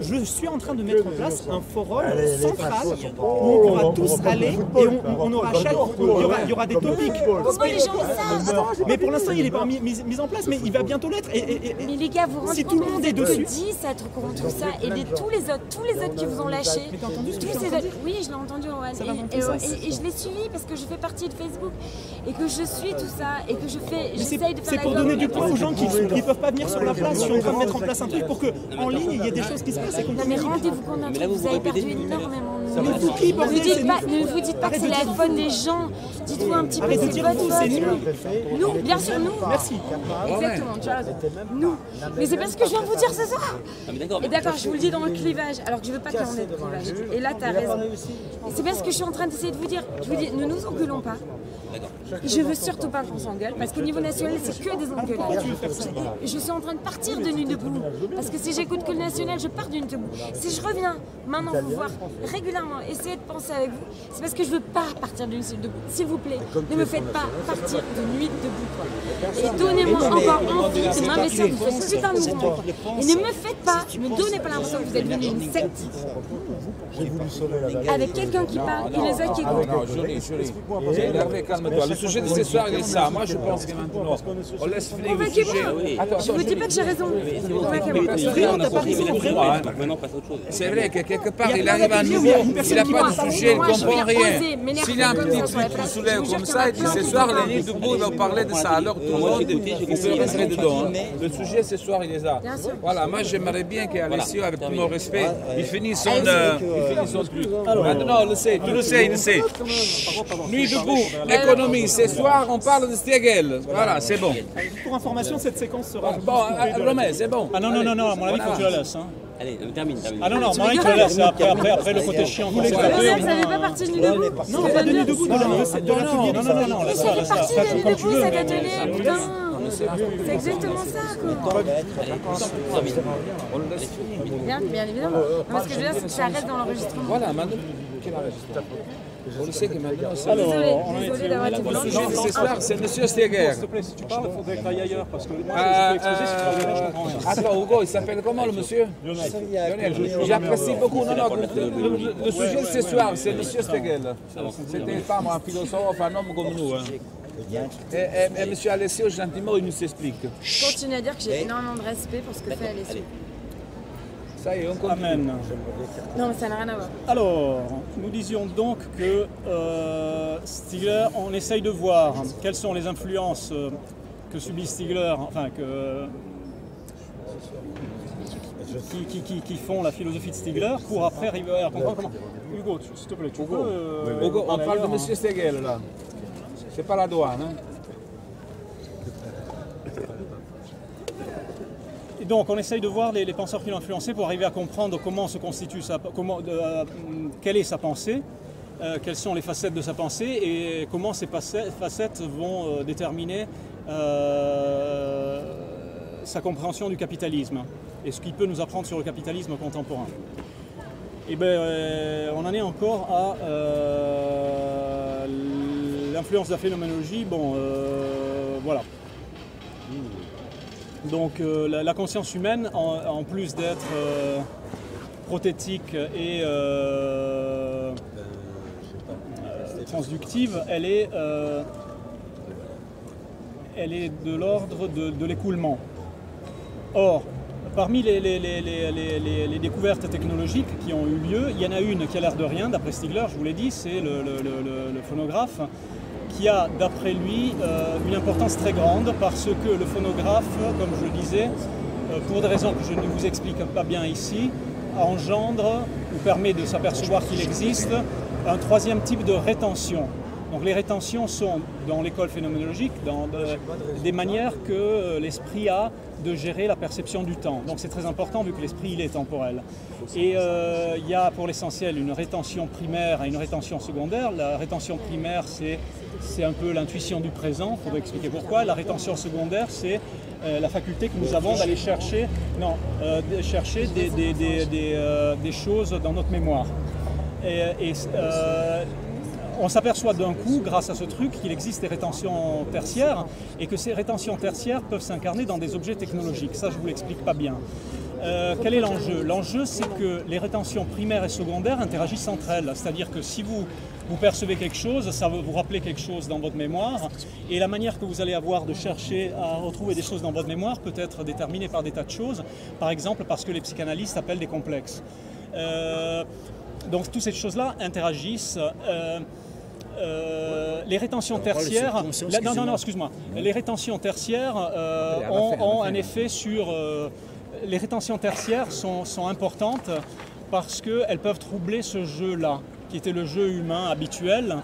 Je suis en train de mettre en place un forum central où on pourra tous aller et on, on aura chaque, il y aura, il y aura des topics. Pourquoi les gens le savent Mais pour l'instant, il n'est pas mis, mis- mis en place, mais il va bientôt l'être. Et, et- et- Mais les gars, vous Si compte tout le monde que est vous êtes que dessus. 10 à être contre ça et les- tous les autres, tous les autres qui vous ont lâché. Mais t'as entendu ce que tous autres- Oui, je l'ai entendu, Rowan. Ça Et, tous et- sens. et- et je l'ai suivi parce que je fais partie de Facebook et que je suis tout ça et que je fais, j'essaye de faire c'est pour donner du poids aux gens qui ne peuvent pas venir sur la place. Je suis en train de mettre en place un truc pour que en ligne il y ait des choses qui se Non mais rendez-vous compte d'un truc, vous vous avez perdu énormément de Mais vous qui, Ne dites pas, vous dites pas que c'est faute des gens. Dites-vous un petit peu de c'est votre faute. Nous, bien sûr, nous. Merci. Exactement, tu as raison. Nous. Mais c'est parce que je viens de vous dire ce soir. Mais d'accord. Et d'accord, je vous le dis dans le clivage, alors que je veux pas qu'il y en ait de clivage. Et là, tu as raison. C'est parce que je suis en train d'essayer de vous dire, je vous dis, ne nous engueulons pas. Je veux surtout pas qu'on s'engueule parce qu'au niveau national, c'est que des engueulades. Je suis en train de partir de Nuit debout parce que si j'écoute que le national, je pars de Nuit debout. Si je reviens maintenant vous voir régulièrement, essayer de penser avec vous, c'est parce que je veux pas partir de Nuit debout. S'il vous plaît, ne me faites pas partir de Nuit debout. quoi. Et donnez-moi encore envie de m'investir dans ce putain de mouvement. Et ne me faites pas, ne me donnez pas l'impression que vous êtes devenu une secte avec quelqu'un qui parle et les autres qui écoutent. non. Hervé, calme-toi. Le sujet de ce soir, il est ça. Moi, je pense que maintenant, on laisse finir le sujet. Je vous dis pas que j'ai raison. C'est vrai que quelque part, il arrive à nouveau, il n'a pas de sujet, il ne comprend rien. S'il a un petit truc qui soulève comme ça, il dit ce soir, les nuits debout vont parler de ça. Alors tout le monde, il peut rentrer dedans. hein. Le sujet ce soir, il est là. Voilà, moi j'aimerais bien qu'Alessio, avec tout mon respect, il finisse son, euh. Maintenant, on le sait, tu le sais, il le sait. Nuit debout, économie, ce soir, on parle de Stiegel. Voilà, c'est bon. Pour information, cette séquence sera. Bon, euh, Romain, c'est bon. Ah non, non, non, non, à mon avis, il faut que tu la laisses. hein. Allez, euh, termine, termine. Ah non, non, à mon avis, tu la laisses. Après, après, après le côté chiant, vous tapez. savez pas partie de Nuit debout Non, pas de nuit debout, non, non, c'est de l'atelier. Non, non, non, non, ça ça, ça. partie Ça, C'est exactement ça, quoi Bien, bien évidemment. Moi, ce que je veux dire, c'est que ça reste dans l'enregistrement. Voilà, maintenant, quel enregistrement On le sait que maintenant, c'est était d'avoir été blanche. sujet de ce soir, c'est M. Stieger. S'il te plaît, si tu parles, il faudrait que tu ailles ailleurs parce que moi, Euh, je peux exposer si tu reviens, je comprends rien. Attends, Hugo, il s'appelle comment le monsieur? Lionel. J'apprécie beaucoup. Non, non, le, sujet de ce soir, c'est M. Stegel. C'était une femme, un philosophe, un homme comme nous. Hein. Et, et, et M. Alessio, gentiment, il nous explique. Je continue à dire que j'ai énormément de respect pour ce que fait Alessio. Ça y est, on continue. Amen. Non, mais ça n'a rien à voir. Alors, nous disions donc que euh, Stigler, on essaye de voir quelles sont les influences euh, que subit Stigler, enfin que qui, qui- qui- qui font la philosophie de Stigler pour après arriver à comprendre comment. Hugo, s'il te plaît, tu peux, euh, Hugo, on parler parle de M. Stegel, là. C'est pas la douane. Hein. Et donc, on essaye de voir les, penseurs qui l'ont influencé pour arriver à comprendre comment se constitue sa, comment, euh, quelle est sa pensée, euh, quelles sont les facettes de sa pensée et comment ces facettes, vont euh, déterminer sa compréhension du capitalisme et ce qu'il peut nous apprendre sur le capitalisme contemporain. Et ben, euh, on en est encore à l'influence de la phénoménologie. Bon, euh, voilà. Donc euh, la, conscience humaine, en, plus d'être euh, prothétique et transductive, elle est, elle est de l'ordre de, l'écoulement. Or, parmi les, les- les- les- découvertes technologiques qui ont eu lieu, il y en a une qui a l'air de rien, d'après Stigler, je vous l'ai dit, c'est le phonographe, qui a, d'après lui, euh, une importance très grande parce que le phonographe, comme je le disais, euh, pour des raisons que je ne vous explique pas bien ici, engendre ou permet de s'apercevoir qu'il existe un troisième type de rétention. Donc les rétentions sont dans l'école phénoménologique de- des manières que euh, l'esprit a de gérer la perception du temps. Donc c'est très important vu que l'esprit il est temporel. Et euh, il y a pour l'essentiel une rétention primaire et une rétention secondaire. La rétention primaire c'est c'est un peu l'intuition du présent, il faudrait expliquer pourquoi. La rétention secondaire c'est euh, la faculté que nous avons d'aller chercher, non, euh, de chercher euh, des choses dans notre mémoire. Et, on s'aperçoit d'un coup, grâce à ce truc, qu'il existe des rétentions tertiaires et que ces rétentions tertiaires peuvent s'incarner dans des objets technologiques. Ça, je ne vous l'explique pas bien. Quel est l'enjeu? L'enjeu, c'est que les rétentions primaires et secondaires interagissent entre elles. C'est-à-dire que si vous, vous percevez quelque chose, ça va vous rappeler quelque chose dans votre mémoire. Et la manière que vous allez avoir de chercher à retrouver des choses dans votre mémoire peut être déterminée par des tas de choses. Par exemple, parce que les psychanalystes appellent des complexes. Euh, donc toutes ces choses-là interagissent. Euh, euh, les rétentions tertiaires, la- non, non, non, excuse-moi. Les rétentions tertiaires ont, un effet sur. euh, les rétentions tertiaires sont, sont importantes parce qu'elles peuvent troubler ce jeu-là, qui était le jeu humain habituel.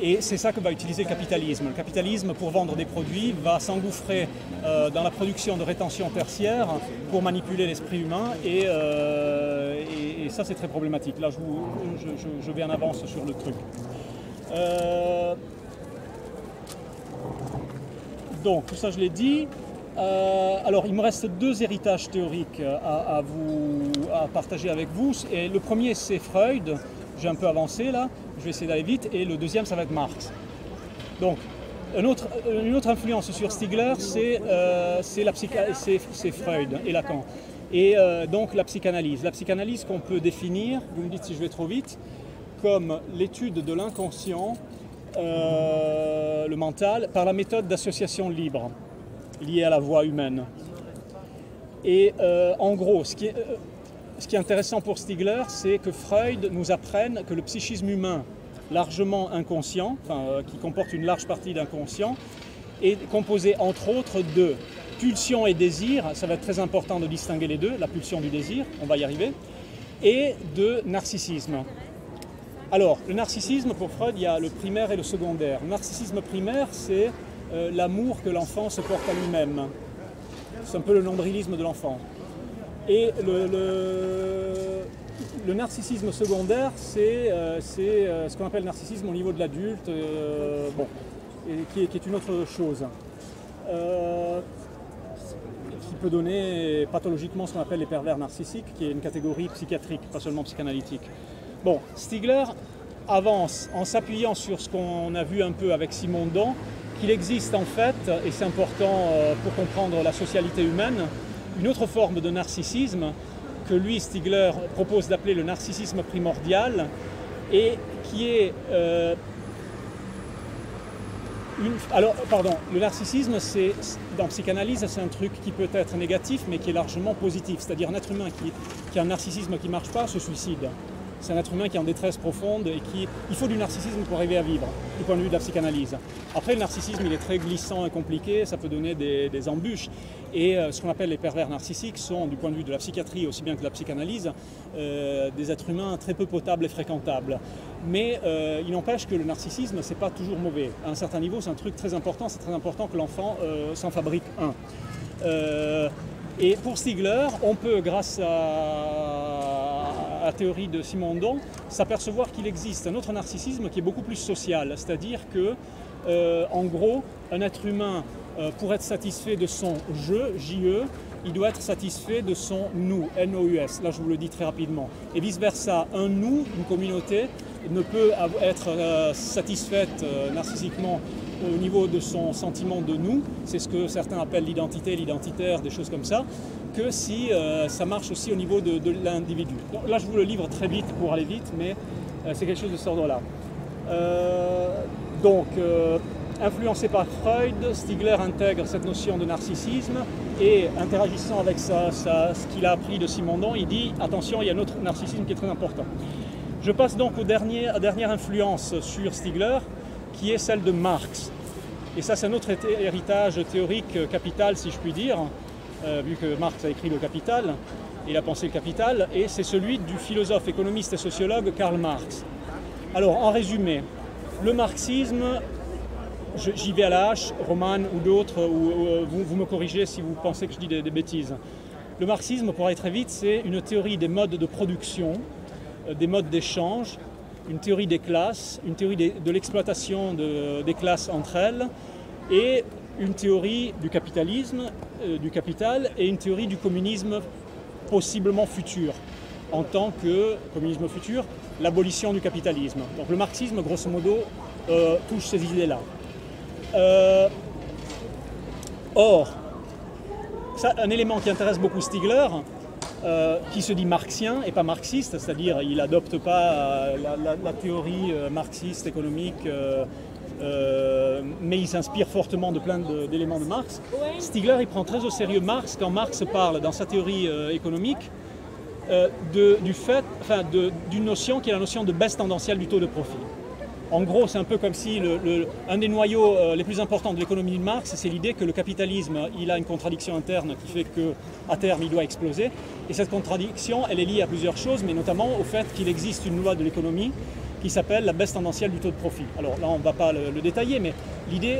Et c'est ça que va utiliser le capitalisme. Le capitalisme, pour vendre des produits, va s'engouffrer euh, dans la production de rétention tertiaire pour manipuler l'esprit humain. Et, euh, ça, c'est très problématique. Là, je, vais en avance sur le truc. Euh, donc, tout ça je l'ai dit. Alors, il me reste deux héritages théoriques à, à vous, à partager avec vous. Et le premier, c'est Freud. J'ai un peu avancé là, je vais essayer d'aller vite. Et le deuxième, ça va être Marx. Donc, une autre influence sur Stigler, c'est euh, Freud et Lacan. Et euh, donc la psychanalyse. La psychanalyse qu'on peut définir, vous me dites si je vais trop vite, comme l'étude de l'inconscient, euh, le mental, par la méthode d'association libre liée à la voix humaine. Et en gros, ce qui, est, ce qui est intéressant pour Stigler, c'est que Freud nous apprenne que le psychisme humain, largement inconscient, euh, qui comporte une large partie d'inconscient, est composé entre autres de pulsion et désir, ça va être très important de distinguer les deux, la pulsion du désir, on va y arriver, et de narcissisme. Alors, le narcissisme, pour Freud, il y a le primaire et le secondaire. Le narcissisme primaire, c'est euh, l'amour que l'enfant se porte à lui-même. C'est un peu le nombrilisme de l'enfant. Et le, le- le narcissisme secondaire, c'est euh, euh, ce qu'on appelle narcissisme au niveau de l'adulte, euh, qui, est, une autre chose. Euh, qui peut donner pathologiquement ce qu'on appelle les pervers narcissiques, qui est une catégorie psychiatrique, pas seulement psychanalytique. Bon, Stigler avance en s'appuyant sur ce qu'on a vu un peu avec Simon Don, qu'il existe en fait, et c'est important pour comprendre la socialité humaine, une autre forme de narcissisme que lui, Stigler, propose d'appeler le narcissisme primordial, et qui est euh, alors, pardon, le narcissisme, c'est, dans psychanalyse, c'est un truc qui peut être négatif, mais qui est largement positif. C'est-à-dire un être humain qui, qui a un narcissisme qui ne marche pas se suicide. C'est un être humain qui est en détresse profonde et qui. Il faut du narcissisme pour arriver à vivre, du point de vue de la psychanalyse. Après, le narcissisme, il est très glissant et compliqué, ça peut donner des, embûches. Et euh, ce qu'on appelle les pervers narcissiques sont, du point de vue de la psychiatrie aussi bien que de la psychanalyse, euh, des êtres humains très peu potables et fréquentables. Mais euh, il n'empêche que le narcissisme, c'est pas toujours mauvais. À un certain niveau, c'est un truc très important. C'est très important que l'enfant s'en fabrique un. Et pour Stigler, on peut, grâce à la théorie de Simondon, s'apercevoir qu'il existe un autre narcissisme qui est beaucoup plus social. C'est-à-dire que, euh, en gros, un être humain, euh, pour être satisfait de son je, JE, il doit être satisfait de son nous, N-O-U-S. Là, je vous le dis très rapidement. Et vice-versa, un nous, une communauté, ne peut être euh, satisfaite narcissiquement au niveau de son sentiment de nous, c'est ce que certains appellent l'identité, l'identitaire, des choses comme ça, que si euh, ça marche aussi au niveau de, l'individu. Là, je vous le livre très vite pour aller vite, mais euh, c'est quelque chose de cet ordre-là. Euh, donc, influencé par Freud, Stigler intègre cette notion de narcissisme et interagissant avec sa- ce qu'il a appris de Simondon, il dit attention, il y a un autre narcissisme qui est très important. Je passe donc au dernier, à dernière influence sur Stigler, qui est celle de Marx. Et ça, c'est un autre hé- héritage théorique euh, capital, si je puis dire, euh, vu que Marx a écrit le Capital, il a pensé le Capital, et c'est celui du philosophe, économiste et sociologue Karl Marx. Alors, en résumé, le marxisme, j'y vais à hache, Roman ou d'autres, ou, euh, vous, me corrigez si vous pensez que je dis des, bêtises. Le marxisme, pour aller très vite, c'est une théorie des modes de production, des modes d'échange, une théorie des classes, une théorie de l'exploitation de- des classes entre elles, et une théorie du capitalisme, euh, du capital, et une théorie du communisme possiblement futur, en tant que communisme futur, l'abolition du capitalisme. Donc le marxisme, grosso modo, euh, touche ces idées-là. Euh, or, un élément qui intéresse beaucoup Stigler, euh, qui se dit marxien et pas marxiste, c'est-à-dire il n'adopte pas euh, la, théorie euh, marxiste économique, mais il s'inspire fortement de plein d'éléments de Marx. Stigler, il prend très au sérieux Marx quand Marx parle dans sa théorie économique du fait, enfin, d'une notion qui est la notion de baisse tendancielle du taux de profit. En gros, c'est un peu comme si un des noyaux euh, les plus importants de l'économie de Marx, c'est l'idée que le capitalisme, il a une contradiction interne qui fait que à terme, il doit exploser. Et cette contradiction, elle est liée à plusieurs choses, mais notamment au fait qu'il existe une loi de l'économie qui s'appelle la baisse tendancielle du taux de profit. Alors là, on ne va pas le, le détailler, mais l'idée,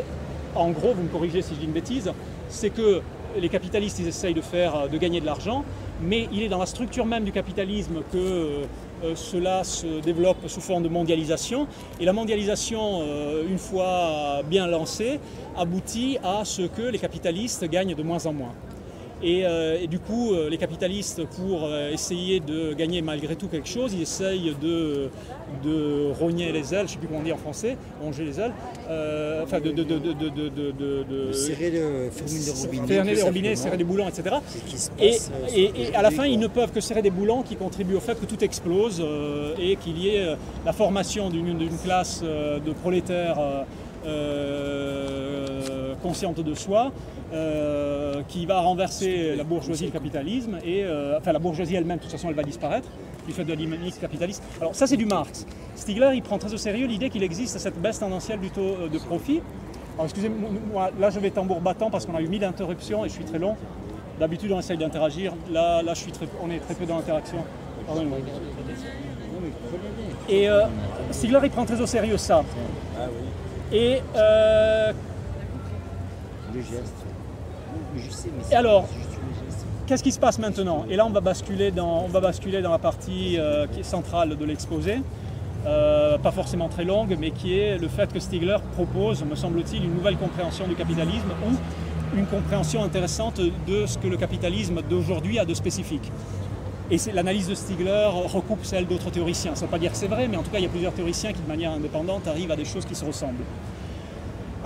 en gros, vous me corrigez si je dis une bêtise, c'est que les capitalistes, ils essayent de faire, euh, de gagner de l'argent, mais il est dans la structure même du capitalisme que euh, cela se développe sous forme de mondialisation. Et la mondialisation, euh, une fois bien lancée, aboutit à ce que les capitalistes gagnent de moins en moins. Et, euh, et du coup, euh, les capitalistes, pour euh, essayer de gagner malgré tout quelque chose, ils essayent de, de rogner les ailes, je ne sais plus comment on dit en français, ronger les ailes, enfin de, de, de, de, Serrer le fermer les robinets. serrer des boulons, etc. Et, à la fin, ils ne peuvent que serrer des boulons qui contribuent au fait que tout explose et qu'il y ait la formation d'une classe de prolétaires euh, consciente de soi euh, qui va renverser la bourgeoisie et le capitalisme. Et, euh, enfin, la bourgeoisie elle-même, de toute façon, elle va disparaître du fait de la dynamique capitaliste. Alors ça, c'est du Marx. Stigler, il prend très au sérieux l'idée qu'il existe cette baisse tendancielle du taux euh, de profit. Alors excusez-moi, là je vais tambour battant parce qu'on a eu mille interruptions et je suis très long. D'habitude on essaye d'interagir. Là, là je suis très, on est très peu dans l'interaction. Et euh, Stigler il prend très au sérieux ça. Et, euh, Le geste. Je sais, mais et alors, qu'est-ce qui se passe maintenant? Et là on va basculer dans, on va basculer dans la partie euh, qui est centrale de l'exposé. Euh, pas forcément très longue, mais qui est le fait que Stigler propose, me semble-t-il, une nouvelle compréhension du capitalisme ou une compréhension intéressante de ce que le capitalisme d'aujourd'hui a de spécifique. Et l'analyse de Stigler recoupe celle d'autres théoriciens. Ça ne veut pas dire que c'est vrai, mais en tout cas, il y a plusieurs théoriciens qui, de manière indépendante, arrivent à des choses qui se ressemblent.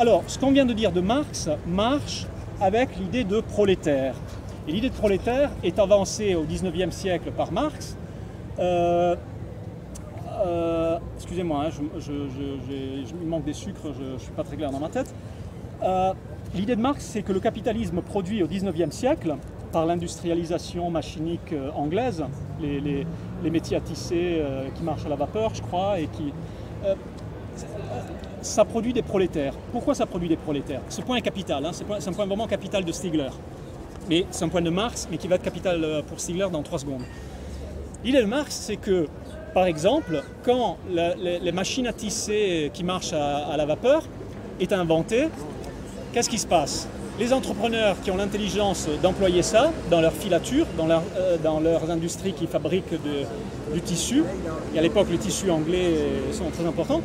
Alors, ce qu'on vient de dire de Marx marche avec l'idée de prolétaire. Et l'idée de prolétaire est avancée au 19e siècle par Marx. Euh, euh, Excusez-moi, hein, je, manque des sucres, je ne suis pas très clair dans ma tête. Euh, L'idée de Marx, c'est que le capitalisme produit au 19e siècle, par l'industrialisation machinique anglaise, les, les- métiers à tisser qui marchent à la vapeur, je crois, et qui. Ça produit des prolétaires. Pourquoi ça produit des prolétaires? Ce point est capital, hein, c'est un point vraiment capital de Stigler. Mais c'est un point de Marx, mais qui va être capital euh, pour Stigler dans trois secondes. L'idée de Marx, c'est que, par exemple, quand la- les, machines à tisser qui marchent à, la vapeur est inventée, qu'est-ce qui se passe? Les entrepreneurs qui ont l'intelligence d'employer ça dans leur filature, dans, euh, leurs industries qui fabriquent du tissu, et à l'époque les tissus anglais sont très importants,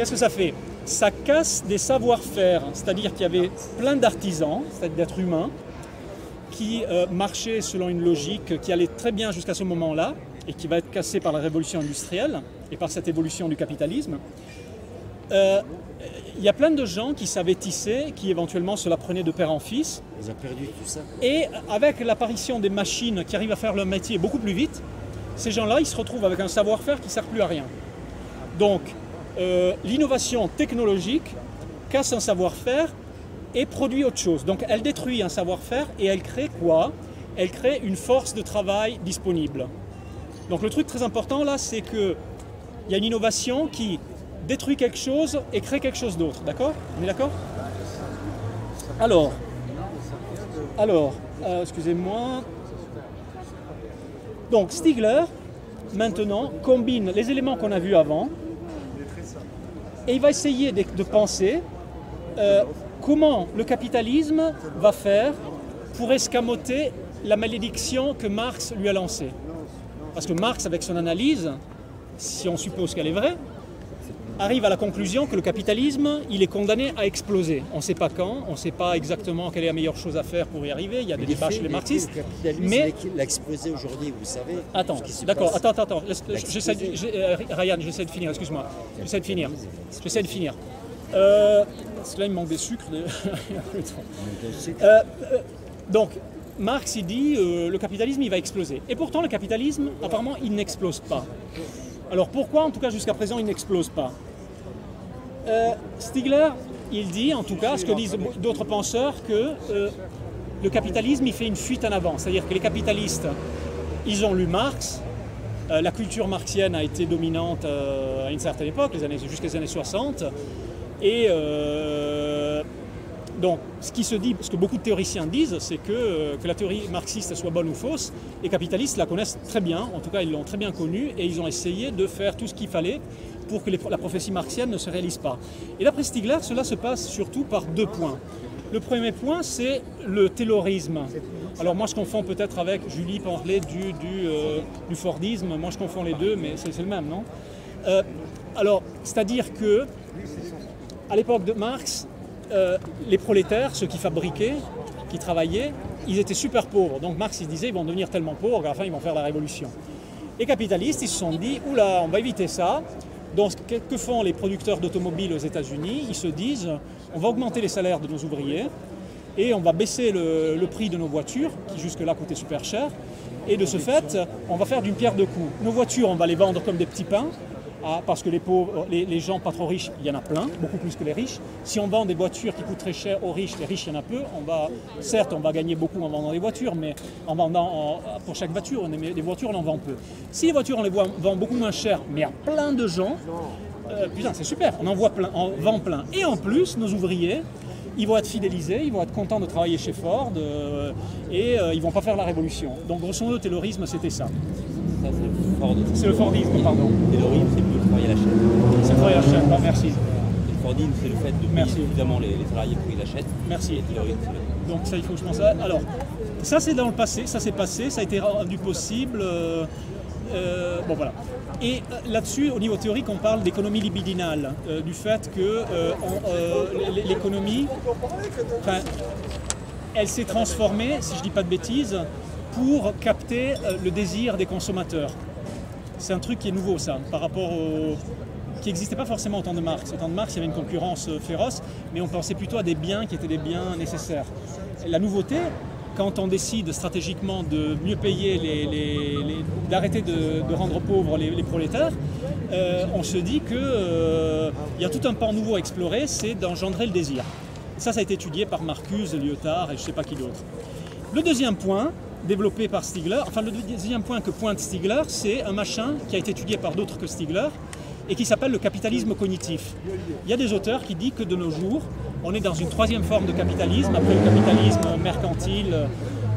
qu'est-ce que ça fait? Ça casse des savoir-faire, c'est-à-dire qu'il y avait plein d'artisans, c'est-à-dire d'êtres humains, qui euh, marchait selon une logique qui allait très bien jusqu'à ce moment-là et qui va être cassée par la révolution industrielle et par cette évolution du capitalisme. Euh, Il y a plein de gens qui savaient tisser, qui éventuellement se la prenaient de père en fils. On a perdu tout ça. Et avec l'apparition des machines qui arrivent à faire leur métier beaucoup plus vite, ces gens-là, ils se retrouvent avec un savoir-faire qui ne sert plus à rien. Donc, euh, l'innovation technologique casse un savoir-faire et produit autre chose. Donc, elle détruit un savoir-faire et elle crée quoi? Elle crée une force de travail disponible. Donc, le truc très important là, c'est qu'il y a une innovation qui détruit quelque chose et crée quelque chose d'autre. D'accord? On est d'accord? Alors, euh, excusez-moi. Donc Stigler, maintenant, combine les éléments qu'on a vus avant et il va essayer de, penser euh, comment le capitalisme va faire pour escamoter la malédiction que Marx lui a lancée. Parce que Marx, avec son analyse, si on suppose qu'elle est vraie, arrive à la conclusion que le capitalisme, il est condamné à exploser. On ne sait pas quand, on ne sait pas exactement quelle est la meilleure chose à faire pour y arriver. Il y a des débats chez les marxistes. Le capitalisme, Mais il a explosé aujourd'hui, vous savez. Attends, d'accord, attends, attends, j'essaie de- euh, Ryan, j'essaie de finir, excuse-moi. J'essaie de finir. J'essaie de finir. Euh, parce que là, il me manque des sucres. des- Euh, euh, donc, Marx, il dit le capitalisme, il va exploser. Et pourtant, le capitalisme, apparemment, il n'explose pas. Alors pourquoi, en tout cas, jusqu'à présent, il n'explose pas? Euh, Stigler, il dit, en tout cas, ce que disent d'autres penseurs, que euh, le capitalisme, il fait une fuite en avant. C'est-à-dire que les capitalistes, ils ont lu Marx, euh, la culture marxienne a été dominante à une certaine époque, les années, jusqu'à les années 60, et donc, ce qui se dit, ce que beaucoup de théoriciens disent, c'est que, que la théorie marxiste soit bonne ou fausse, les capitalistes la connaissent très bien, en tout cas ils l'ont très bien connue, et ils ont essayé de faire tout ce qu'il fallait pour que la prophétie marxienne ne se réalise pas. Et d'après Stigler, cela se passe surtout par deux points. Le premier point, c'est le taylorisme. Alors moi je confonds peut-être avec, Julie parlait du, du, euh, du Fordisme, moi je confonds les deux, mais c'est c'est le même, non? Euh, Alors, c'est-à-dire que, à l'époque de Marx, euh, les prolétaires, ceux qui fabriquaient, qui travaillaient, ils étaient super pauvres. Donc Marx il disait ils vont devenir tellement pauvres qu'à la fin ils vont faire la révolution. Les capitalistes ils se sont dit oula on va éviter ça. Donc que font les producteurs d'automobiles aux États-Unis Ils se disent on va augmenter les salaires de nos ouvriers et on va baisser le, le prix de nos voitures qui jusque-là coûtaient super cher. Et de ce fait, on va faire d'une pierre deux coups. Nos voitures, on va les vendre comme des petits pains. Ah, parce que les les, les gens pas trop riches, il y en a plein, beaucoup plus que les riches. Si on vend des voitures qui coûtent très cher aux riches, les riches, il y en a peu. On va, certes, on va gagner beaucoup en vendant des voitures, mais en vendant en- pour chaque voiture, on des voitures, on en vend peu. Si les voitures, on les vend beaucoup moins cher, mais à plein de gens, euh, putain, c'est super, on en voit plein, on vend plein. Et en plus, nos ouvriers, ils vont être fidélisés, ils vont être contents de travailler chez Ford euh, et euh, ils vont pas faire la révolution. Donc, grosso modo, le taylorisme, c'était ça. Ça, c'est le Fordisme. C'est le pardon. Taylorisme, c'est le travail à la chaîne. C'est le travail à la chaîne, bon, merci. Et le Fordisme, c'est le fait de payer Merci. suffisamment les, les salariés pour qu'ils l'achètent. Merci. Et le le- Donc ça, il faut que je pense à... Alors, ça c'est dans le passé, ça s'est passé, ça a été rendu possible. euh, euh, bon voilà. Et euh, là-dessus, au niveau théorique, on parle d'économie libidinale, euh, du fait que l'économie, elle s'est transformée, si je dis pas de bêtises, pour capter le désir des consommateurs. C'est un truc qui est nouveau, ça, par rapport au qui n'existait pas forcément au temps de Marx. Au temps de Marx, il y avait une concurrence féroce, mais on pensait plutôt à des biens qui étaient des biens nécessaires. La nouveauté, quand on décide stratégiquement de mieux payer, d'arrêter de, rendre pauvres les, prolétaires, euh, on se dit qu'il y a tout un pan nouveau à explorer, c'est d'engendrer le désir. Ça, ça a été étudié par Marcuse, Lyotard et je ne sais pas qui d'autre. Le deuxième point, développé par Stigler, enfin le deuxième point que pointe Stigler, c'est un machin qui a été étudié par d'autres que Stigler et qui s'appelle le capitalisme cognitif. Il y a des auteurs qui disent que de nos jours, on est dans une troisième forme de capitalisme, après le capitalisme mercantile,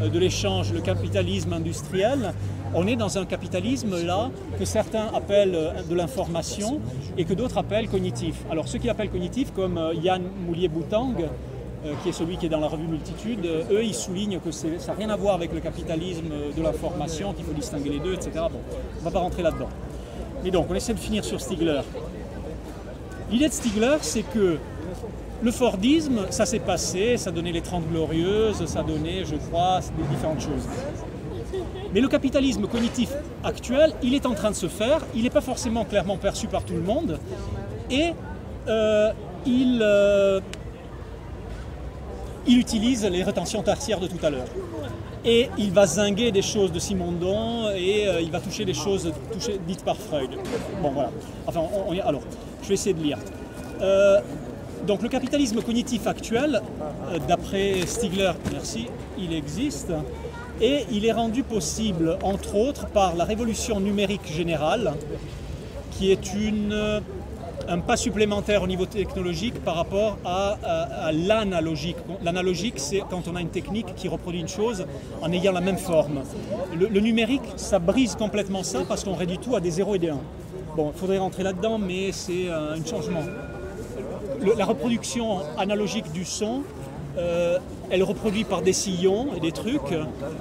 euh, de l'échange, le capitalisme industriel. On est dans un capitalisme là que certains appellent euh, de l'information et que d'autres appellent cognitif. Alors ceux qui appellent cognitif, comme euh, Yann Moulier-Boutang, qui est celui qui est dans la revue Multitude, eux ils soulignent que ça n'a rien à voir avec le capitalisme de l'information, qu'il faut distinguer les deux, etc. Bon, on ne va pas rentrer là-dedans. Mais donc, on essaie de finir sur Stigler. L'idée de Stigler, c'est que le Fordisme, ça s'est passé, ça donnait les 30 glorieuses, ça donnait, je crois, des différentes choses. Mais le capitalisme cognitif actuel, il est en train de se faire, il n'est pas forcément clairement perçu par tout le monde, et euh, il, euh, il utilise les rétentions tertiaires de tout à l'heure. Et il va zinguer des choses de Simondon et euh, il va toucher des choses touchées- dites par Freud. Bon voilà. Enfin, alors, je vais essayer de lire. Euh, donc le capitalisme cognitif actuel, euh, d'après Stigler, merci, il existe. Et il est rendu possible, entre autres, par la révolution numérique générale, qui est une, un pas supplémentaire au niveau technologique par rapport à, l'analogique. L'analogique, c'est quand on a une technique qui reproduit une chose en ayant la même forme. Le, numérique, ça brise complètement ça parce qu'on réduit tout à des 0 et des 1. Bon, il faudrait rentrer là-dedans, mais c'est euh, un changement. La reproduction analogique du son, euh, elle reproduit par des sillons et des trucs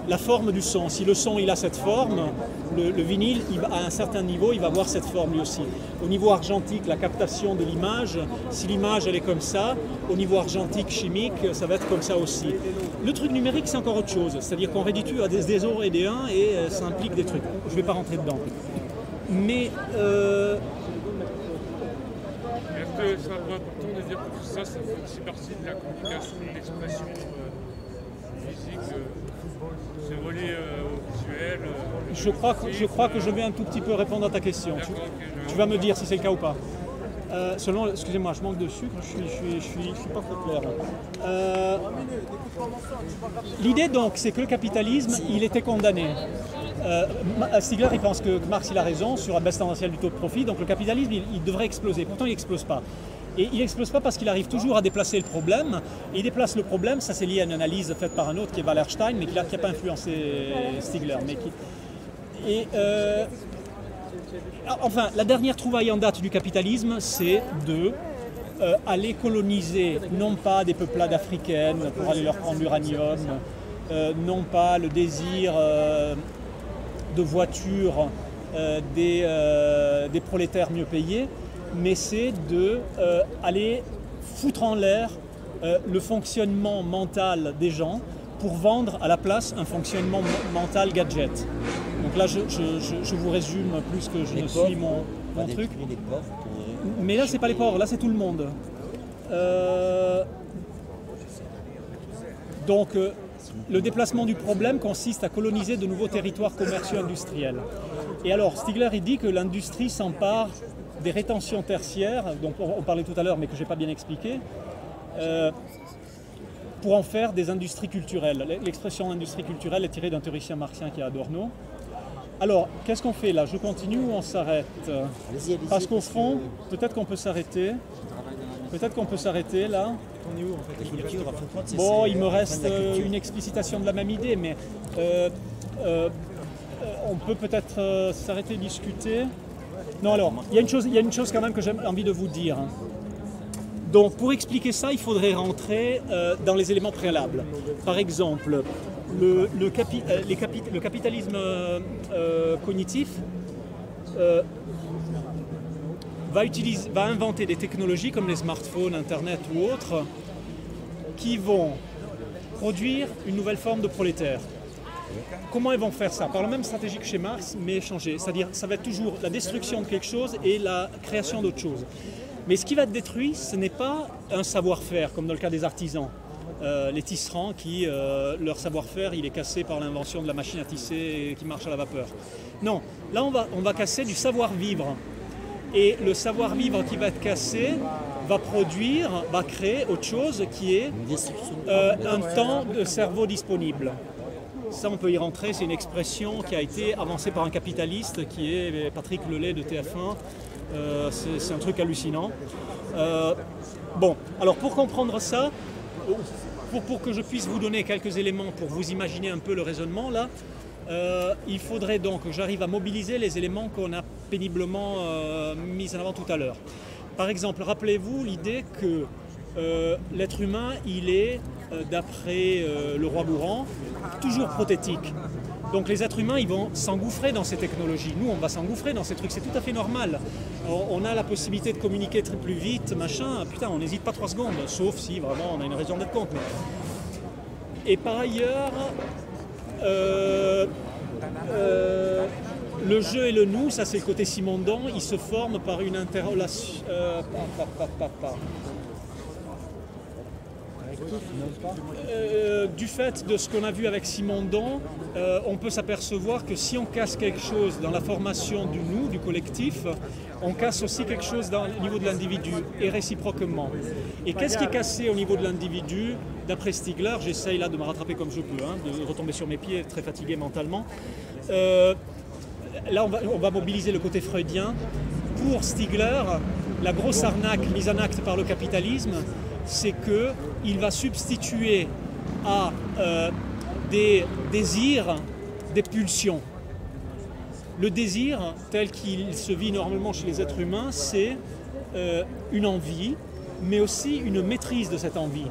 la forme du son. Si le son il a cette forme, le, le vinyle à un certain niveau il va avoir cette forme lui aussi. Au niveau argentique, la captation de l'image, si l'image elle est comme ça, au niveau argentique chimique, ça va être comme ça aussi. Le truc numérique c'est encore autre chose, c'est-à-dire qu'on réduit à des, des 0 et des 1 et euh, ça implique des trucs. Je ne vais pas rentrer dedans. Mais euh, Est-ce que ça va dire que tout ça, ça fait aussi partie de la communication, de l'expression euh, physique, euh, c'est relié euh, au visuel Je crois, que, je crois que je vais un tout petit peu répondre à ta question. Tu, tu vas me dire si c'est le cas ou pas. Selon, excusez-moi, je manque de sucre, je suis, je suis, je suis, je suis pas très clair. L'idée donc, c'est que le capitalisme, il était condamné. Euh, Stigler, il pense que, que Marx, il a raison sur la baisse tendancielle du taux de profit, donc le capitalisme, il, il devrait exploser. Pourtant, il n'explose pas. Et il n'explose pas parce qu'il arrive toujours à déplacer le problème. Et il déplace le problème, ça c'est lié à une analyse faite par un autre qui est Wallerstein, mais qui n'a pas influencé Stigler. Mais euh, ah, Enfin, la dernière trouvaille en date du capitalisme, c'est de euh, aller coloniser non pas des peuplades africaines pour aller leur prendre l'uranium, euh, non pas le désir de voitures des prolétaires mieux payés, mais c'est de euh, aller foutre en l'air euh, le fonctionnement mental des gens pour vendre à la place un fonctionnement mental gadget. Donc là, je, je- je- je vous résume plus que je Les ne suis mon, mon truc. les Mais là, c'est pas les pauvres, là, c'est tout le monde. Euh, donc, le déplacement du problème consiste à coloniser de nouveaux territoires commerciaux industriels. Et alors, Stigler, il dit que l'industrie s'empare des rétentions tertiaires, dont on parlait tout à l'heure, mais que je n'ai pas bien expliqué, euh, pour en faire des industries culturelles. L'expression industrie culturelle est tirée d'un théoricien marxien qui est Adorno. Alors, qu'est-ce qu'on fait là? Je continue ou on s'arrête? Parce qu'au fond, peut-être qu'on peut s'arrêter. Peut-être qu'on peut s'arrêter là. Bon, il me reste euh, une explicitation de la même idée, mais euh, on peut peut-être s'arrêter et discuter. Non, alors, il y, a une chose- quand même que j'ai envie de vous dire. hein. Donc, pour expliquer ça, il faudrait rentrer euh, dans les éléments préalables. Par exemple, le, capitalisme cognitif va, va inventer des technologies comme les smartphones, Internet ou autres, qui vont produire une nouvelle forme de prolétaire. Comment ils vont faire ça? Par la même stratégie que chez Marx, mais changé. C'est-à-dire ça va être toujours la destruction de quelque chose et la création d'autre chose. Mais ce qui va être détruit, ce n'est pas un savoir-faire, comme dans le cas des artisans. Euh, les tisserands qui, euh, leur savoir-faire, il est cassé par l'invention de la machine à tisser qui marche à la vapeur. Non, là on va, on va casser du savoir-vivre. Et le savoir-vivre qui va être cassé va produire, va créer autre chose qui est euh, un temps de cerveau disponible. Ça, on peut y rentrer, c'est une expression qui a été avancée par un capitaliste qui est Patrick Lelay de TF1. Euh, c'est un truc hallucinant. Euh, bon, alors pour comprendre ça, pour, que je puisse vous donner quelques éléments pour vous imaginer un peu le raisonnement là, euh, il faudrait donc que j'arrive à mobiliser les éléments qu'on a péniblement mis en avant tout à l'heure. Par exemple, rappelez-vous l'idée que l'être humain, il est, d'après euh, le roi Bourran, toujours prothétique. Donc les êtres humains, ils vont s'engouffrer dans ces technologies. Nous, on va s'engouffrer dans ces trucs. C'est tout à fait normal. On, a la possibilité de communiquer très plus vite, machin. Putain, on n'hésite pas trois secondes, sauf si vraiment on a une raison d'être contre. Et par ailleurs, euh, euh, le jeu et le nous, ça c'est le côté Simondon, ils se forment par une interrelation. euh, Euh, du fait de ce qu'on a vu avec Simondon, euh, on peut s'apercevoir que si on casse quelque chose dans la formation du nous, du collectif, on casse aussi quelque chose dans, au niveau de l'individu et réciproquement. Et qu'est-ce qui est cassé au niveau de l'individu? D'après Stigler, j'essaye là de me rattraper comme je peux, hein, de retomber sur mes pieds, très fatigué mentalement. Euh, là, on va, on va mobiliser le côté freudien. Pour Stigler, la grosse arnaque mise en acte par le capitalisme, c'est qu'il va substituer à euh, des désirs des pulsions. Le désir, tel qu'il se vit normalement chez les êtres humains, c'est euh, une envie, mais aussi une maîtrise de cette envie,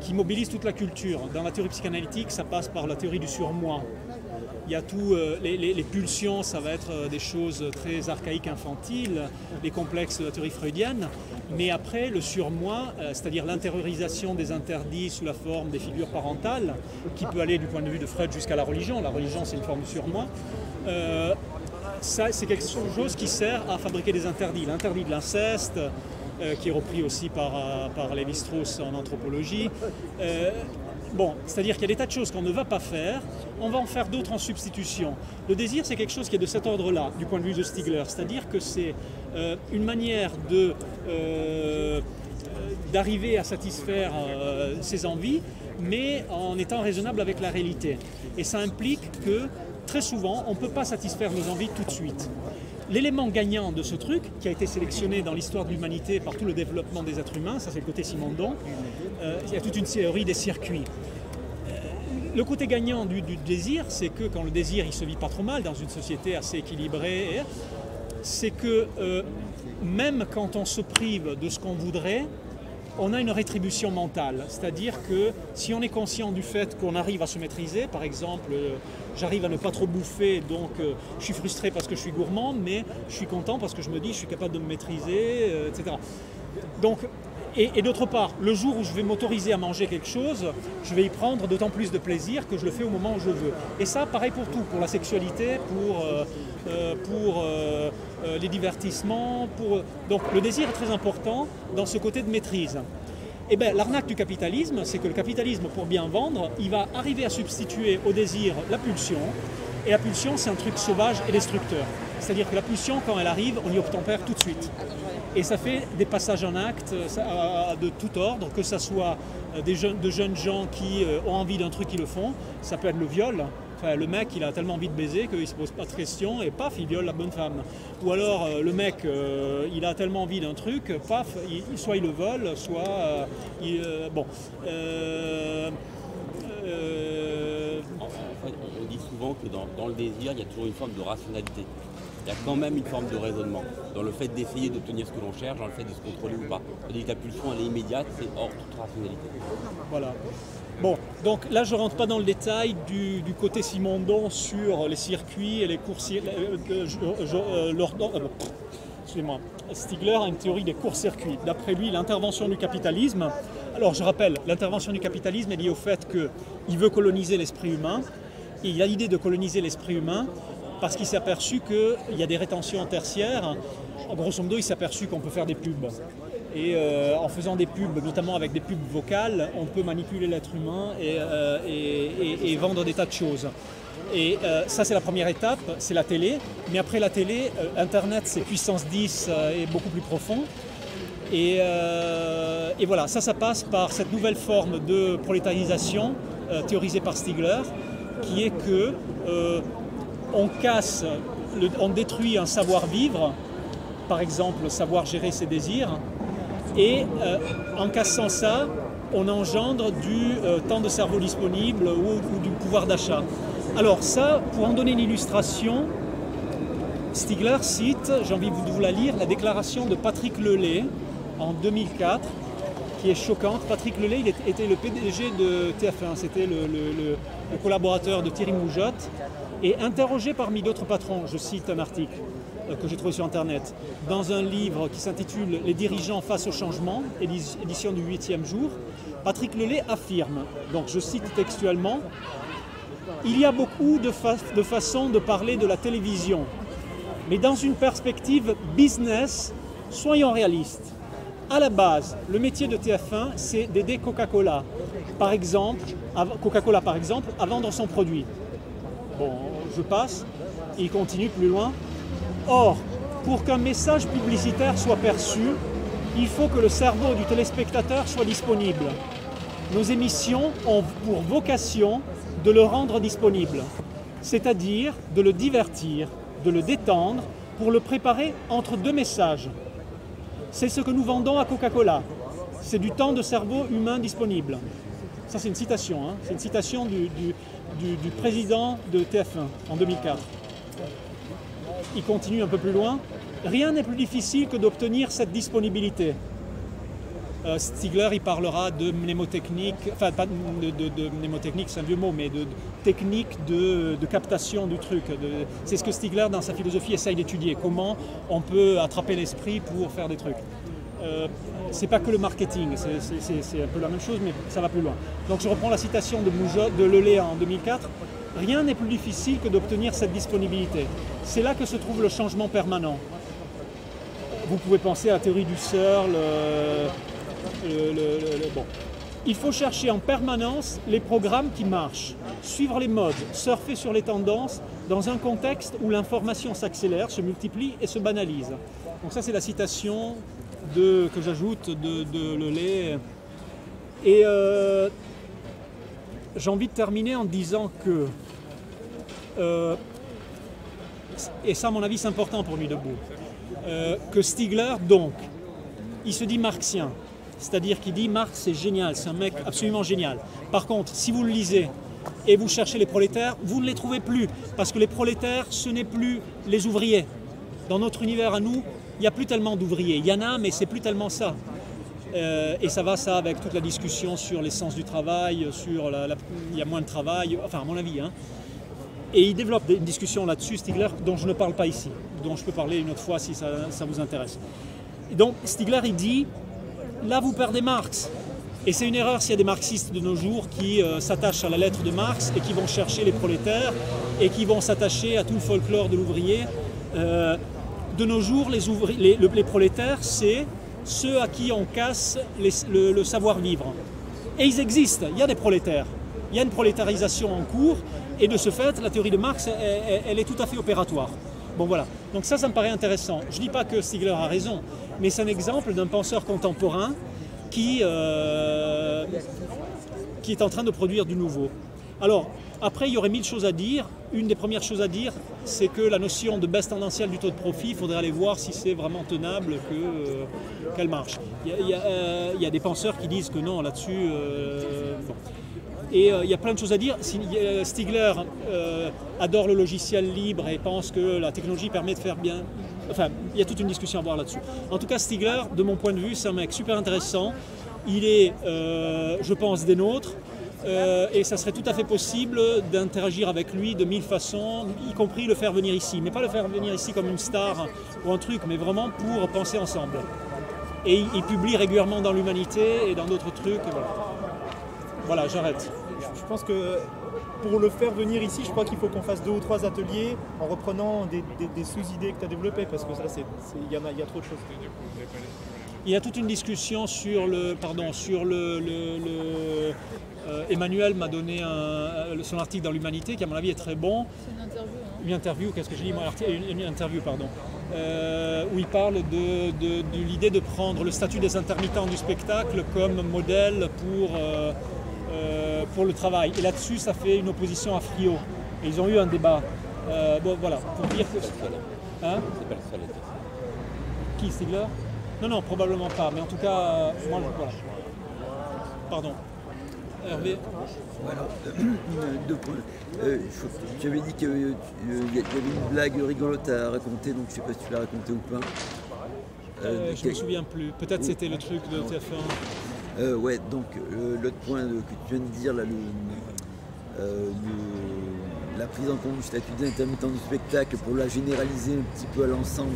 qui mobilise toute la culture. Dans la théorie psychanalytique, ça passe par la théorie du surmoi. Il y a tout, euh, les, pulsions, ça va être euh, des choses très archaïques, infantiles, les complexes de la théorie freudienne. Mais après, le surmoi, euh, c'est-à-dire l'intériorisation des interdits sous la forme des figures parentales, qui peut aller du point de vue de Freud jusqu'à la religion. La religion, c'est une forme de surmoi. C'est quelque chose qui sert à fabriquer des interdits. L'interdit de l'inceste, qui est repris aussi par, par Lévi-Strauss en anthropologie. Bon, c'est-à-dire qu'il y a des tas de choses qu'on ne va pas faire, on va en faire d'autres en substitution. Le désir, c'est quelque chose qui est de cet ordre-là, du point de vue de Stigler. C'est-à-dire que c'est euh, une manière euh, d'arriver à satisfaire euh, ses envies, mais en étant raisonnable avec la réalité. Et ça implique que très souvent, on ne peut pas satisfaire nos envies tout de suite. L'élément gagnant de ce truc, qui a été sélectionné dans l'histoire de l'humanité par tout le développement des êtres humains, ça c'est le côté Simondon, euh, il y a toute une théorie des circuits. Euh, Le côté gagnant du, du désir, c'est que quand le désir il se vit pas trop mal dans une société assez équilibrée, c'est que euh, même quand on se prive de ce qu'on voudrait, on a une rétribution mentale. C'est-à-dire que si on est conscient du fait qu'on arrive à se maîtriser, par exemple, euh, j'arrive à ne pas trop bouffer, donc euh, je suis frustré parce que je suis gourmand, mais je suis content parce que je me dis je suis capable de me maîtriser, euh, etc. et, d'autre part, le jour où je vais m'autoriser à manger quelque chose, je vais y prendre d'autant plus de plaisir que je le fais au moment où je veux. Et ça, pareil pour tout, pour la sexualité, pour, euh, euh, pour euh, les divertissements. Pour... Donc le désir est très important dans ce côté de maîtrise. Eh bien, l'arnaque du capitalisme, c'est que le capitalisme, pour bien vendre, il va arriver à substituer au désir la pulsion. Et la pulsion, c'est un truc sauvage et destructeur. C'est-à-dire que la pulsion, quand elle arrive, on y obtempère tout de suite. Et ça fait des passages en acte euh, de tout ordre, que ce soit euh, des jeunes, de jeunes gens qui euh, ont envie d'un truc, ils le font. Ça peut être le viol. Enfin, le mec, il a tellement envie de baiser qu'il ne se pose pas de questions et paf, il viole la bonne femme. Ou alors, le mec, il a tellement envie d'un truc, paf, soit il le vole, soit. il, bon. En, fait, on dit souvent que dans le désir, il y a toujours une forme de rationalité. Il y a quand même une forme de raisonnement dans le fait d'essayer d'obtenir ce que l'on cherche, dans le fait de se contrôler ou pas. Que la pulsion, elle est immédiate, c'est hors toute rationalité. Voilà. Bon, donc là je rentre pas dans le détail du, côté Simondon sur les circuits et les courses. euh, euh, euh, euh, pff, Excusez-moi. Stigler a une théorie des courts-circuits. D'après lui, l'intervention du capitalisme. Alors je rappelle, l'intervention du capitalisme est liée au fait qu'il veut coloniser l'esprit humain. Et il a l'idée de coloniser l'esprit humain parce qu'il s'est aperçu qu'il y a des rétentions tertiaires. Grosso modo, il s'est aperçu qu'on peut faire des pubs. Et euh, en faisant des pubs, notamment avec des pubs vocales, on peut manipuler l'être humain et, euh, vendre des tas de choses. Et euh, ça, c'est la première étape, c'est la télé. Mais après la télé, Internet, c'est puissance 10 euh, et beaucoup plus profond. Et, voilà, ça, ça passe par cette nouvelle forme de prolétarisation théorisée par Stigler, qui est que on casse, on détruit un savoir-vivre, par exemple savoir gérer ses désirs, et euh, en cassant ça, on engendre du euh, temps de cerveau disponible ou, du pouvoir d'achat. Alors ça, pour en donner une illustration, Stigler cite, j'ai envie de vous la lire, la déclaration de Patrick Lelay en 2004, qui est choquante. Patrick Lelay, il était le PDG de TF1, c'était le collaborateur de Thierry Moujotte, et interrogé parmi d'autres patrons, je cite un article euh, que j'ai trouvé sur Internet, dans un livre qui s'intitule Les dirigeants face au changement, édi- édition du 8e jour, Patrick Lelay affirme, donc je cite textuellement, il y a beaucoup de, de façons de parler de la télévision, mais dans une perspective business, soyons réalistes. À la base, le métier de TF1, c'est d'aider Coca-Cola, par exemple, Coca-Cola par exemple, à vendre son produit. Bon, je passe, il continue plus loin. Or, pour qu'un message publicitaire soit perçu, il faut que le cerveau du téléspectateur soit disponible. Nos émissions ont pour vocation de le rendre disponible, c'est-à-dire de le divertir, de le détendre, pour le préparer entre deux messages. C'est ce que nous vendons à Coca-Cola. C'est du temps de cerveau humain disponible. Ça, c'est une citation. hein. C'est une citation du, du- du- président de TF1 en 2004. Il continue un peu plus loin. Rien n'est plus difficile que d'obtenir cette disponibilité. Euh, Stigler, il parlera de mnémotechnique, enfin pas de, mnémotechnique, c'est un vieux mot, mais de, de technique de, captation du truc. C'est ce que Stigler, dans sa philosophie, essaye d'étudier. Comment on peut attraper l'esprit pour faire des trucs. Euh, c'est pas que le marketing, c'est- un peu la même chose, mais ça va plus loin. Donc je reprends la citation de Lelay en 2004. Rien n'est plus difficile que d'obtenir cette disponibilité. C'est là que se trouve le changement permanent. Vous pouvez penser à la théorie du Searle, euh. Il faut chercher en permanence les programmes qui marchent, suivre les modes, surfer sur les tendances dans un contexte où l'information s'accélère, se multiplie et se banalise. Donc ça c'est la citation que j'ajoute de, de Lelay. Et euh, j'ai envie de terminer en disant que, euh, et ça à mon avis c'est important pour Nuit debout, euh, que Stigler donc, il se dit marxien. C'est-à-dire qu'il dit Marx c'est génial, c'est un mec absolument génial. Par contre, si vous le lisez et vous cherchez les prolétaires, vous ne les trouvez plus. Parce que les prolétaires, ce n'est plus les ouvriers. Dans notre univers à nous, Il n'y a plus tellement d'ouvriers. Il y en a, mais c'est plus tellement ça. Euh, et ça va ça avec toute la discussion sur l'essence du travail, sur la, la- il y a moins de travail, enfin à mon avis. hein. Et il développe une discussion là-dessus, Stigler, dont je ne parle pas ici, dont je peux parler une autre fois si ça, vous intéresse. Donc Stigler, il dit, là vous perdez Marx. Et c'est une erreur s'il y a des marxistes de nos jours qui euh, s'attachent à la lettre de Marx et qui vont chercher les prolétaires et qui vont s'attacher à tout le folklore de l'ouvrier. Euh, de nos jours, les, prolétaires, c'est ceux à qui on casse le, savoir-vivre. Et ils existent, il y a des prolétaires. Il y a une prolétarisation en cours, et de ce fait, la théorie de Marx, elle, est tout à fait opératoire. Bon voilà, donc ça, ça me paraît intéressant. Je ne dis pas que Stigler a raison, mais c'est un exemple d'un penseur contemporain qui, euh, qui est en train de produire du nouveau. Alors, après, il y aurait mille choses à dire. Une des premières choses à dire, c'est que la notion de baisse tendancielle du taux de profit, il faudrait aller voir si c'est vraiment tenable euh, qu'elle marche. Euh, il y a des penseurs qui disent que non, là-dessus. euh. Et il y a plein de choses à dire. Stigler adore le logiciel libre et pense que la technologie permet de faire bien. Enfin, il y a toute une discussion à avoir là-dessus. En tout cas, Stigler, de mon point de vue, c'est un mec super intéressant. Il est, je pense, des nôtres. Euh, et ça serait tout à fait possible d'interagir avec lui de mille façons, y compris le faire venir ici. Mais pas le faire venir ici comme une star ou un truc, mais vraiment pour penser ensemble. Et il, il publie régulièrement dans l'Humanité et dans d'autres trucs. et Voilà, voilà j'arrête. Je pense que pour le faire venir ici, je crois qu'il faut qu'on fasse deux ou trois ateliers en reprenant des, des- des sous-idées que tu as développées, parce que ça, il y, y a trop de choses. Il y a toute une discussion sur le. Pardon, sur le. le- le- euh, Emmanuel m'a donné un- euh, son article dans l'Humanité qui, à mon avis, est très bon. C'est une interview. Hein. Une interview, qu'est-ce que j'ai dit une, une interview, pardon. euh, où il parle de, de- de l'idée de prendre le statut des intermittents du spectacle comme modèle pour, euh, euh, pour le travail. Et là-dessus, ça fait une opposition à Frio. Et ils ont eu un débat. Euh, bon, voilà, pour dire que. Hein C'est pas le seul à dire ça. Qui, Stigler? Non, non, probablement pas. Mais en tout cas, euh, moi, je- voilà. Pardon. Hervé Voilà, deux points. Euh, faut- tu avais dit qu'il y, avait une blague rigolote à raconter, donc je ne sais pas si tu l'as raconté ou pas. Euh, Euh, je me quel- souviens plus. Peut-être c'était le truc de TF1. Euh, ouais, donc euh, l'autre point que tu viens de dire, là, le, euh, le- la prise en compte du statut d'intermittent du spectacle pour la généraliser un petit peu à l'ensemble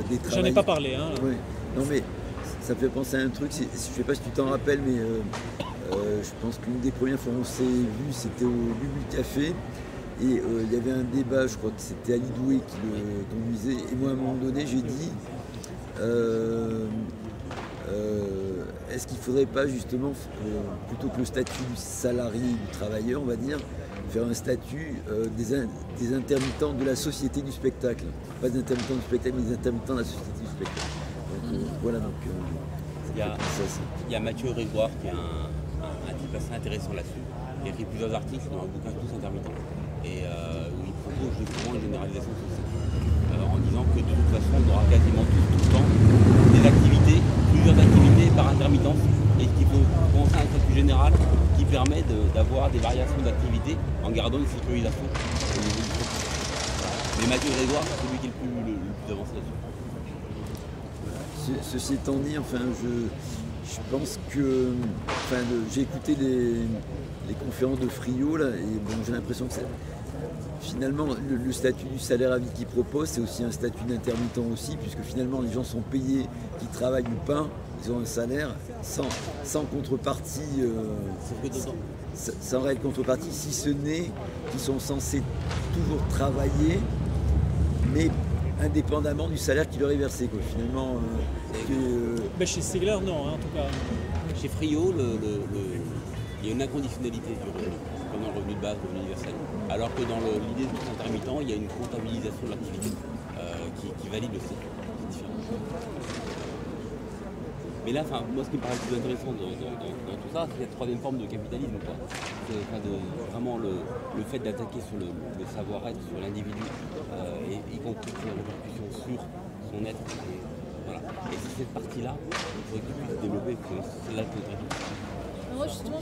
euh, J'en ai pas parlé, hein. Ouais. Non mais ça me fait penser à un truc, je sais pas si tu t'en rappelles, mais euh, euh, je pense qu'une des premières fois où on s'est vu, c'était au Bubu Café. Et euh, il y avait un débat, je crois que c'était Ali Doué qui le conduisait. Et moi, à un moment donné, j'ai dit euh, est-ce qu'il ne faudrait pas justement, plutôt que le statut du salarié, du travailleur, on va dire, faire un statut euh, des, in- des intermittents de la société du spectacle Pas des intermittents du spectacle, mais des intermittents de la société du spectacle. Donc, euh, voilà, donc. euh, Il y a, ça, ça. il y a Mathieu Régoire qui est un, un- un type assez intéressant là-dessus. Il a écrit plusieurs articles dans un bouquin Tous intermittents et où il propose justement une généralisation de ceci. Euh, en disant que de toute façon on aura quasiment tous tout le temps des activités, plusieurs activités par intermittence et qu'il faut penser à un statut général qui permet d'avoir des variations d'activités en gardant une sécurisation au. Mais Mathieu Grégoire, c'est celui qui est le plus, le- plus avancé là-dessus. Ce- Ceci étant dit, enfin, je, je pense que enfin, j'ai écouté les, les conférences de Frio et bon, j'ai l'impression que finalement le, le statut du salaire à vie qu'il propose, c'est aussi un statut d'intermittent aussi, puisque finalement les gens sont payés, qu'ils travaillent ou pas, ils ont un salaire sans, sans contrepartie, euh, sans, sans réelle contrepartie, si ce n'est qu'ils sont censés toujours travailler, mais indépendamment du salaire qui leur est versé. Quoi. Finalement, euh, que, euh, Ben, chez Stigler, non, hein, en tout cas. Chez Frio, le- le- le- il y a une inconditionnalité du revenu, comme dans le revenu de base, le revenu universel. Alors que dans l'idée de tout intermittent, il y a une comptabilisation de l'activité euh, qui, qui valide le statut. Mais là, moi, ce qui me paraît le plus intéressant dans, tout ça, c'est cette troisième forme de capitalisme. C'est, vraiment le, le fait d'attaquer sur le, le savoir-être, sur l'individu, euh, et, y compris sur les répercussions sur son être. Et, voilà. et c'est cette partie-là qu'il faudrait que tu puisses développer, c'est là que Moi, justement.